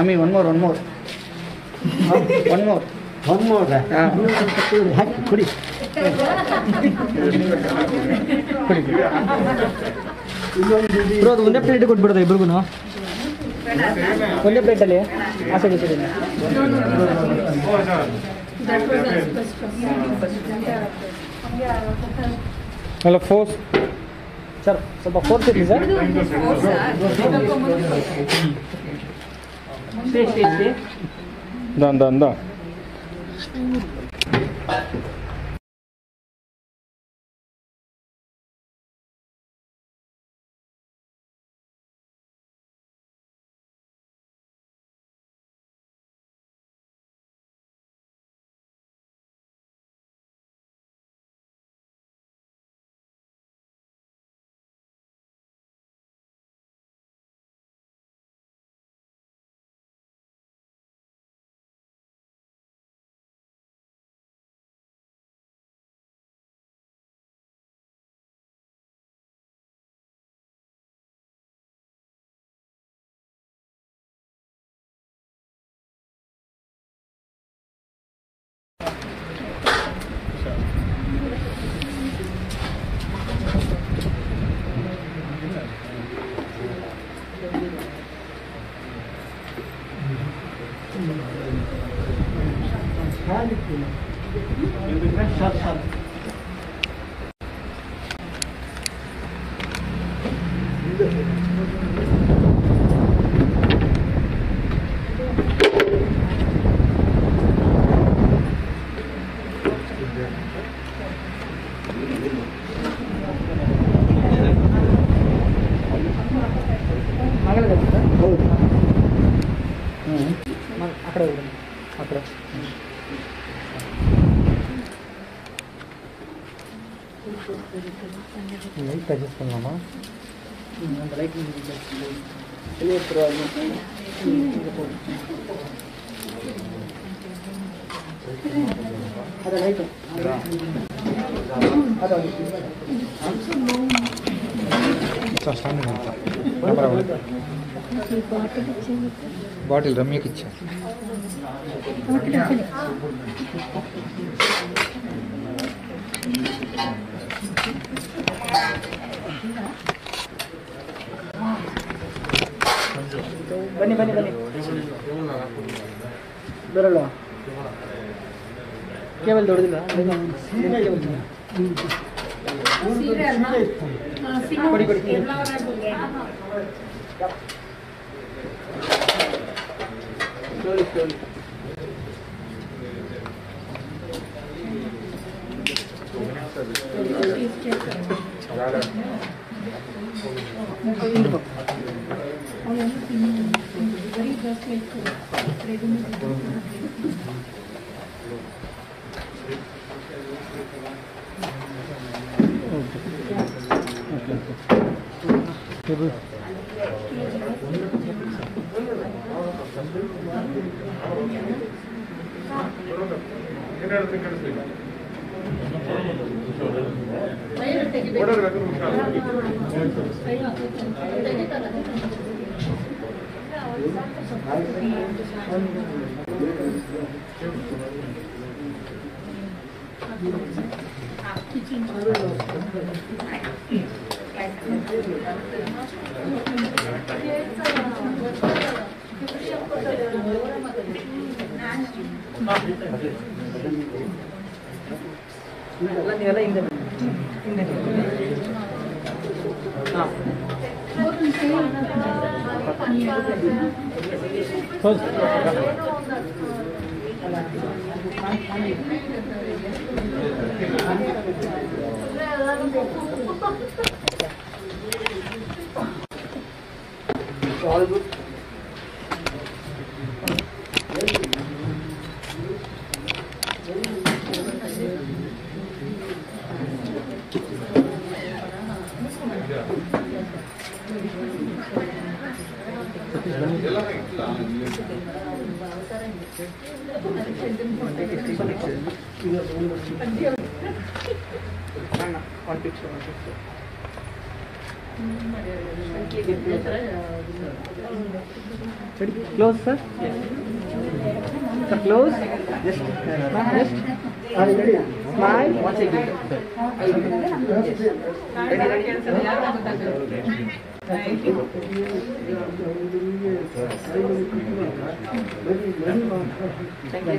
Tommy, one more, one more Huh? One more. One ಹಾಕಿ ಕುಡಿ ಕುಡಿ bro ಅದು ಒಂದೇ plate ಕೊಟ್ಬಿಡೋದು ಇಬ್ರಿಗೂ ಒಂದೇ ಪ್ಲೇಟಲ್ಲಿ ಆಸೆ ಹಲೋ ಫೋರ್ಸ್ ಸರ್ ಸ್ವಲ್ಪ ಫೋರ್ಸ್ ಇರಲಿ sir Beş etti. Dan dan dan. பண்ணலாமா அந்த லைட் எழுபத்தி ரூபா அதை லைட்டும் బాటిల్ రమ్యకిచ్చా ದೊಡ್ಡದಿಲ್ಲ close, sir? Sir, close. Just, just. Smile. One second, Thank you. Thank you. Thank you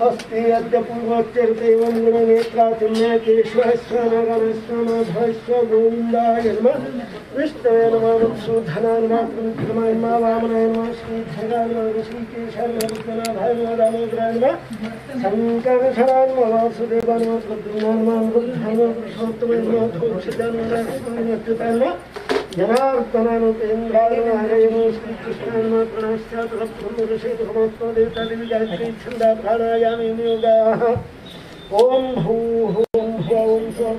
स्वस्ति अद्य पूर्वोच्चैवं गुणनेत्राचिन्य केशवस्वनगणस्वनभस्व गोविन्दाय नमः विष्णवे नमः मत्सूधनाय नमः कृष्णमाय नमः वामनाय नमः श्रीधराय नमः ऋषिकेशाय नमः विद्यनाथाय नमः दामोदराय नमः शङ्करधराय नमः वासुदेवाय नमः प्रद्युम्नाय नमः अनिरुद्धाय नमः पुरुषोत्तमाय नमः धूक्षिताय नमः अच्युताय नमः जनार्दनानुपेन्द्राय नमः हरये नमः श्रीकृष्णाय नमः प्रणश्चातुरब्रह्मऋषेतुकमात्मदेवता देवी गायत्री छन्दा प्राणायामे नियोगाः ॐ भूः ॐ भुव ॐ स्वं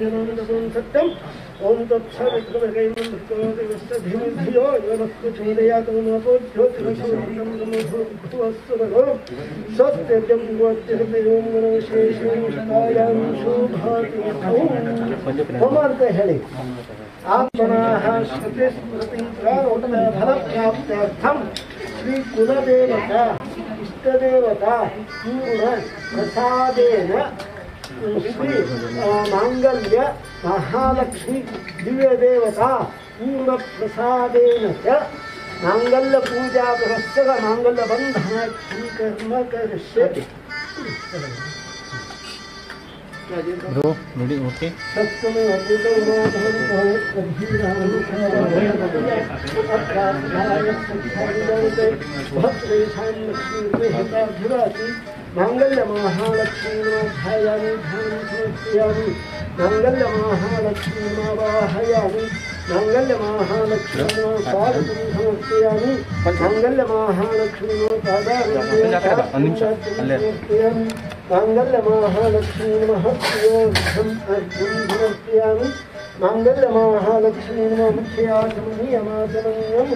जनानन्दं सत्यम् ॐ तत्सविक्रमकैवं भृगवदेवस्तधिमिधियो योगस्कुचोदयातमपोज्योतिरसोऽस्तु भगो स्वस्त्यजं गोत्यहृदयों गणविशेषेण शतायां शोभाति होमान्त ಹೇಳಿ आत्मनाः श्रुतिस्मृतिफलप्राप्त्यर्थं श्रीकुलदेवता इष्टदेवता पूर्ण प्रसादेन श्री माङ्गल्य महालक्ष्मी दिव्यदेवता पूर्णप्रसादेन च माङ्गल्यपूजापुरस्सर माङ्गल्यबन्धन कर्म करिष्यति ब्रो वीडियो ओके मांगल्य महालक्ष्मी ध्यायामी ध्यान समर्पयामी माङ्गल्यमहालक्ष्मीमावाहयामि माङ्गल्यमहालक्ष्मीमा स्वागतं समर्पयामि माङ्गल्यमहालक्ष्मीमा पादारविन्दं समर्पयामि माङ्गल्यमहालक्ष्मीमहप्रियोऽर्थम् अर्घ्यं समर्पयामि माङ्गल्यमहालक्ष्मीममुख्याचमनीयमाचमनीयं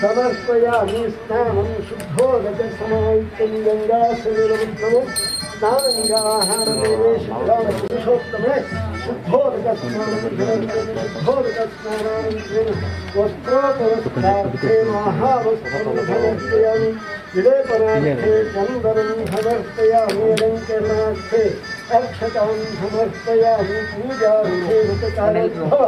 समर्पयामि स्नानं शुद्धोदकसमायुक्तं गङ्गासलिलमुद्भवं स्नानङ्गाहारदेवे शुद्धानपुरुषोत्तमे शुद्धोदकस्नानं शुद्धोदकस्नानानन्तरेण वस्त्रोपवस्त्रार्थे महावस्त्रं विलेपरार्थे चन्दनं समर्पयामि अलङ्करणार्थे अक्षतां समर्पयामि पूजार्थे ऋतकालभव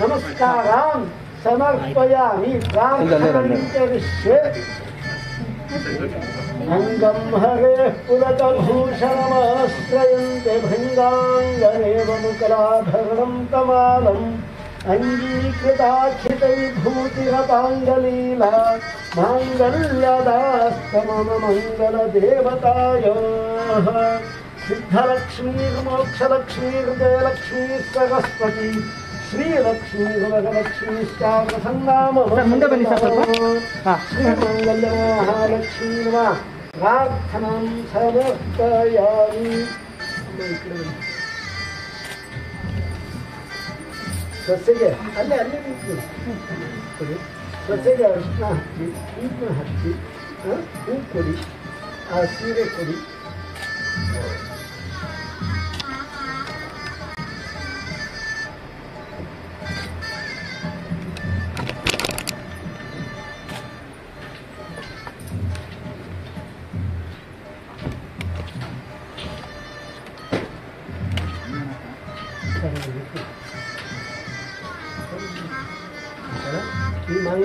नमस्कारान् समर्पयामि प्रां हरेः पुलचभूषणमाश्रयन्ते भङ्गाङ्गरे मुकलाभरणं अङ्गीकृताक्षितै अङ्गीकृताखितैभूतिरताङ्गलीला माङ्गल्यदास्तमङ्गलदेवतायाः सिद्धलक्ष्मीर्मोक्षलक्ष्मीहृदयलक्ष्मी सरस्वती सरस्वती श्रीलक्ष्मीर्वरलक्ष्मीश्चाप्रसन्नाम ಸರ್, ಮುಂದೆ ಬನ್ನಿ ಸರ್ ಸ್ವಲ್ಪ. ಹಾ. श्रीमङ्गलमहालक्ष्मी वा प्रार्थनां समर्पयामि ಸೊಸೆಗೆ ಅಲ್ಲೇ ಅಲ್ಲೇ ನಿಂತು ಕೊಡಿ ಸೊಸೆಗೆ ಅರ್ಶಿನ ಹಚ್ಚಿ ಕುಂಕುಮ ಹಚ್ಚಿ ಆ, ಹೂ ಕೊಡಿ ಆ ಸೀರೆ ಕೊಡಿ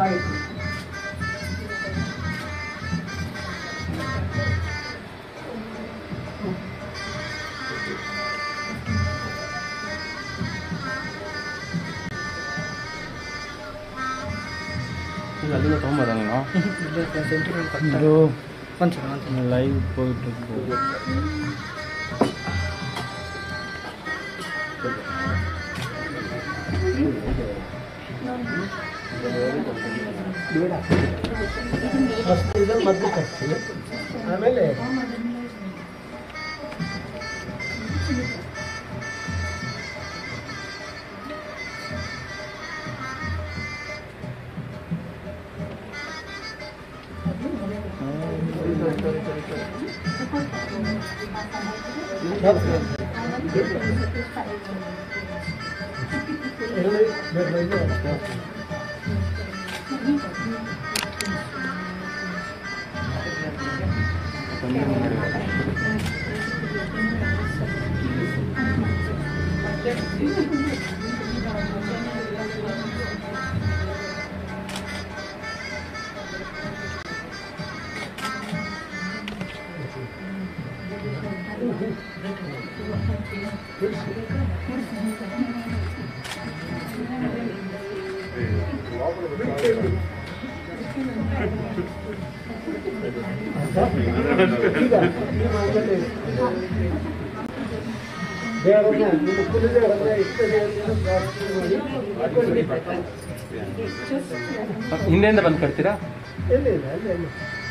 tay lalu tahu barang no. Lalu kan sentral kan. Lalu kan sentral. Lalu ಬೇಡ ಫಸ್ಟ್ ಇದನ್ನು ಮೊದಲು ಕಟ್ಟಿ ಆಮೇಲೆ ಎರಡು ಎಲ್ಲಿಂದ ಬಂದು ಕಟ್ತೀರಾ ಇಲ್ಲ ಸ್ವಲ್ಪ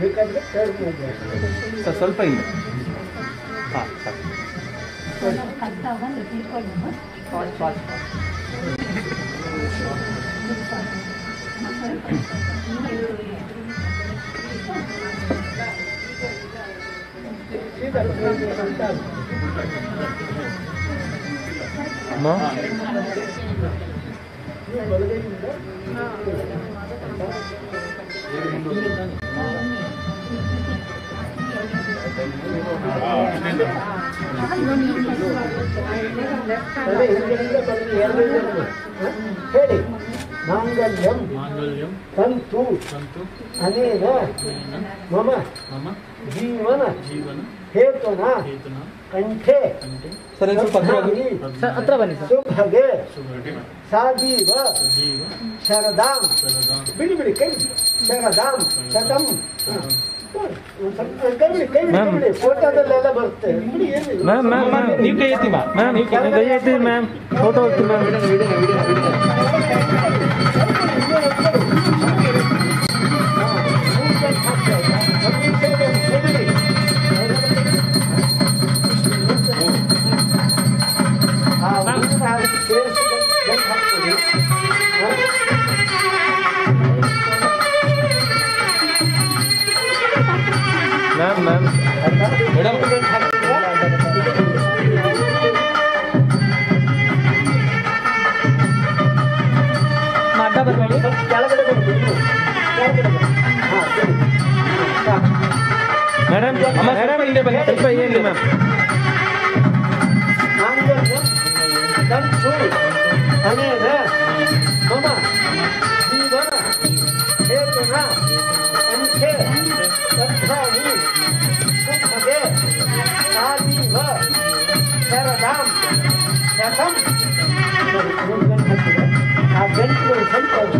ಬೇಕಾದರೆ ಸರ್ ಸ್ವಲ್ಪ ಇಲ್ಲ ಹಾಂ ಸರ್ ಅಮ್ಮ ಹೇಳಿ ಮಾಂಗಲ್ಯಂ ತಂತು ಅನೇನ ಮಮ ಜೀವನ ಹೇತುನ ಕಂಠೆ ಸುಭಗೆ ಸಾಜೀವ शरदाम बिड़ी बिड़ी कई शरदाम शतम मैम मैम मैम ನೀವು ಕೇಳ್ತಿ मैम ನೀವು ಕೇಳ್ತಿ मैम ಫೋಟೋ ಹೋಗ್ತೀನಿ मैम हाँ, మేడం వెళ్ళిపోయింది మ్యామ్ అనేది మమ జీవన హేతున అంతే సంసారి సుఖదే సాధివ శరదాం రథం ఆ బెంచ్ లో సెంటర్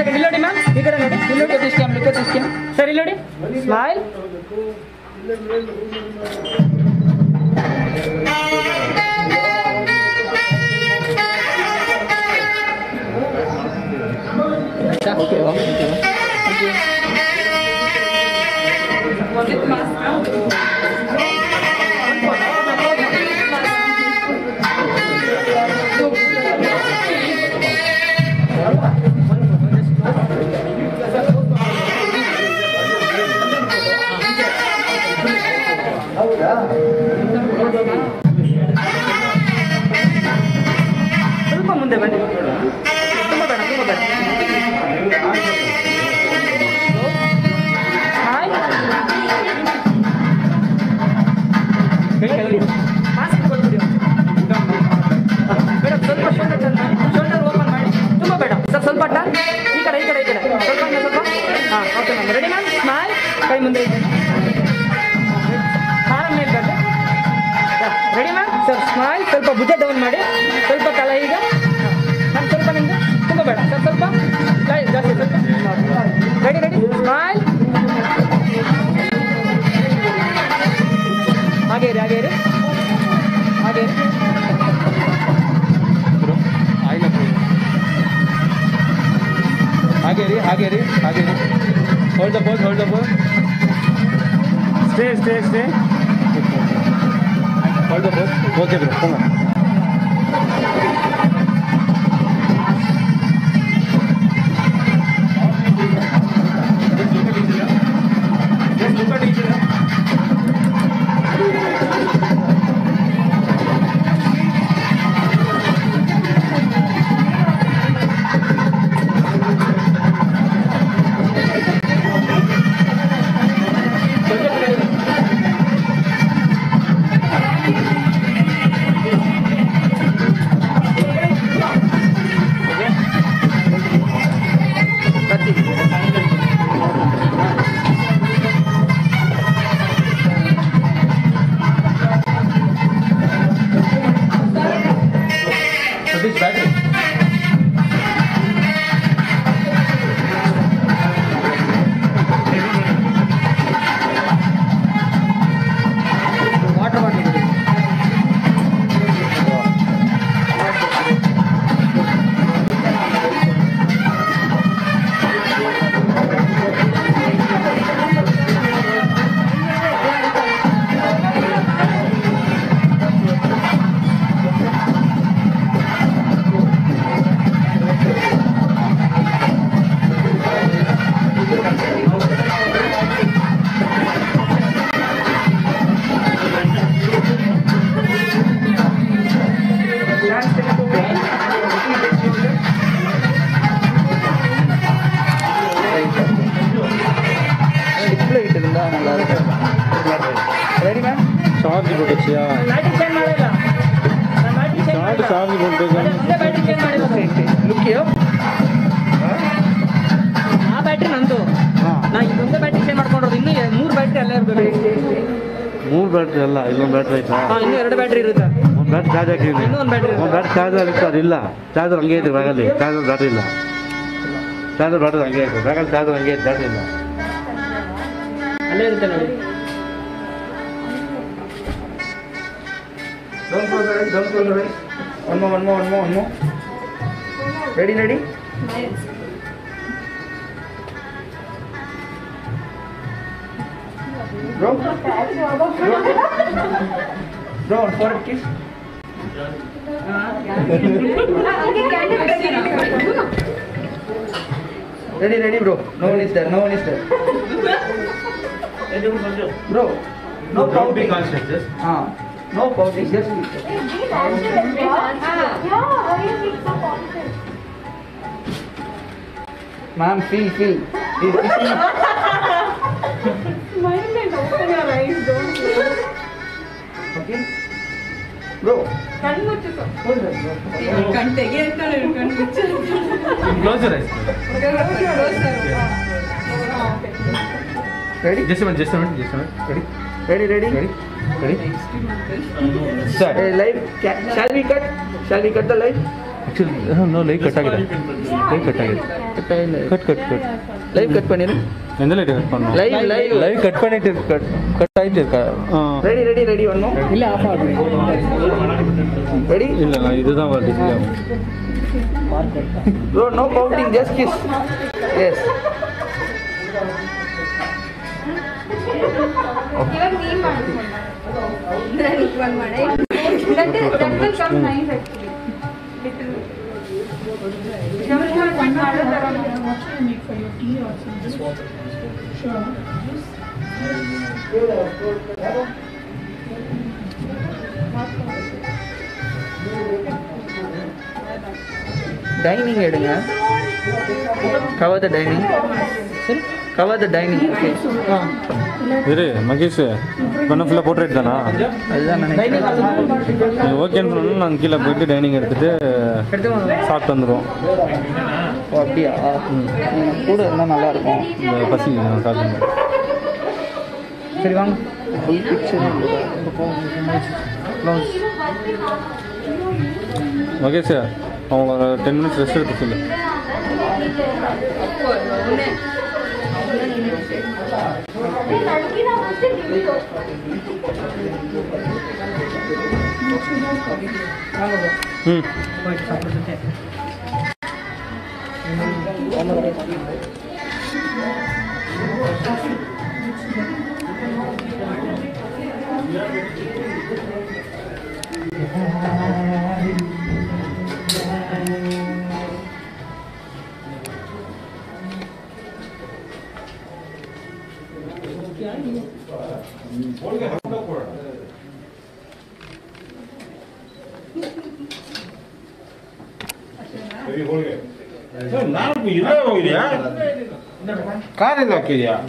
ಸೆಕೆಂಡ್ ಇಲ್ಲಿ ನೋಡಿ ಮ್ಯಾಮ್ ಈ ಕಡೆ ನೋಡಿ ಇಲ್ಲಿ ನೋಡಿ this cam look this cam sir ಇಲ್ಲಿ ನೋಡಿ ಸ್ಮೈಲ್ ಓಕೆ ಹೌದಾ ಕೈ ಮುಂದೆ ಇದೆ ಆರಾಮ ಮೇಲೆ ಬರಲಿ ರೆಡಿ ಮ್ಯಾಮ್ ಸರ್ ಸ್ಮೈಲ್ ಸ್ವಲ್ಪ ಭುಜ ಡೌನ್ ಮಾಡಿ ಸ್ವಲ್ಪ ತಲೆ ಈಗ ಮ್ಯಾಮ್ ಸ್ವಲ್ಪ ನಿಮ್ದು ತುಂಬ ಬೇಡ ಸರ್ ಸ್ವಲ್ಪ ಕೈ ಜಾಸ್ತಿ ಸ್ವಲ್ಪ ರೆಡಿ ರೆಡಿ ಸ್ಮೈಲ್ ಹಾಗೆ ಇರಿ ಹಾಗೆ ಇರಿ ಹಾಗೆ ಇರಿ ಆಯಿಲ್ ಹಾಗೆ ರೀ ಹಾಗೆ ರೀ ಹಾಗೆ ರೀ hold the pose hold the pose stay, stay, stay. Hold the boat. Okay, bro. Come on. Charger sir ಇಲ್ಲ ಚಾರ್ಜರ್ ಹಂಗೆ ಐತೆ ಬ್ಯಾಗಲ್ಲಿ ಚಾರ್ಜರ್ ಬ್ಯಾಟ್ರಿ ಇಲ್ಲ ಚಾರ್ಜರ್ ಬ್ಯಾಟ್ರಿ ಹಂಗೆ ಐತೆ ಬ್ಯಾಗಲ್ಲಿ ಚಾರ್ಜರ್ ಹಂಗೆ ಐತೆ ಬ್ಯಾಟ್ರಿ ಇಲ್ಲ don't close the ready ready ready, ready, bro. No one is there. No one is there. bro, no just, ah, no pouting. Just be. Ma'am, feel, feel. Is, is, hold that, bro. Close your eyes Ready? Just minute just minute just minute ready Ready, ready? Ready ready start live shall we cut shall we cut the live actually no live cut ಆಗಿದೆ live cut ಆಗಿದೆ cut cut cut live cut பண்ணிரு எந்த light cut பண்ணணும் live live live cut பண்ணிட்டு cut cut ಆಯ್ತು ready ready ready ஒன்னும் ಇಲ್ಲ of agri ready இல்லை நான் இதுதான் டிஸ்பிளே ஆகும் Bro, no counting, just kiss. Yes. ಇವಾಗ ನೀನ್ ಮಾಡ್ಕೊಂಡ ನನಗೆ ಇವಾಗ ಮಾಡೆ that is that will come nice actually little ಒಂದು ಮಾಡೋ ಥರ டைனிங் எடுங்க கவர் த டைனிங் சரி கவர் த டைனிங் ஓகே ஆ இரு மகேஷ் பண்ண ஃபுல்லாக போர்ட்ரேட் தானா அதுதான் நினைக்கிறேன் ஓகேன்னு சொன்னோம் நாங்கள் கீழே போயிட்டு டைனிங் எடுத்துட்டு சாப்பிட்டு வந்துடுவோம் ஓ அப்படியா கூட இருந்தால் நல்லாயிருக்கும் இந்த பசி சாப்பிட்டு சரி வாங்க ஃபுல் பிக்சர் மகேஷ் அவங்க டென் மினிட்ஸ் ரெஸ்ட் எடுத்து சொல்லு ம் 帰れなけりゃ。